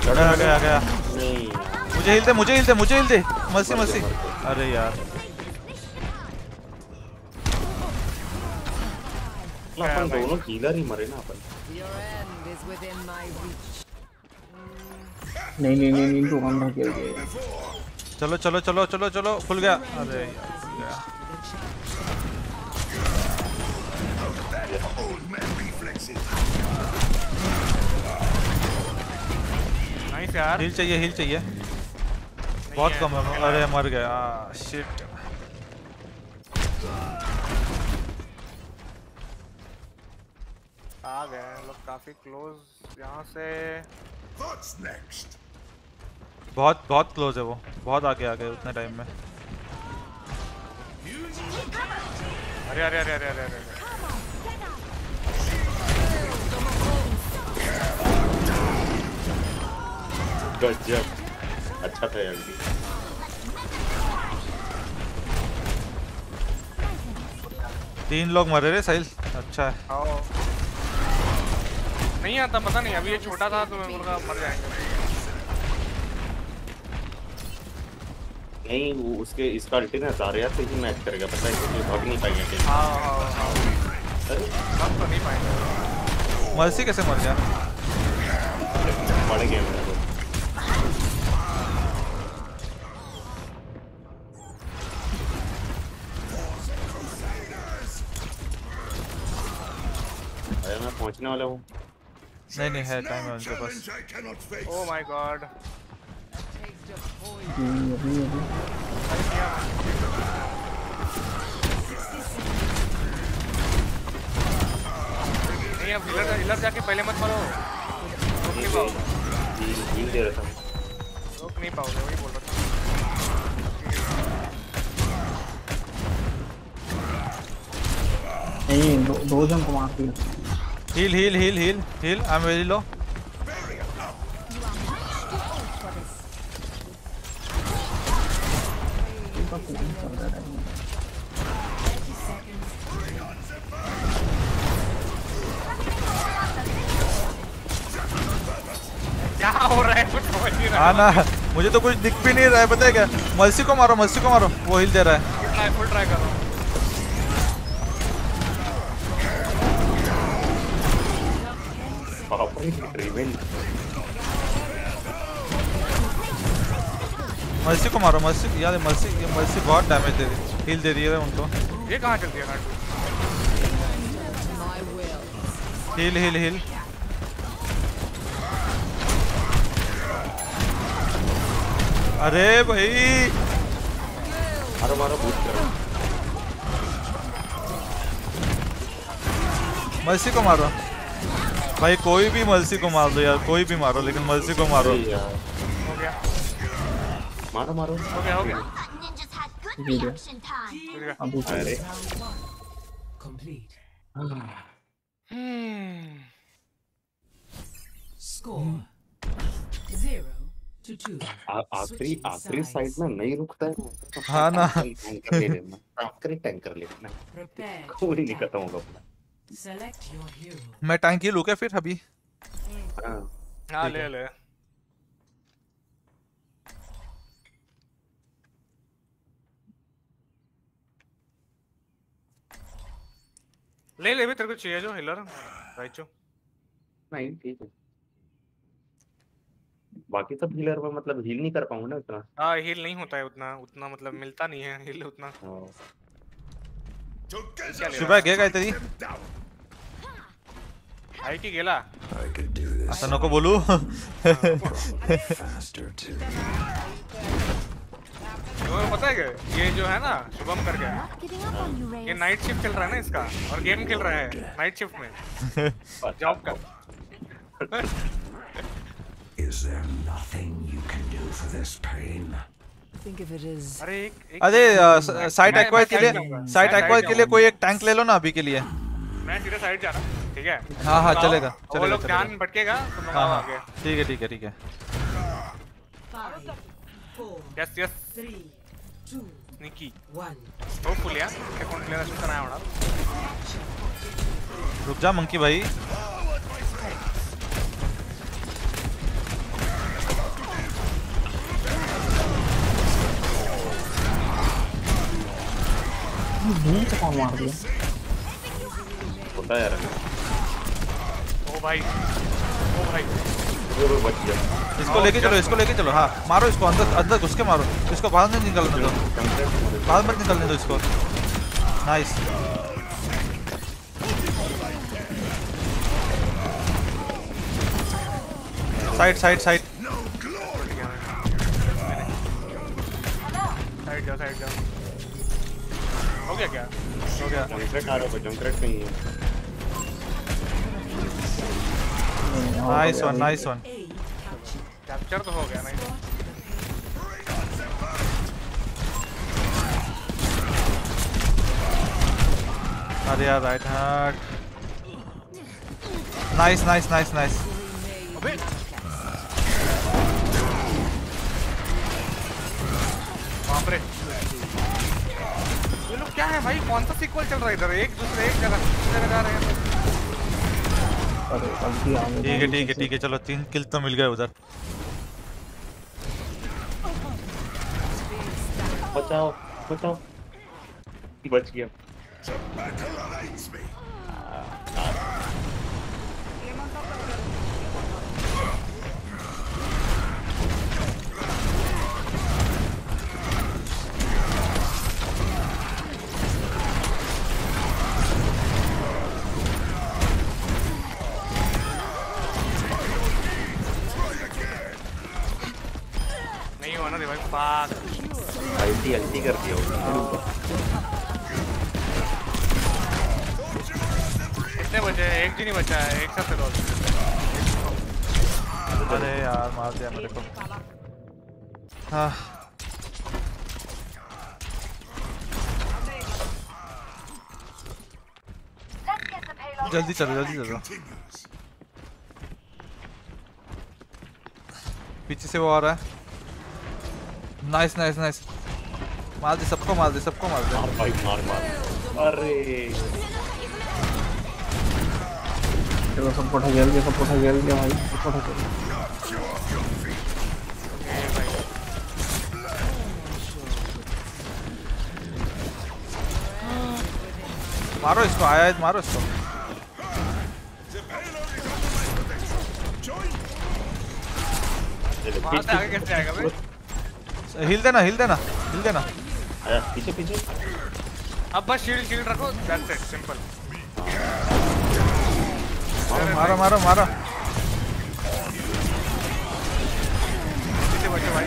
गया गया गया। नहीं। मुझे हिलते मुझे हिलते मुझे हिलते मसी मसी अरे यार। ना अपन दोनों हीलर ही मरे ना अपन. नहीं नहीं नहीं नहीं तो हम गिर गए चलो चलो चलो चलो चलो खुल गया। अरे खुल नाइस यार। हील चाहिए हील चाहिए। बहुत कम है। अरे मर गया। शिट आ गए लोग काफ़ी क्लोज यहाँ से। बहुत बहुत क्लोज है वो। बहुत आगे आ गए उतने टाइम में। अरे अरे अरे अरे अरे अरे। गजब। अच्छा था यार। तीन लोग मरे रे साहिल? अच्छा है। आओ। नहीं आता पता नहीं अभी ये छोटा था तो मैं बोला मर जाएँगे। नहीं वो उसके इसका अल्टी ना जारिया से ही मैच करेगा पता है क्योंकि भाग नहीं पाएँगे। हाँ हाँ हाँ अरे। हम तो नहीं पाएँगे। मर्सी कैसे मर गया? पड़ गया मेरे को। अरे मैं पहुँचने वाला हूँ। नहीं नहीं है टाइम है उनके पास। ओ माय गॉड नहीं अब हिलर हिलर जाके पहले मत मारो। रोक नहीं पाओगे। हील हील दे रहा था रोक नहीं पाओगे वही बोल रहा था। नहीं दो, दो जन को मार दिया। Heal heal heal heal I am very low क्या हो रहा है कुछ समझ नहीं रहा ना मुझे तो कुछ दिख भी नहीं रहा है, पता है क्या? मर्सी को मारो मर्सी को मारो। वो हिल दे रहा है। फुल ट्राई कर। रहा हूँ मर्सी को मारो मर्सी यार मर्सी ये मर्सी बहुत डैमेज दे रही हील दे रही है उनको। ये कहाँ चल दिया नाटू हील हील हील अरे भाई। मारो मारो बूट करो। मर्सी को मारो। भाई कोई भी मर्सी को मार दो यार कोई भी मारो लेकिन मर्सी को मारो हो गया मारो मारो हो गया हो गया अब अरे. हम्म, आखिरी आखिरी साइड में नहीं रुकता है हाँ ना। टैंकर ले लेना आखिरी टैंकर ले लेना कोई नहीं. खत्म होगा अपना. मैं टैंक हील हूँ क्या फिर अभी। हाँ। हाँ ले ले। ले ले भी तेरे को चाहिए जो हिलर राइचो नहीं ठीक है। बाकी सब हीलर में मतलब हील नहीं कर पाऊँगा ना इतना हाँ हील नहीं होता है उतना। उतना मतलब मिलता नहीं है हील उतना। हाँ। क्या ले शुभा घे की गेला. असं नको बोलू. Faster पता है क्या? ये जो है ना शुभम Giving up ये नाइट शिफ्ट चल रहा है ना इसका और गेम खेल रहा है नाइट शिफ्ट में. जॉब का Is there nothing you can do for this pain? Think of it as अरे एक, एक अरे साइट एक्वायर के लिए साइट एक्वायर के लिए कोई एक टैंक ले लो ना अभी के लिए। मैं सीधे साइड जा रहा हूँ ठीक है? हाँ, हाँ, तुम चलेगा, वो लोग ध्यान भटकेगा तुम लोग हाँ हाँ। आगे। ठीक है ठीक है ठीक है। Yes yes three, two, sneaky one. Hopefully यार अकाउंट प्लेयर असून नाही होणार रुक जा मंकी भाई। धूम से कौन मार दिया छोटा यार ओ भाई ओ भाई इसको लेके चलो, इसको लेके चलो। हाँ मारो इसको, अंदर अंदर घुस के मारो। इसको बाहर नहीं निकलने दो। बाहर मत निकलने दो इसको। Nice side side side side जाओ साइड जाओ। हो गया क्या हो गया जंक्रेट आ रहा है जंक्रेट नहीं है nice one nice one capture तो हो गया ना अरे यार right heart nice nice nice nice अबे बाप रे ये लोग क्या है भाई? कौन सा सीक्वल चल रहा है इधर? एक दूसरे एक जगह दूसरी जा रहे हैं गई ठीक है ठीक है ठीक है चलो तीन किल तो मिल गए उधर। बचाओ बचाओ। बच गया। नहीं होना रे भाई पाक अल्टी अल्टी कर दिया कितने बचे एक जी नहीं बचा है एक साथ चलो अरे यार मार दिया मेरे को। हाँ। जल्दी चलो जल्दी चलो। पीछे से वो आ रहा है। नाइस नाइस नाइस मार दे सबको मार दे सबको मार दे भाई मार मार। अरे। चलो सपोर्ट है जल्दी सपोर्ट है जल्दी भाई है जल्दी मारो इसको आया है मारो इसको। आगे कैसे आएगा भाई? हिल देना हिल देना हिल देना आया पीछे पीछे। अब बस शील्ड शील्ड रखो दैट्स इट सिंपल मारो मारो मारो पीछे बचो भाई।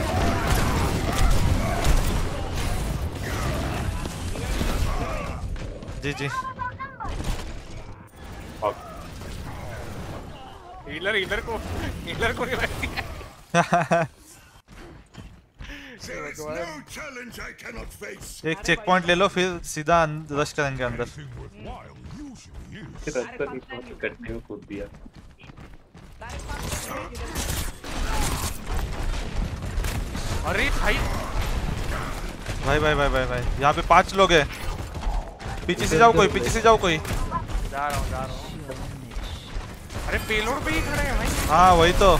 जी जी। हीलर हीलर को हीलर को revive There is no challenge I cannot face. एक चेक पॉइंट ले लो फिर सीधा रश करेंगे अंदर। दिया अरे भाई। भाई भाई भाई भाई भाई यहाँ पे पाँच लोग हैं। पीछे से जाओ कोई पीछे से जाओ कोई। जा रहा हूँ जा रहा हूँ। अरे पेलोड पे ही खड़े हैं भाई। हाँ वही तो।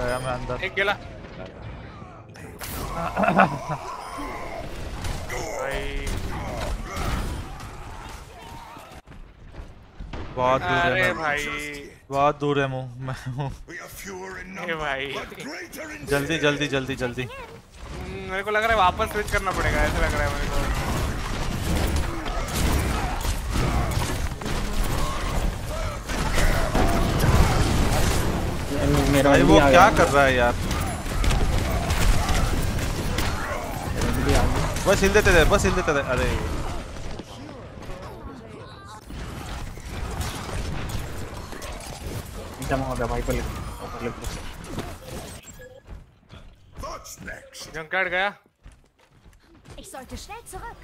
गया मैं अंदर एक गेला बहुत दूर है अरे मैं भाई बहुत दूर है मुँह मैं हूँ ए भाई जल्दी जल्दी जल्दी जल्दी मेरे को लग रहा है वापस स्विच करना पड़ेगा ऐसा लग रहा है मेरे को। मेरा भाई भी वो आ क्या गया। कर रहा है यार गया। बस हिल देते थे बस हिल देते थे अरे जमा हो गया भाई पहले पहले पहले। What's next? जंकार्ड गया Ich sollte schnell zurück.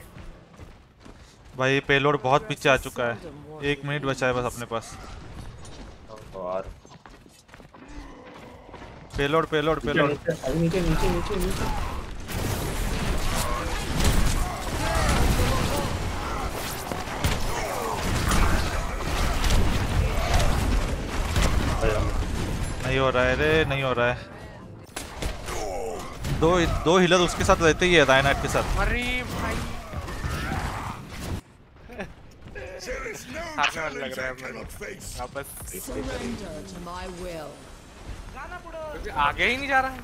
भाई पेलोड बहुत पीछे आ चुका है एक मिनट बचा है बस अपने पास और पेलोड पेलोड पेलोड। नीचे नीचे नीचे नीचे। नहीं हो रहा है रे नहीं हो रहा है। दो दो हिलर उसके साथ रहते ही है रायनाइट के साथ। अरे भाई। हारने वाले लग रहा है अपने cannot वापस आगे ही नहीं जा रहा है।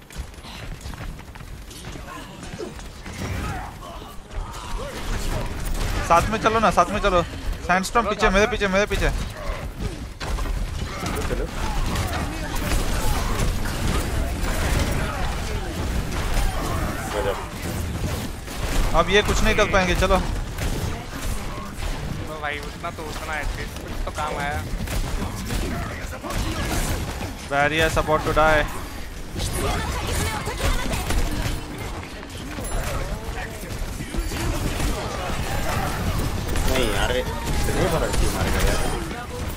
साथ में चलो ना साथ में चलो। सैंडस्टॉर्म पीछे मेरे पीछे मेरे पीछे। अब ये कुछ नहीं कर पाएँगे चलो। तो भाई उतना तो उतना एटलीस्ट कुछ तो काम आया। Barriers about to die. नहीं यार इतने बड़ा मार गया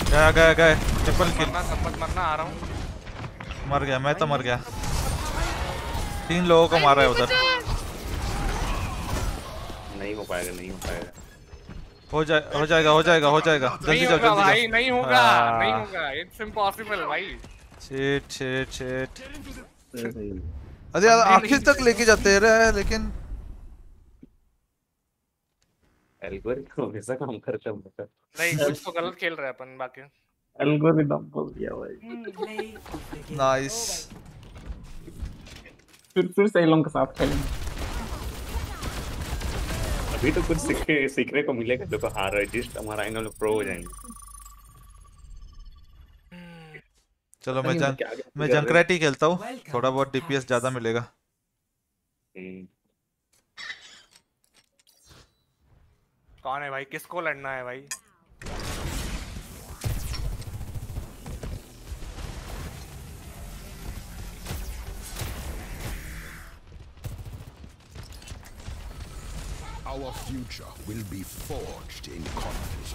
गया गया गया। ट्रिपल किल मरना मरना आ रहा हूँ। मर गया मैं तो मर गया। तीन लोगों को मारा है उधर। नहीं हो पाएगा नहीं हो पाएगा। हो जाए हो जाएगा हो जाएगा हो जाएगा। जल्दी जाओ जल्दी भाई जाओ नहीं होगा हाँ। नहीं होगा। इट्स इम्पॉसिबल भाई। शिट शिट शिट अरे यार आखिर तक लेके जाते रहे लेकिन एल्गोरिथम हमेशा काम करता है नहीं कुछ तो गलत खेल रहे हैं अपन बाकी। एल्गोरिदम बोल दिया भाई नाइस फिर फिर से लोगों के साथ खेलेंगे। अभी तो कुछ सीखने सीखने को मिलेगा। देखो हार रजिस्ट हमारा इन प्रो हो जाएँगे। चलो मैं जंक मैं ही। खेलता हूँ। थोड़ा बहुत डीपीएस ज़्यादा मिलेगा। हम्म, कौन है भाई? किसको लड़ना है भाई? Our future will be forged in conflict.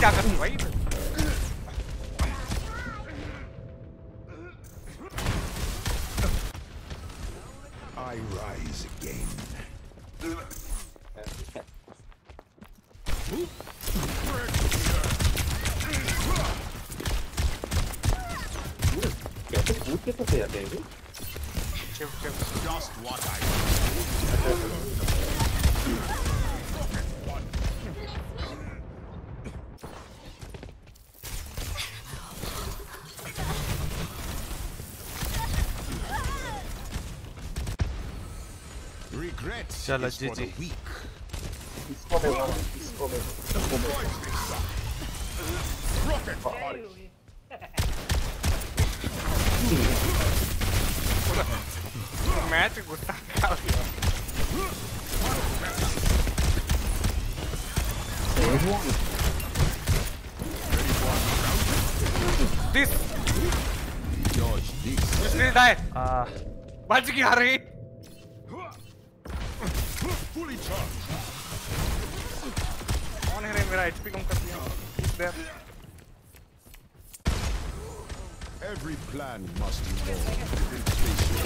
क्या कर रही है भाई I rise again. कैसे कूद के फंसे जाते हैं Shiv Shiv Just what I Regret Chala, is GG. for the weak. He's coming, man. He's coming. He's coming. Drop it, Harry. Magic with that guy. This! Dodge this. You still die. Ah. Uh, Magic, Harry! Fully charged. कौन है रे मेरा HP कम कर दिया there Every plan must evolve.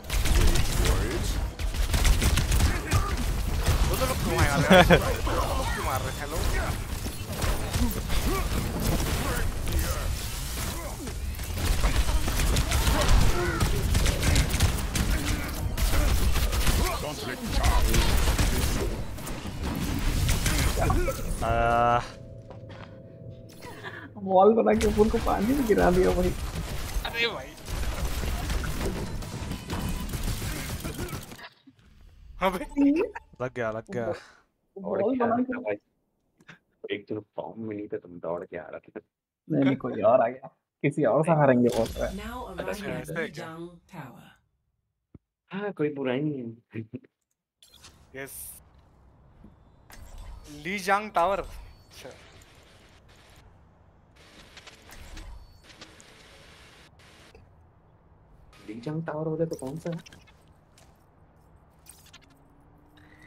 Words? वो तो लोग क्यों आए यार वो लोग क्यों मार रहे हैं हेलो वॉल बना के फूल को पानी में गिरा दिया भाई। अरे भाई। अबे लग गया लग गया। भाई? एक दिन फॉर्म में नहीं थे तुम दौड़ के आ रहा था। नहीं नहीं कोई और आ गया। किसी और से हारेंगे बोल हाँ कोई बुराई नहीं है। यस लीजांग टावर अच्छा। लीजंग टावर बोले तो कौन सा है?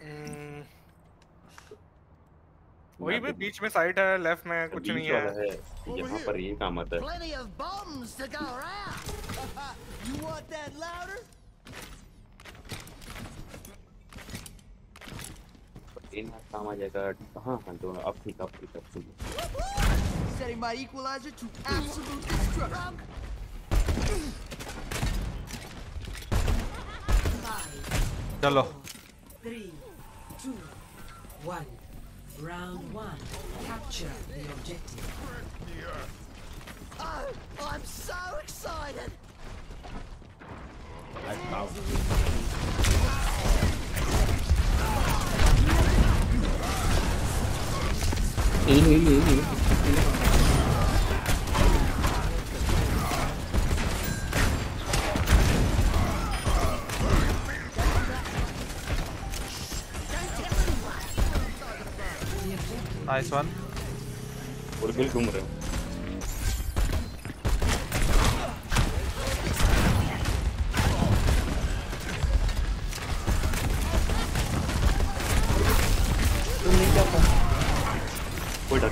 हम्म, वही भी बीच में साइड है लेफ़्ट में कुछ नहीं है। है यहाँ पर ये काम आता है। इन काम आ जाएगा हाँ हाँ तो अब ठीक अब ठीक अब ठीक Setting my equalizer to absolute destruction. चलो Three, two, one. Round one. Capture the objective. Oh, I'm so excited! Heal, heal, heal, heal. Nice one और बिल घूम रहे हो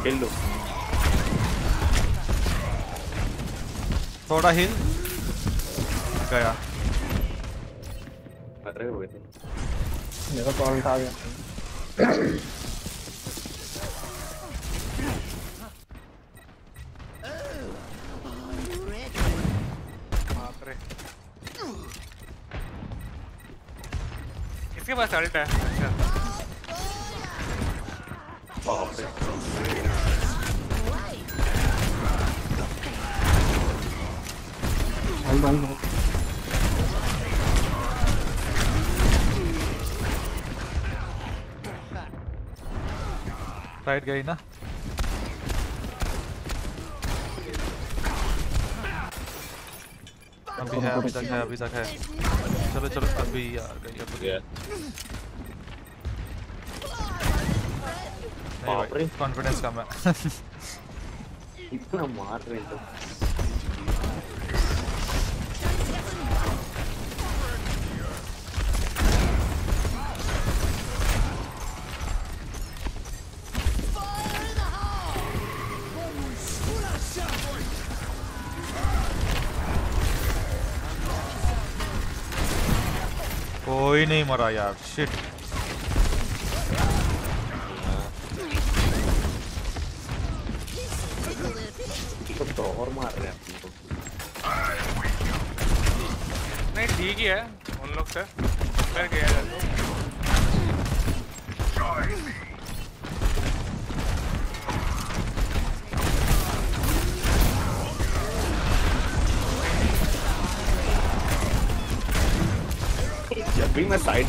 ढकेल लो थोड़ा हिल। गया। अरे हुए थे। मेरा अल्ट आ गया किसके पास अल्ट है? राइट गई ना अभी है अभी तक है अभी तक है चलो चलो अभी यार गई अब गया कॉन्फिडेंस कम है इतना मार रहे थे मरा यार शिट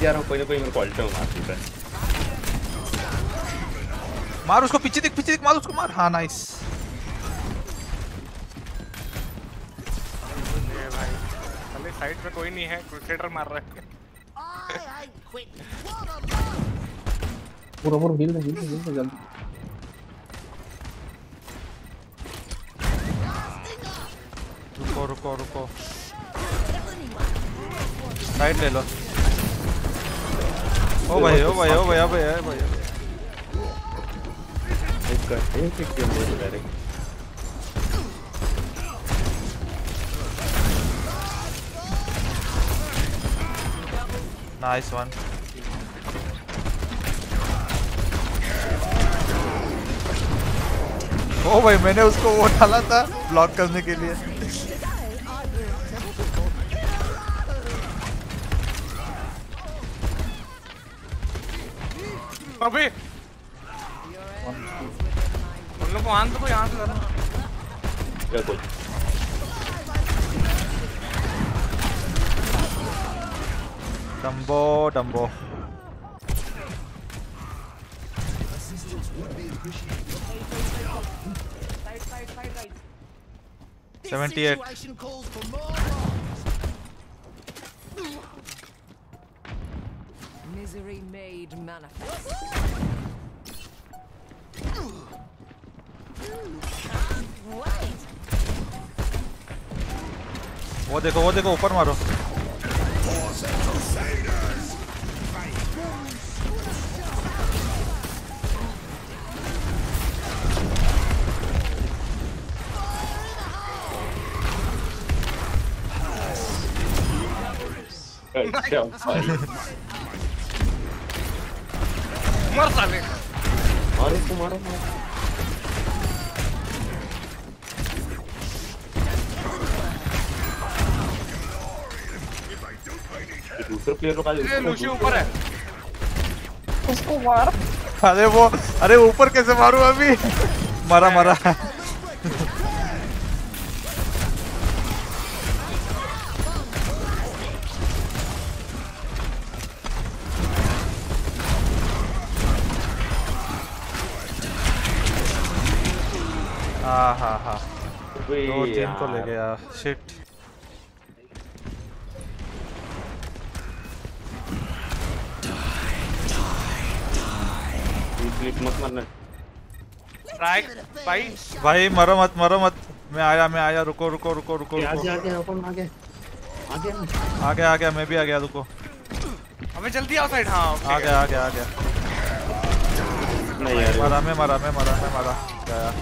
जा रहा हूँ कोई ना कोई मेरे को अल्टे मार देता है। मार उसको पीछे देख पीछे देख मार उसको मार। हाँ नाइस ये भाई अरे साइड पे कोई नहीं है क्रूसेडर मार रहा है। पूरा पूरा हिल हिल हिल जल्दी। रुको रुको रुको। साइड ले लो। ओ भाई ओ भाई ओ भाई ओ भाई ओ भाई ओ भाई एक कर एक एक गेम ले डायरेक्ट नाइस वन ओ भाई मैंने उसको वो डाला था ब्लॉक करने के लिए। अबे उन लोग को आन तो को यहाँ से करो क्या कोई डम्बो डम्बो Side, देखो वो देखो ऊपर मारो अच्छा भाई मर प्लेयर रुका दे लूशी ऊपर है उसको मार। अरे वो अरे ऊपर कैसे मारूं अभी? मारा मरा। क्लिप मत मारना ट्राई भाई। भाई मरो मत मरो मत। मैं आया मैं आया रुको रुको रुको रुको आगे रुको। आगे अपन आगे। आगे। आ गया आ गया मैं भी आ गया रुको। हमें जल्दी आओ साइड। हाँ आ गया आ गया आ गया नहीं यार। मरा मैं मरा मैं मरा मैं मरा। गया।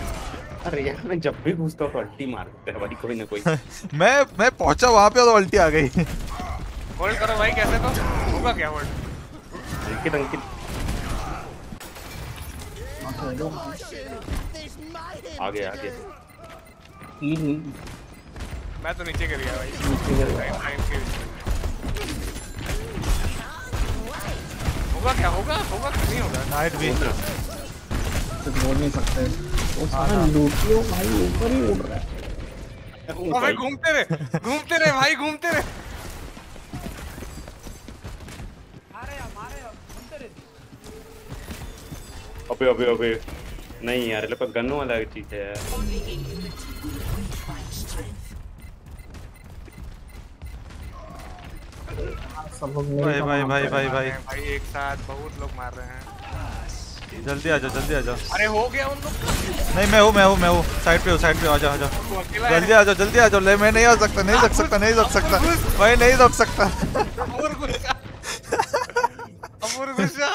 अरे यार मैं जब भी घुसता हूँ तो अल्टी मार देता है भाई कोई ना कोई। मैं मैं पहुँचा वहाँ पे और उल्टी आ गई। होल्ड करो भाई कैसे तो? होगा क्या होल्ड अंकित अंकित। आगे आगे। मैं तो नीचे गिर गया भाई। नीचे गिर गया। Time के होगा क्या होगा होगा कि नहीं होगा। नाइट भी कुछ बोल नहीं सकते। वो सारा लूटियो भाई ऊपर ही उड़ रहा है। अबे घूमते रहे घूमते रहे भाई घूमते रहे। अबे अबे अबे। नहीं यार ये लोग गन वाला चीज़ है यार। सब लोग भाई भाई भाई भाई भाई। भाई एक साथ बहुत लोग मार रहे हैं। जल्दी आ जाओ जल्दी आ जाओ। अरे हो गया उन लोग नहीं मैं हूँ मैं हूँ मैं हूँ। साइड पे हूँ साइड पे आ जाओ आ जाओ। अकेला है। जल्दी आ जाओ जल्दी आ जाओ। ले मैं नहीं आ सकता नहीं रख सकता नहीं रख सकता। भाई नहीं रख सकता। अमूर गुस्सा अमूर गुस्सा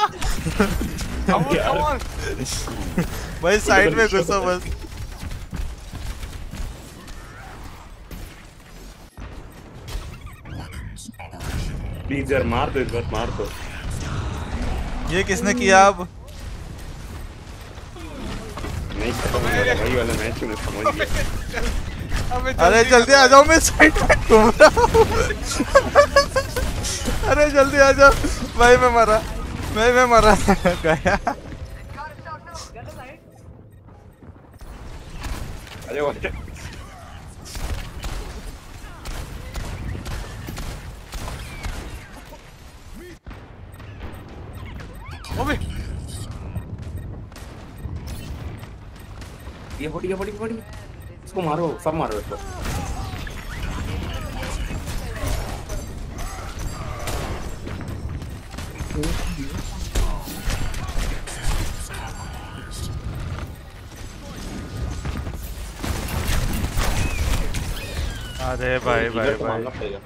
भाई साइड में घुसो बस। प्लीज़ यार मार दो बार मार दो। ये किसने किया अब? नहीं खत्म हो गया वही वाला मैच में समझ गया। अरे जल्दी आ जाओ मैं साइड में घूम रहा हूँ। अरे जल्दी आ जाओ भाई मैं मरा। मैं मैं मरा गया। अरे वो अबे ये बड़ी ये बड़ी ये बड़ी इसको मारो सब मारो इसको। अरे भाई भाई इधर को भाई। मारना पड़ेगा।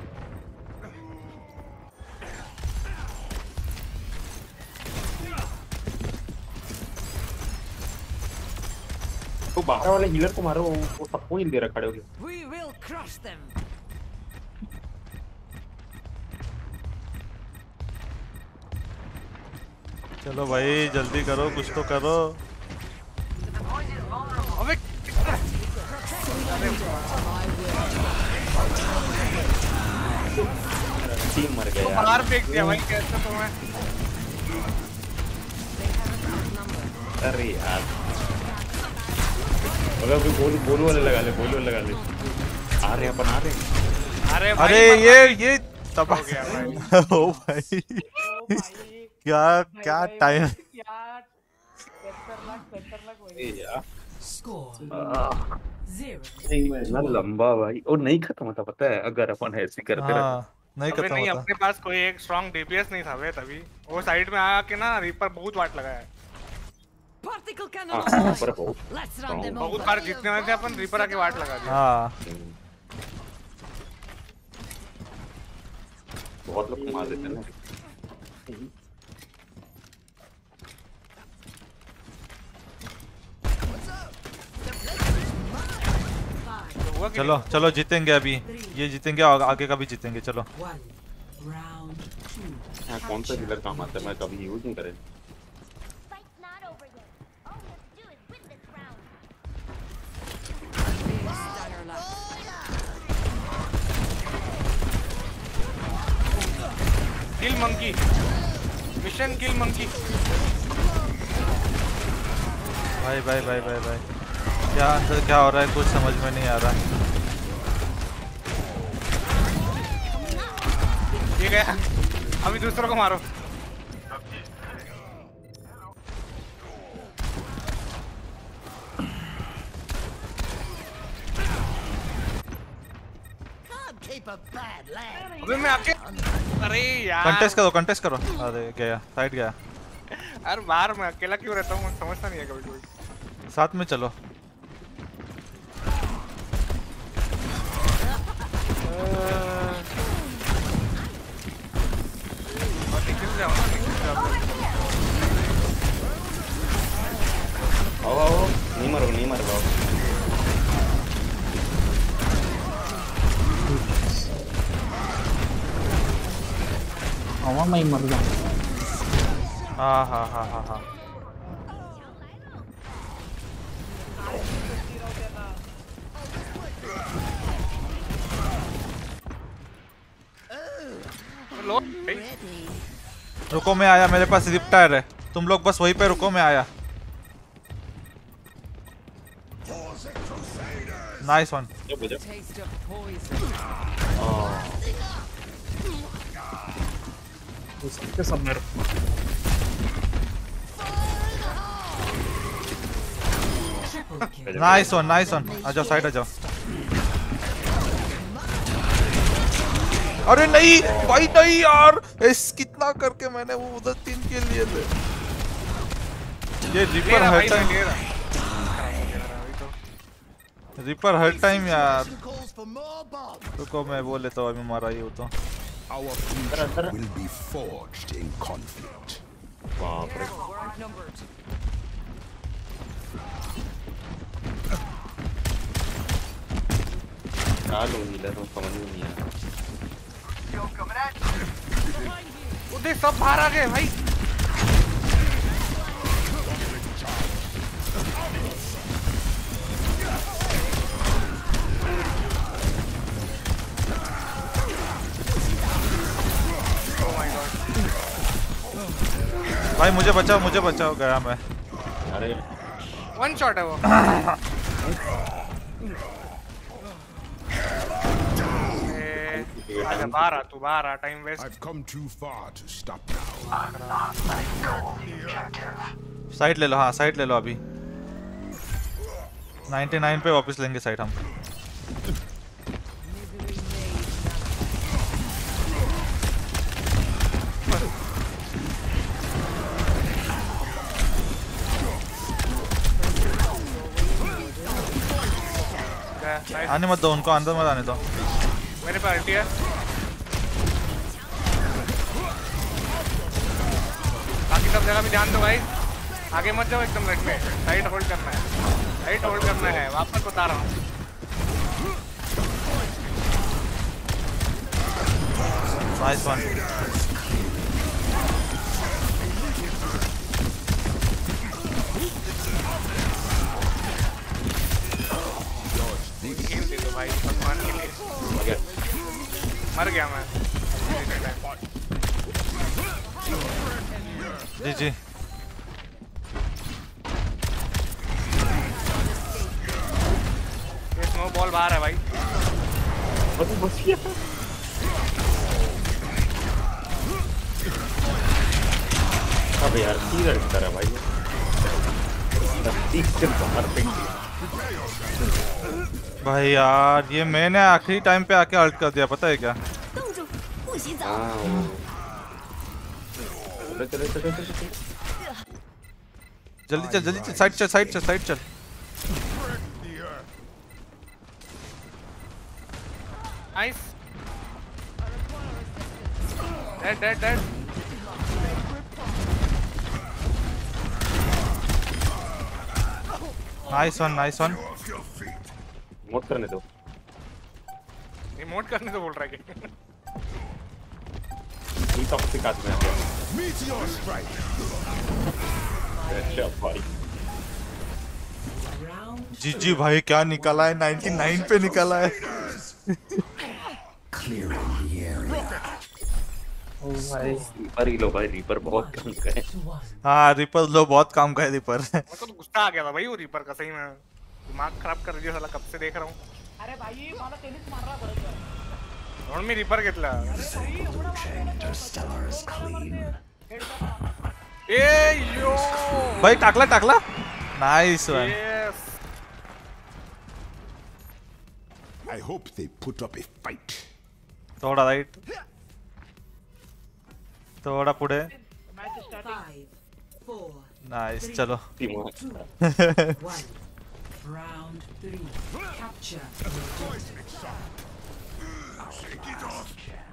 तो बाहर वाले हीलर को मारो वो वो सबको हील दे रहा खड़े होके। We चलो भाई जल्दी करो कुछ तो करो। अबे टीम मर गया। तो बाहर फेंक दिया भाई कैसे तो मैं। अरे यार। अगर अभी बोल बोल वाले लगा ले बोल वाले लगा ले। आ रहे अपन आ रहे अरे अरे ये ये तब हो गया भाई। ओ भाई। क्या क्या टाइम यार। लंबा भाई। और नहीं खत्म होता पता है? अगर अपन ऐसे करते रहे हाँ नहीं अबे खत्म नहीं अपने पास कोई एक स्ट्रॉन्ग डीपीएस नहीं था बे तभी। वो साइड में आके ना रीपर बहुत वाट लगाया Particle हाँ पर बहुत बार जीतने वाले थे अपन रीपर आके वाट लगा दिया। हाँ। बहुत लोग मार देते हैं ना तो हुआ कि चलो चलो जीतेंगे अभी। ये जीतेंगे और आगे का भी जीतेंगे चलो. हाँ कौन सा हीलर काम आता है? मैं कभी यूज़ नहीं करे. Kill monkey mission kill monkey भाई भाई भाई भाई भाई क्या अंदर क्या हो रहा है? कुछ समझ में नहीं आ रहा। ये गया अभी दूसरों को मारो. अबे मैं आपके अरे यार। कंटेस्ट करो कंटेस्ट करो। अरे गया। साइड गया। यार बाहर मैं अकेला क्यों रहता हूँ? समझता नहीं है कभी कोई साथ में चलो। और निकल जाओ ना निकल जाओ आओ आओ नहीं मरो नहीं मर पाओ हवा में ही मर जाऊँ हाँ हाँ हाँ हाँ हाँ लो रुको मैं आया मेरे पास रिप टायर है। तुम लोग बस वहीं पे रुको मैं आया। Nice one nice one nice one आ जाओ साइड आ जाओ। अरे नहीं भाई नहीं यार। इस कितना करके मैंने वो उधर तीन के लिए थे। ये रिपर हर टाइम रिपर हर टाइम यार। रुको मैं वो लेता हूँ अभी मारा ही हो तो. क्या लूँ हीलर हूँ समझ में नहीं आया उधर सब बाहर आ गए भाई। Oh my God. भाई मुझे बचाओ मुझे बचाओ गया मैं। अरे वन शॉट है वो। आजा बाहर आ तू बाहर आ time waste I've come too far to stop now. Side ले लो हाँ साइड ले लो अभी 99 पे वापस लेंगे साइड हम आने मत दो उनको अंदर मत आने दो मेरे पे अल्टी है बाकी सब जगह भी ध्यान दो भाई। आगे मत जाओ एकदम लेट में। साइड होल्ड करना है। साइड होल्ड करना है। वापस बता रहा हूँ। दे दो भाई भगवान के लिए। मर गया मैं। जी जी। स्नो बॉल बाहर है भाई। बस बस ये अबे यार की लड़का है भाई। तीस से बाहर फेंक दिया भाई यार ये मैंने आखिरी टाइम पे आके अल्ट कर दिया पता है क्या? जल्दी चल जल्दी चल साइड चल साइड चल साइड चल। Nice dead dead dead nice one nice one मत करने दो। रिमोट करने तो बोल रहा है कि ये टॉक्सिक आदमी strike. अच्छा भाई। जी जी भाई क्या निकाला है? 99 पे निकाला है। Clearing ओ भाई रीपर ही लो भाई रीपर बहुत कम का है हाँ रिपर लो बहुत काम का है रिपर तो गुस्सा आ गया था भाई वो रीपर का सही में। दिमाग खराब कर दिया साला कब से देख रहा हूँ। अरे भाई मला टेनिस मारला बरोबर म्हणून मी रीपर घेतला ए यो। भाई टाकला टाकला। Nice one I hope they put up a fight. थोड़ा राइट थोड़ा पुढे. मॅच स्टार्टिंग four, नाइस चलो. Round three. Capture.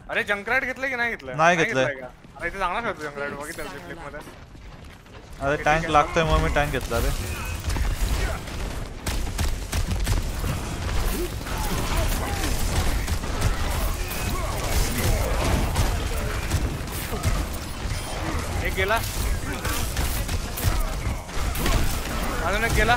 अरे जंकराइट घेतलं की नाही घेतलं नाही घेतलंय. का? अरे ते चांगला खेळतो जंकराइट बघितलं क्लिप मध्ये अरे टँक लागतोय मग मी टँक घेतला रे एक गेला अजून एक गेला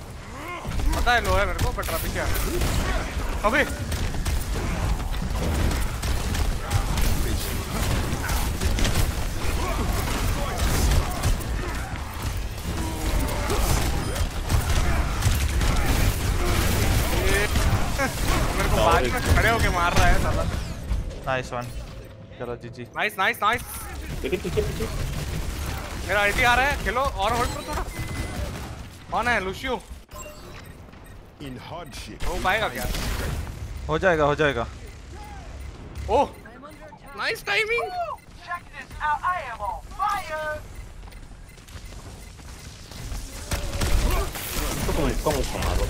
पता है लो है मेरे को कटरा पीछे अबे मेरे को बाद में खड़े होके मार रहा है साला। नाइस वन चलो जी जी नाइस नाइस नाइस पीछे पीछे पीछे। मेरा अल्टी आ रहा है खेलो और होल्ड करो थोड़ा। कौन है? लुशियो In hardship. हो पाएगा क्या हो जाएगा हो जाएगा oh nice timing check this out I am on fire इसको तुम इसको मुझको मारो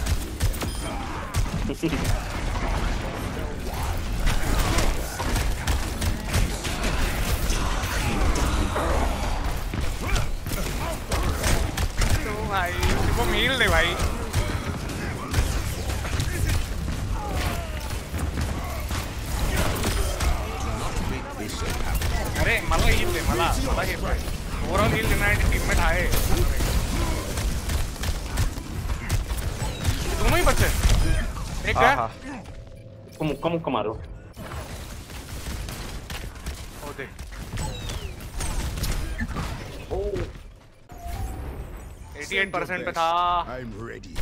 तो भाई इसको मील दे भाई अरे मला हील दे मला मला हील दे ओव्हरऑल हील देण्यासाठी टीममेट आहे. दोनों बच्चे एक हाँ इसको मुक्का मुक्का मारो. ओ देख ओ 88 परसेंट पे था. I'm ready.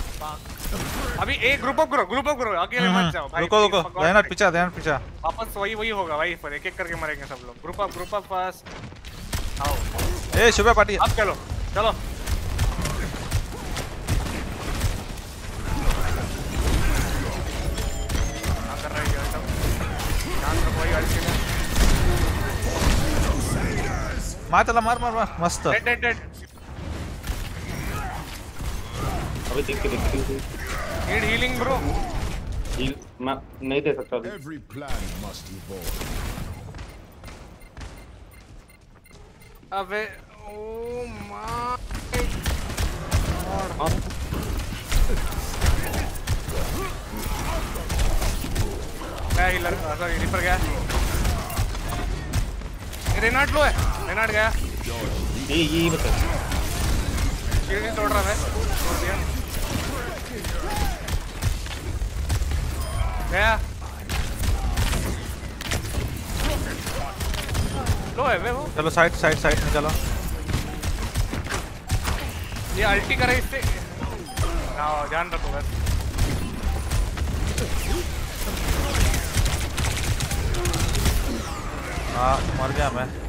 अभी एक ग्रुप अप करो ग्रुप अप करो अकेले मत जाओ भाई रुको रुको sake. पीछा रहना पीछा। वापस वही वही होगा भाई फिर एक एक करके मरेंगे सब लोग। Group up group up first आओ। ए शुभ पार्टी अब चलो चलो। है ध्यान मार त्याला मार मार मार मस्त। डेड डेड डेड अबे देख के देख के नीड हीलिंग ब्रो हील मैं नहीं दे सकता अभी। Every plan must evolve. अबे ओ माय हाँ। गया हीलर सॉरी रिपर गया। रेनाट लो है। रेनाट गया। ये ये बता। शील्ड तोड़ रहा है। तोड़ दिया। गया लो है वे वो। चलो साइड साइड साइड में चलो। ये अल्टी करे इससे। हाँ ध्यान रखो बस। हाँ मर गया मैं।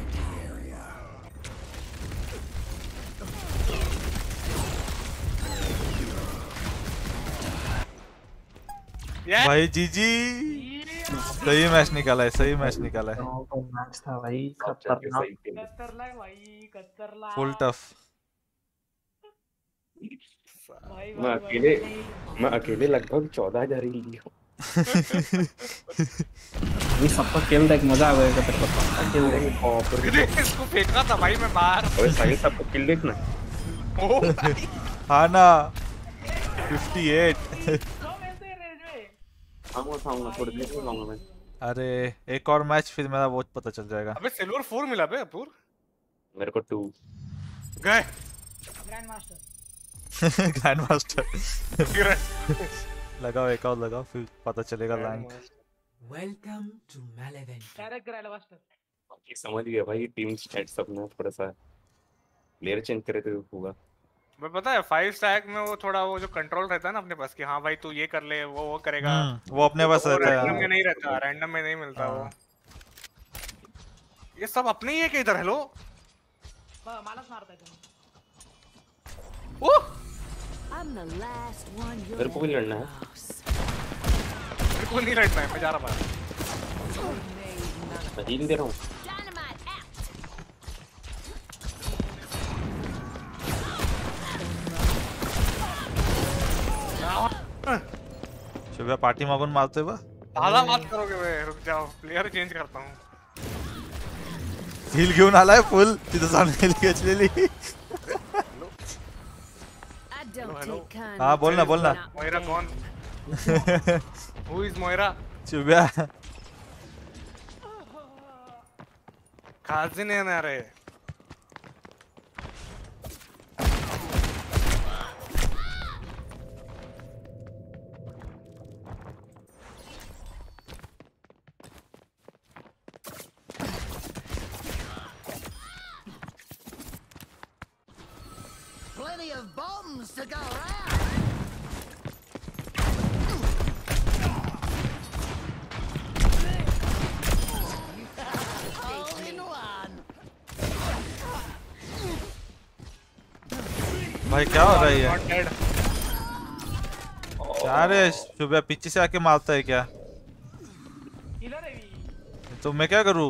भाई जी जी सही मैच निकाला है सही मैच निकाला है। तो मैच था भाई खतरनाक। भाई कत्तरला फुल टफ मैं अकेले मैं अकेले लगभग चौदह हज़ार ही लिया ये सबका खेल देख मज़ा आ जाएगा तेरे को सबका खेल देख। इसको फेंका था भाई मैं बाहर। अबे साहिल साहब को किल देखना ओ हाँ ना। 58 आऊँगा आऊँगा थोड़ी देर में आऊँगा मैं। अरे एक और मैच फिर मेरा वो पता चल जाएगा। अबे सिल्वर 4 मिला बे अपूर। मेरे को 2 गए। ग्रैंड मास्टर ग्रैंड मास्टर लगाओ एक और लगाओ फिर पता चलेगा rank Welcome to Malevent. Direct grand master ये समझ गया भाई टीम स्टैट सब में थोड़ा सा प्लेयर चेंज करे तो होगा। मैं पता है फाइव स्टैक में वो थोड़ा वो जो कंट्रोल रहता है ना अपने पास कि हाँ भाई तू ये कर ले वो वो करेगा। हम्म, वो अपने पास रहता है। रैंडम में नहीं रहता रैंडम में नहीं मिलता वो। ये सब अपने ही है कि इधर हेलो मालस मारता है you're मेरे को भी लड़ना है। मेरे को नहीं लड़ना है मैं जा रहा बाहर। मैं दे रहा हूँ। शुभ पार्टी मागून मारते बा. दादा बात करोगे बे रुक जाओ. प्लेयर चेंज करता हूँ. हिल घेऊन आलाय फुल तिथं घेतलेली. Don't take kind हाँ बोल ना बोल ना. मोयरा कौन हु इज़ मोयरा शुभ्या खाजी नहीं ना रे of bombs to go around. All in one. भाई क्या हो रहा है ये Not dead. क्या रे शुभ्या पीछे से आके मारता है क्या किलर है भी तो मैं क्या करूँ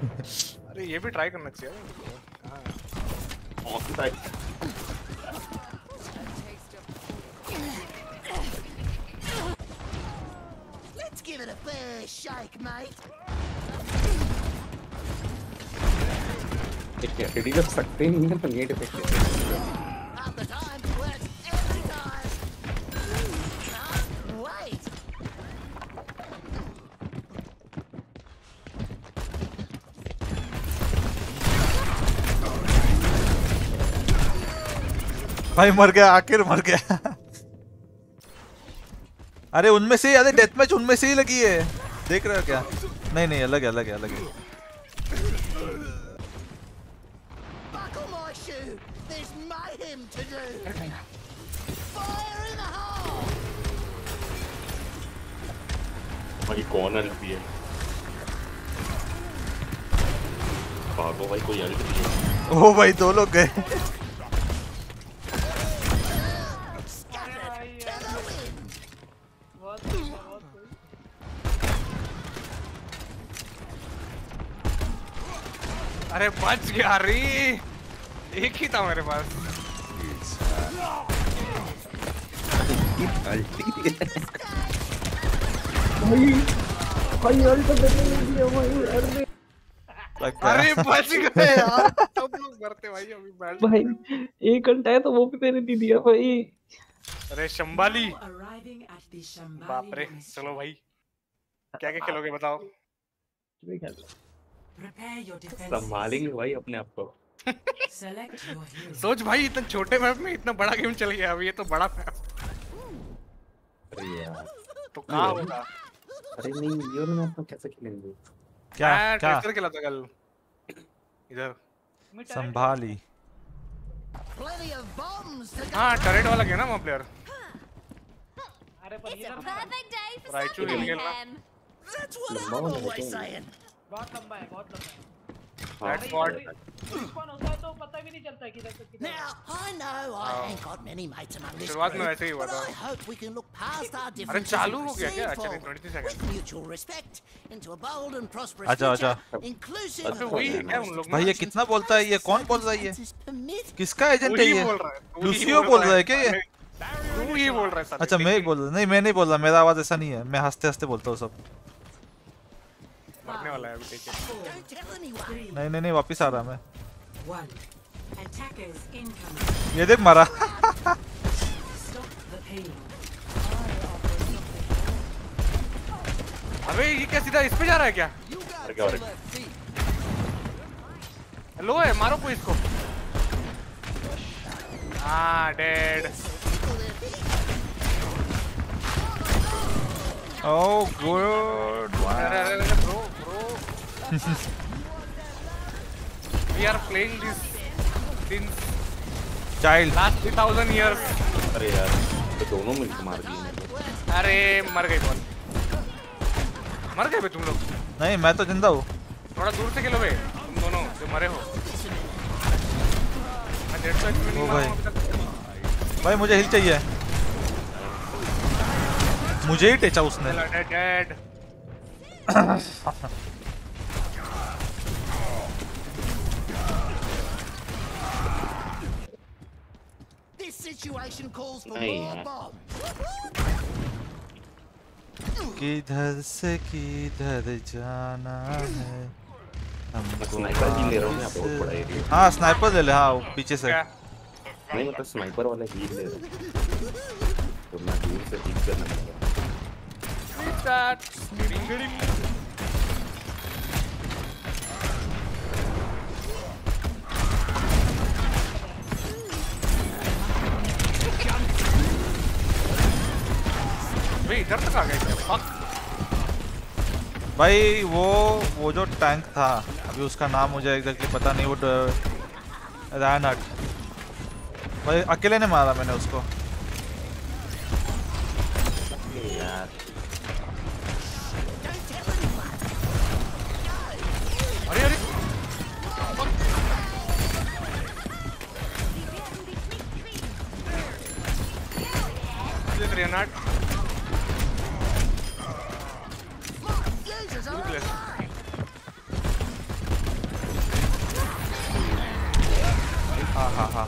अरे ये भी ट्राई करना चाहिए हाँ। Off side Let's give it a fair shake, mate. एक एफडी जब सकते ही नहीं है तो नेट इफ़ेक्ट भाई मर गया आखिर मर गया। अरे उनमें से ही अरे डेथ मैच उनमें से ही लगी है। देख रहे हो क्या? नहीं नहीं अलग है अलग है अलग है. भाई कौन है भागो भाई कोई है? ओ भाई दो लोग गए। अरे बच गया रे। एक ही था मेरे पास। भाई भाई अल्ट देने नहीं दिया भाई अरे अरे बच गए यार। सब लोग मरते भाई अभी बैठ भाई एक घंटा है तो वो भी तेरे नहीं दिया भाई। अरे शंबाली। बाप रे चलो भाई। क्या क्या खेलोगे बताओ. संभालेंगे भाई अपने आप को. सोच भाई इतना छोटे मैप में इतना बड़ा गेम चल गया अभी ये तो बड़ा मैप तो कहाँ होगा? अरे नहीं ये मैप में कैसे खेलेंगे? क्या क्या? ट्रेसर खेला था कल। इधर। संभाली। हाँ टरेट वाला गया ना वहाँ प्लेयर अरे पर ये राइचू खेल। रहा बहुत हाँ। शुरुआत में वैसे ही हुआ था। अरे चालू हो गया क्या? अच्छा सेकंड। अच्छा, अच्छा अच्छा। अरे अच्छा, तो वही क्या उन लोगों भाई ये कितना बोलता है? ये कौन बोल रहा है ये? किसका एजेंट है ये? लुसियो बोल रहा है। क्या ये? तू ही बोल रहा है अच्छा मैं ही बोल रहा नहीं मैं नहीं बोल रहा मेरा आवाज़ ऐसा नहीं है। मैं हँसते हँसते बोलता हूँ सब। मरने वाला है अभी है anyone. नहीं नहीं नहीं वापिस आ रहा मैं. ये देख मारा. अबे ये क्या सीधा इस पे जा रहा है क्या अरे क्या हो? मारो कोई इसको हाँ डेड ओह गुड अरे bro we are playing this since child 3000 years अरे यार तो दोनों मिलकर मार दिए। अरे मर गए कौन? मर गए बे तुम लोग। नहीं मैं तो ज़िंदा हूँ। थोड़ा दूर से खेलो बे तुम दोनों जो मरे हो। ओ भाई। हूँ भाई मुझे हिल चाहिए। मुझे ही टेचा उसने। Dead dead. situation calls for नहीं more यार। bombs. किधर से किधर जाना है? हमको स्नाइपर ही ले रहा हूँ मैं यहाँ पे बहुत बड़ा एरिया हाँ। स्नाइपर ले ले हाँ वो पीछे से। क्या? नहीं मतलब स्नाइपर वाला हील ले रहा हूँ। तो मैं दूर से हील करना पड़ेगा भाई इधर तक आ गए क्या? फक भाई वो वो जो टैंक था अभी उसका नाम मुझे एग्जैक्टली पता नहीं वो रैनट भाई अकेले ने मारा मैंने उसको। अरे अरे। ग्रेनाड Google. Ha ha ha.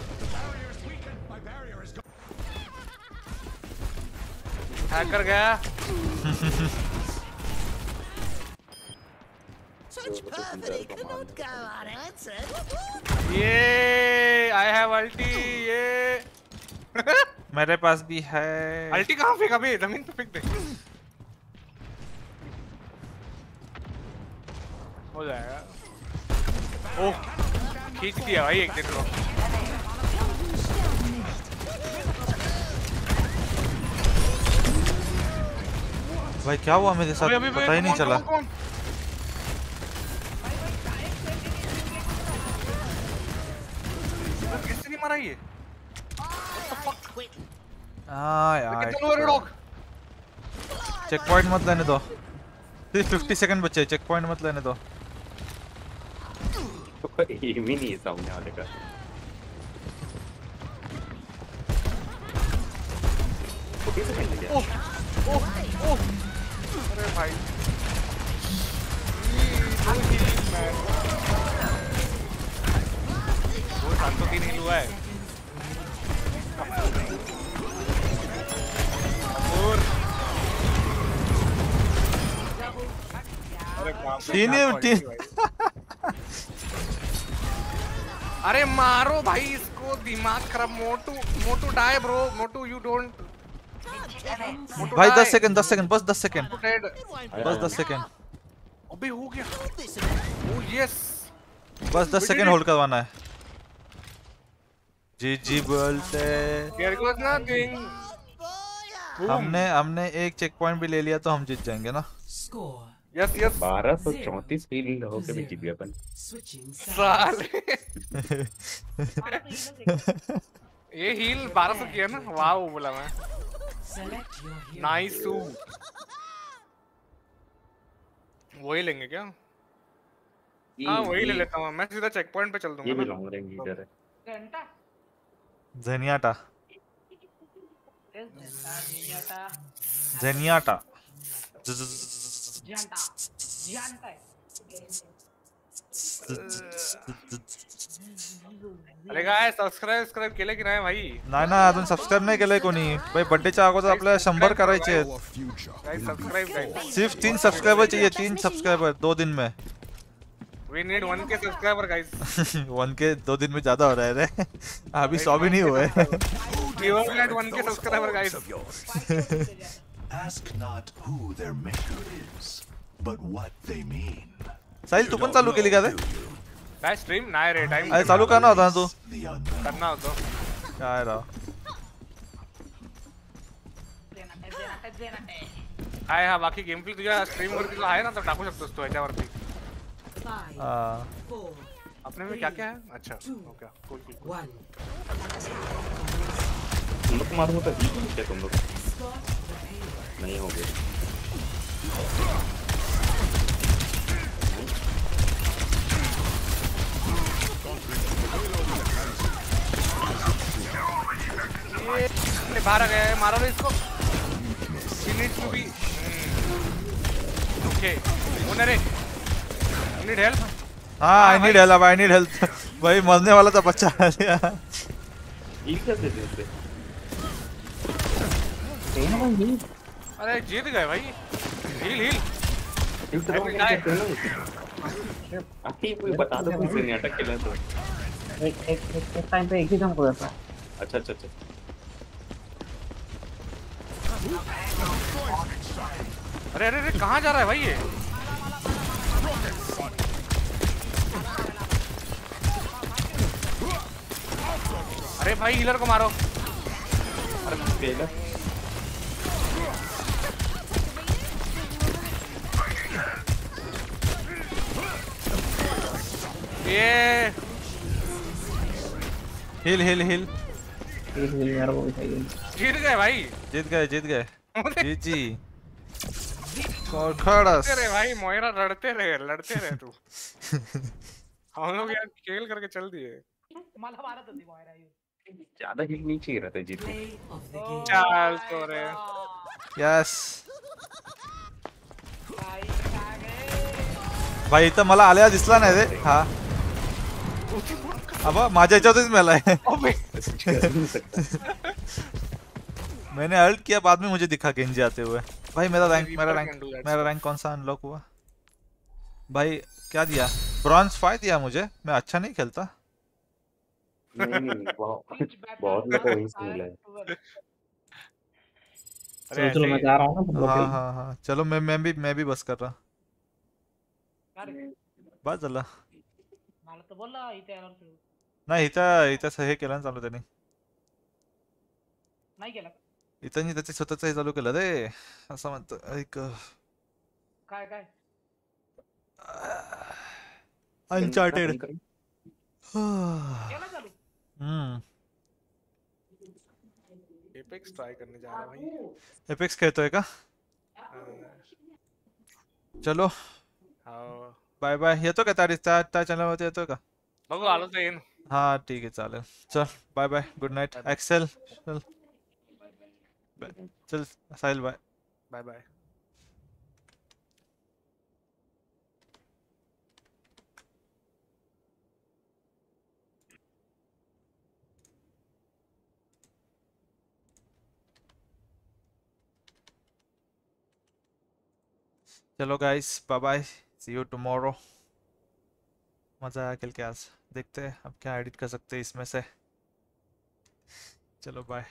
गया ये आई हैव अल्टी ये। मेरे पास भी है। अल्टी कहाँ फेंका? अभी ज़मीन पे फेंक दे। हो जाएगा। ओह खींच दिया भाई एक दिन को भाई क्या हुआ मेरे साथ? अभी अभी पता ही नहीं चला। कौन मारा ये? चेक पॉइंट मत लेने दो। सिर्फ़ फिफ्टी सेकंड बचे चेक पॉइंट मत लेने दो। एम ही नहीं है सामने वाले का फोर्टी सेकंड क्या ओह ओह ओह अरे भाई वो सात सौ तीन हुआ है और अरे बाप रे, तीन क्या ही quality तीन भाई। अरे मारो भाई इसको दिमाग खराब। मोटू मोटू डाई ब्रो मोटू यू डोंट भाई दस सेकंड दस सेकंड बस दस सेकंड। बस दस सेकंड। अबे हो गया। ओ यस बस दस सेकंड होल्ड करवाना है। जी जी बोलते देयर वाज नथिंग हमने हमने एक चेक पॉइंट भी ले लिया तो हम जीत जाएँगे ना? Score. यस यस बारह सौ चौंतीस फील होके भी जीत गए अपन। साले। हीलो ये हील 1200 किया ना? वाह बोला मैं. नाइस टू वही लेंगे क्या? ये- हाँ वही ले लेता हूँ मैं। सीधा चेक पॉइंट पे चल ये दूँगा भी लॉन्ग रेंज हीटर है। घंटा। झेनियाटा तेज घंटा है अरे काय सबस्क्राईब सबस्क्राईब केले की नाही भाई? नाही ना अजून सबस्क्राईब नाही केलंय कोणी. भाई बर्थडेच्या अगोदर आपल्याला शंभर करायचे आहेत. गाइस सब्सक्राइब गाइस सिर्फ़ तीन सब्सक्राइबर चाहिए तीन सब्सक्राइबर दो दिन में. We need 1 K subscriber guys one के दो दिन में ज़्यादा हो रहा है रे. अभी सौ भी नहीं हुए. We will get 1 K subscriber guys Ask not who their maker is, but what they mean. Sahil तू पण चालू केली का रे काय स्ट्रीम नाही रे टाइम अरे चालू करणार होता तू? करना होतो. काय राव? काय हा बाकी गेम प्ले तुझ्या स्ट्रीम वरती जो आहे ना तर टाकू शकतोस तू हा. four, अपने में क्या क्या है अच्छा ओके कूल कूल one. तुम लोग को मालूम होता है क्या तुम लोग नहीं हो गए ये बाहर आ गया है मारो रे इसको। He needs to okay owner रे नीड हेल्प हाँ I need help I need help भाई मरने वाला था बच्चा। आ गया ये कैसे देते अरे जीत गए भाई। Heal heal. तो क्या हैं आखिर कोई बता दो किसी ने अटक के तो एक एक एक टाइम पे एक ही जंप अच्छा अच्छा अच्छा। अरे अरे अरे कहाँ जा रहा है भाई ये? अरे भाई हीलर को मारो। अरे ये। हिल हिल हिल हिल हिल मेरे को भी चाहिए जीत गए भाई। जीत गए जीत गए। जी जी और खड़स रहे भाई मोयरा लड़ते रहे लड़ते रहे तू। हम लोग यार खेल करके चल दिए। मला मारत होती मोयरा येऊन ज़्यादा हिट नहीं चाहिए रहता game. चल तो रे यस भाई इथं मला आल्या दिसला नाही रे. हा. अब माझ्या कर नहीं सकता मैंने अल्ट किया बाद में मुझे दिखा गेंजी आते हुए. भाई मेरा रैंक मेरा रैंक मेरा रैंक कौन सा अनलॉक हुआ? भाई क्या दिया? ब्रॉन्ज फाइव दिया मुझे? मैं अच्छा नहीं खेलता. नहीं नहीं बहुत बहुत लोग को वहीं से मिला है अरे चलो चलो मैं जा रहा हूँ ना तुम लोग हाँ हाँ हाँ। चलो मैं मैं भी मैं भी बस कर रहा। बस झालं मला तर बोलला इथे खेळू नाही इथं इथं हे केलं ना चालू त्यांनी। नाही केला? का? इथं त्याचे स्वतःच हे चालू केलं रे असं म्हणतो ऐक. काय काय? अनचार्टेड केला चालू? हम्म. एपेक्स ट्राई करने जा रहा हूँ भाई। एपेक्स खेळतोय का चलो। हाँ। बाय बाय येतो का रिश्ता त्या त्या चॅनलवरती येतो का बघू आलो तर येईन हा ठीक है चालेल चल बाय बाय गुड नाइट एक्सेल चल। चल साहिल बाय बाय बाय चलो guys bye bye see you tomorrow मज़ा आया खेल के आज। देखते हैं, अब क्या एडिट कर सकते हैं इसमें से। चलो बाय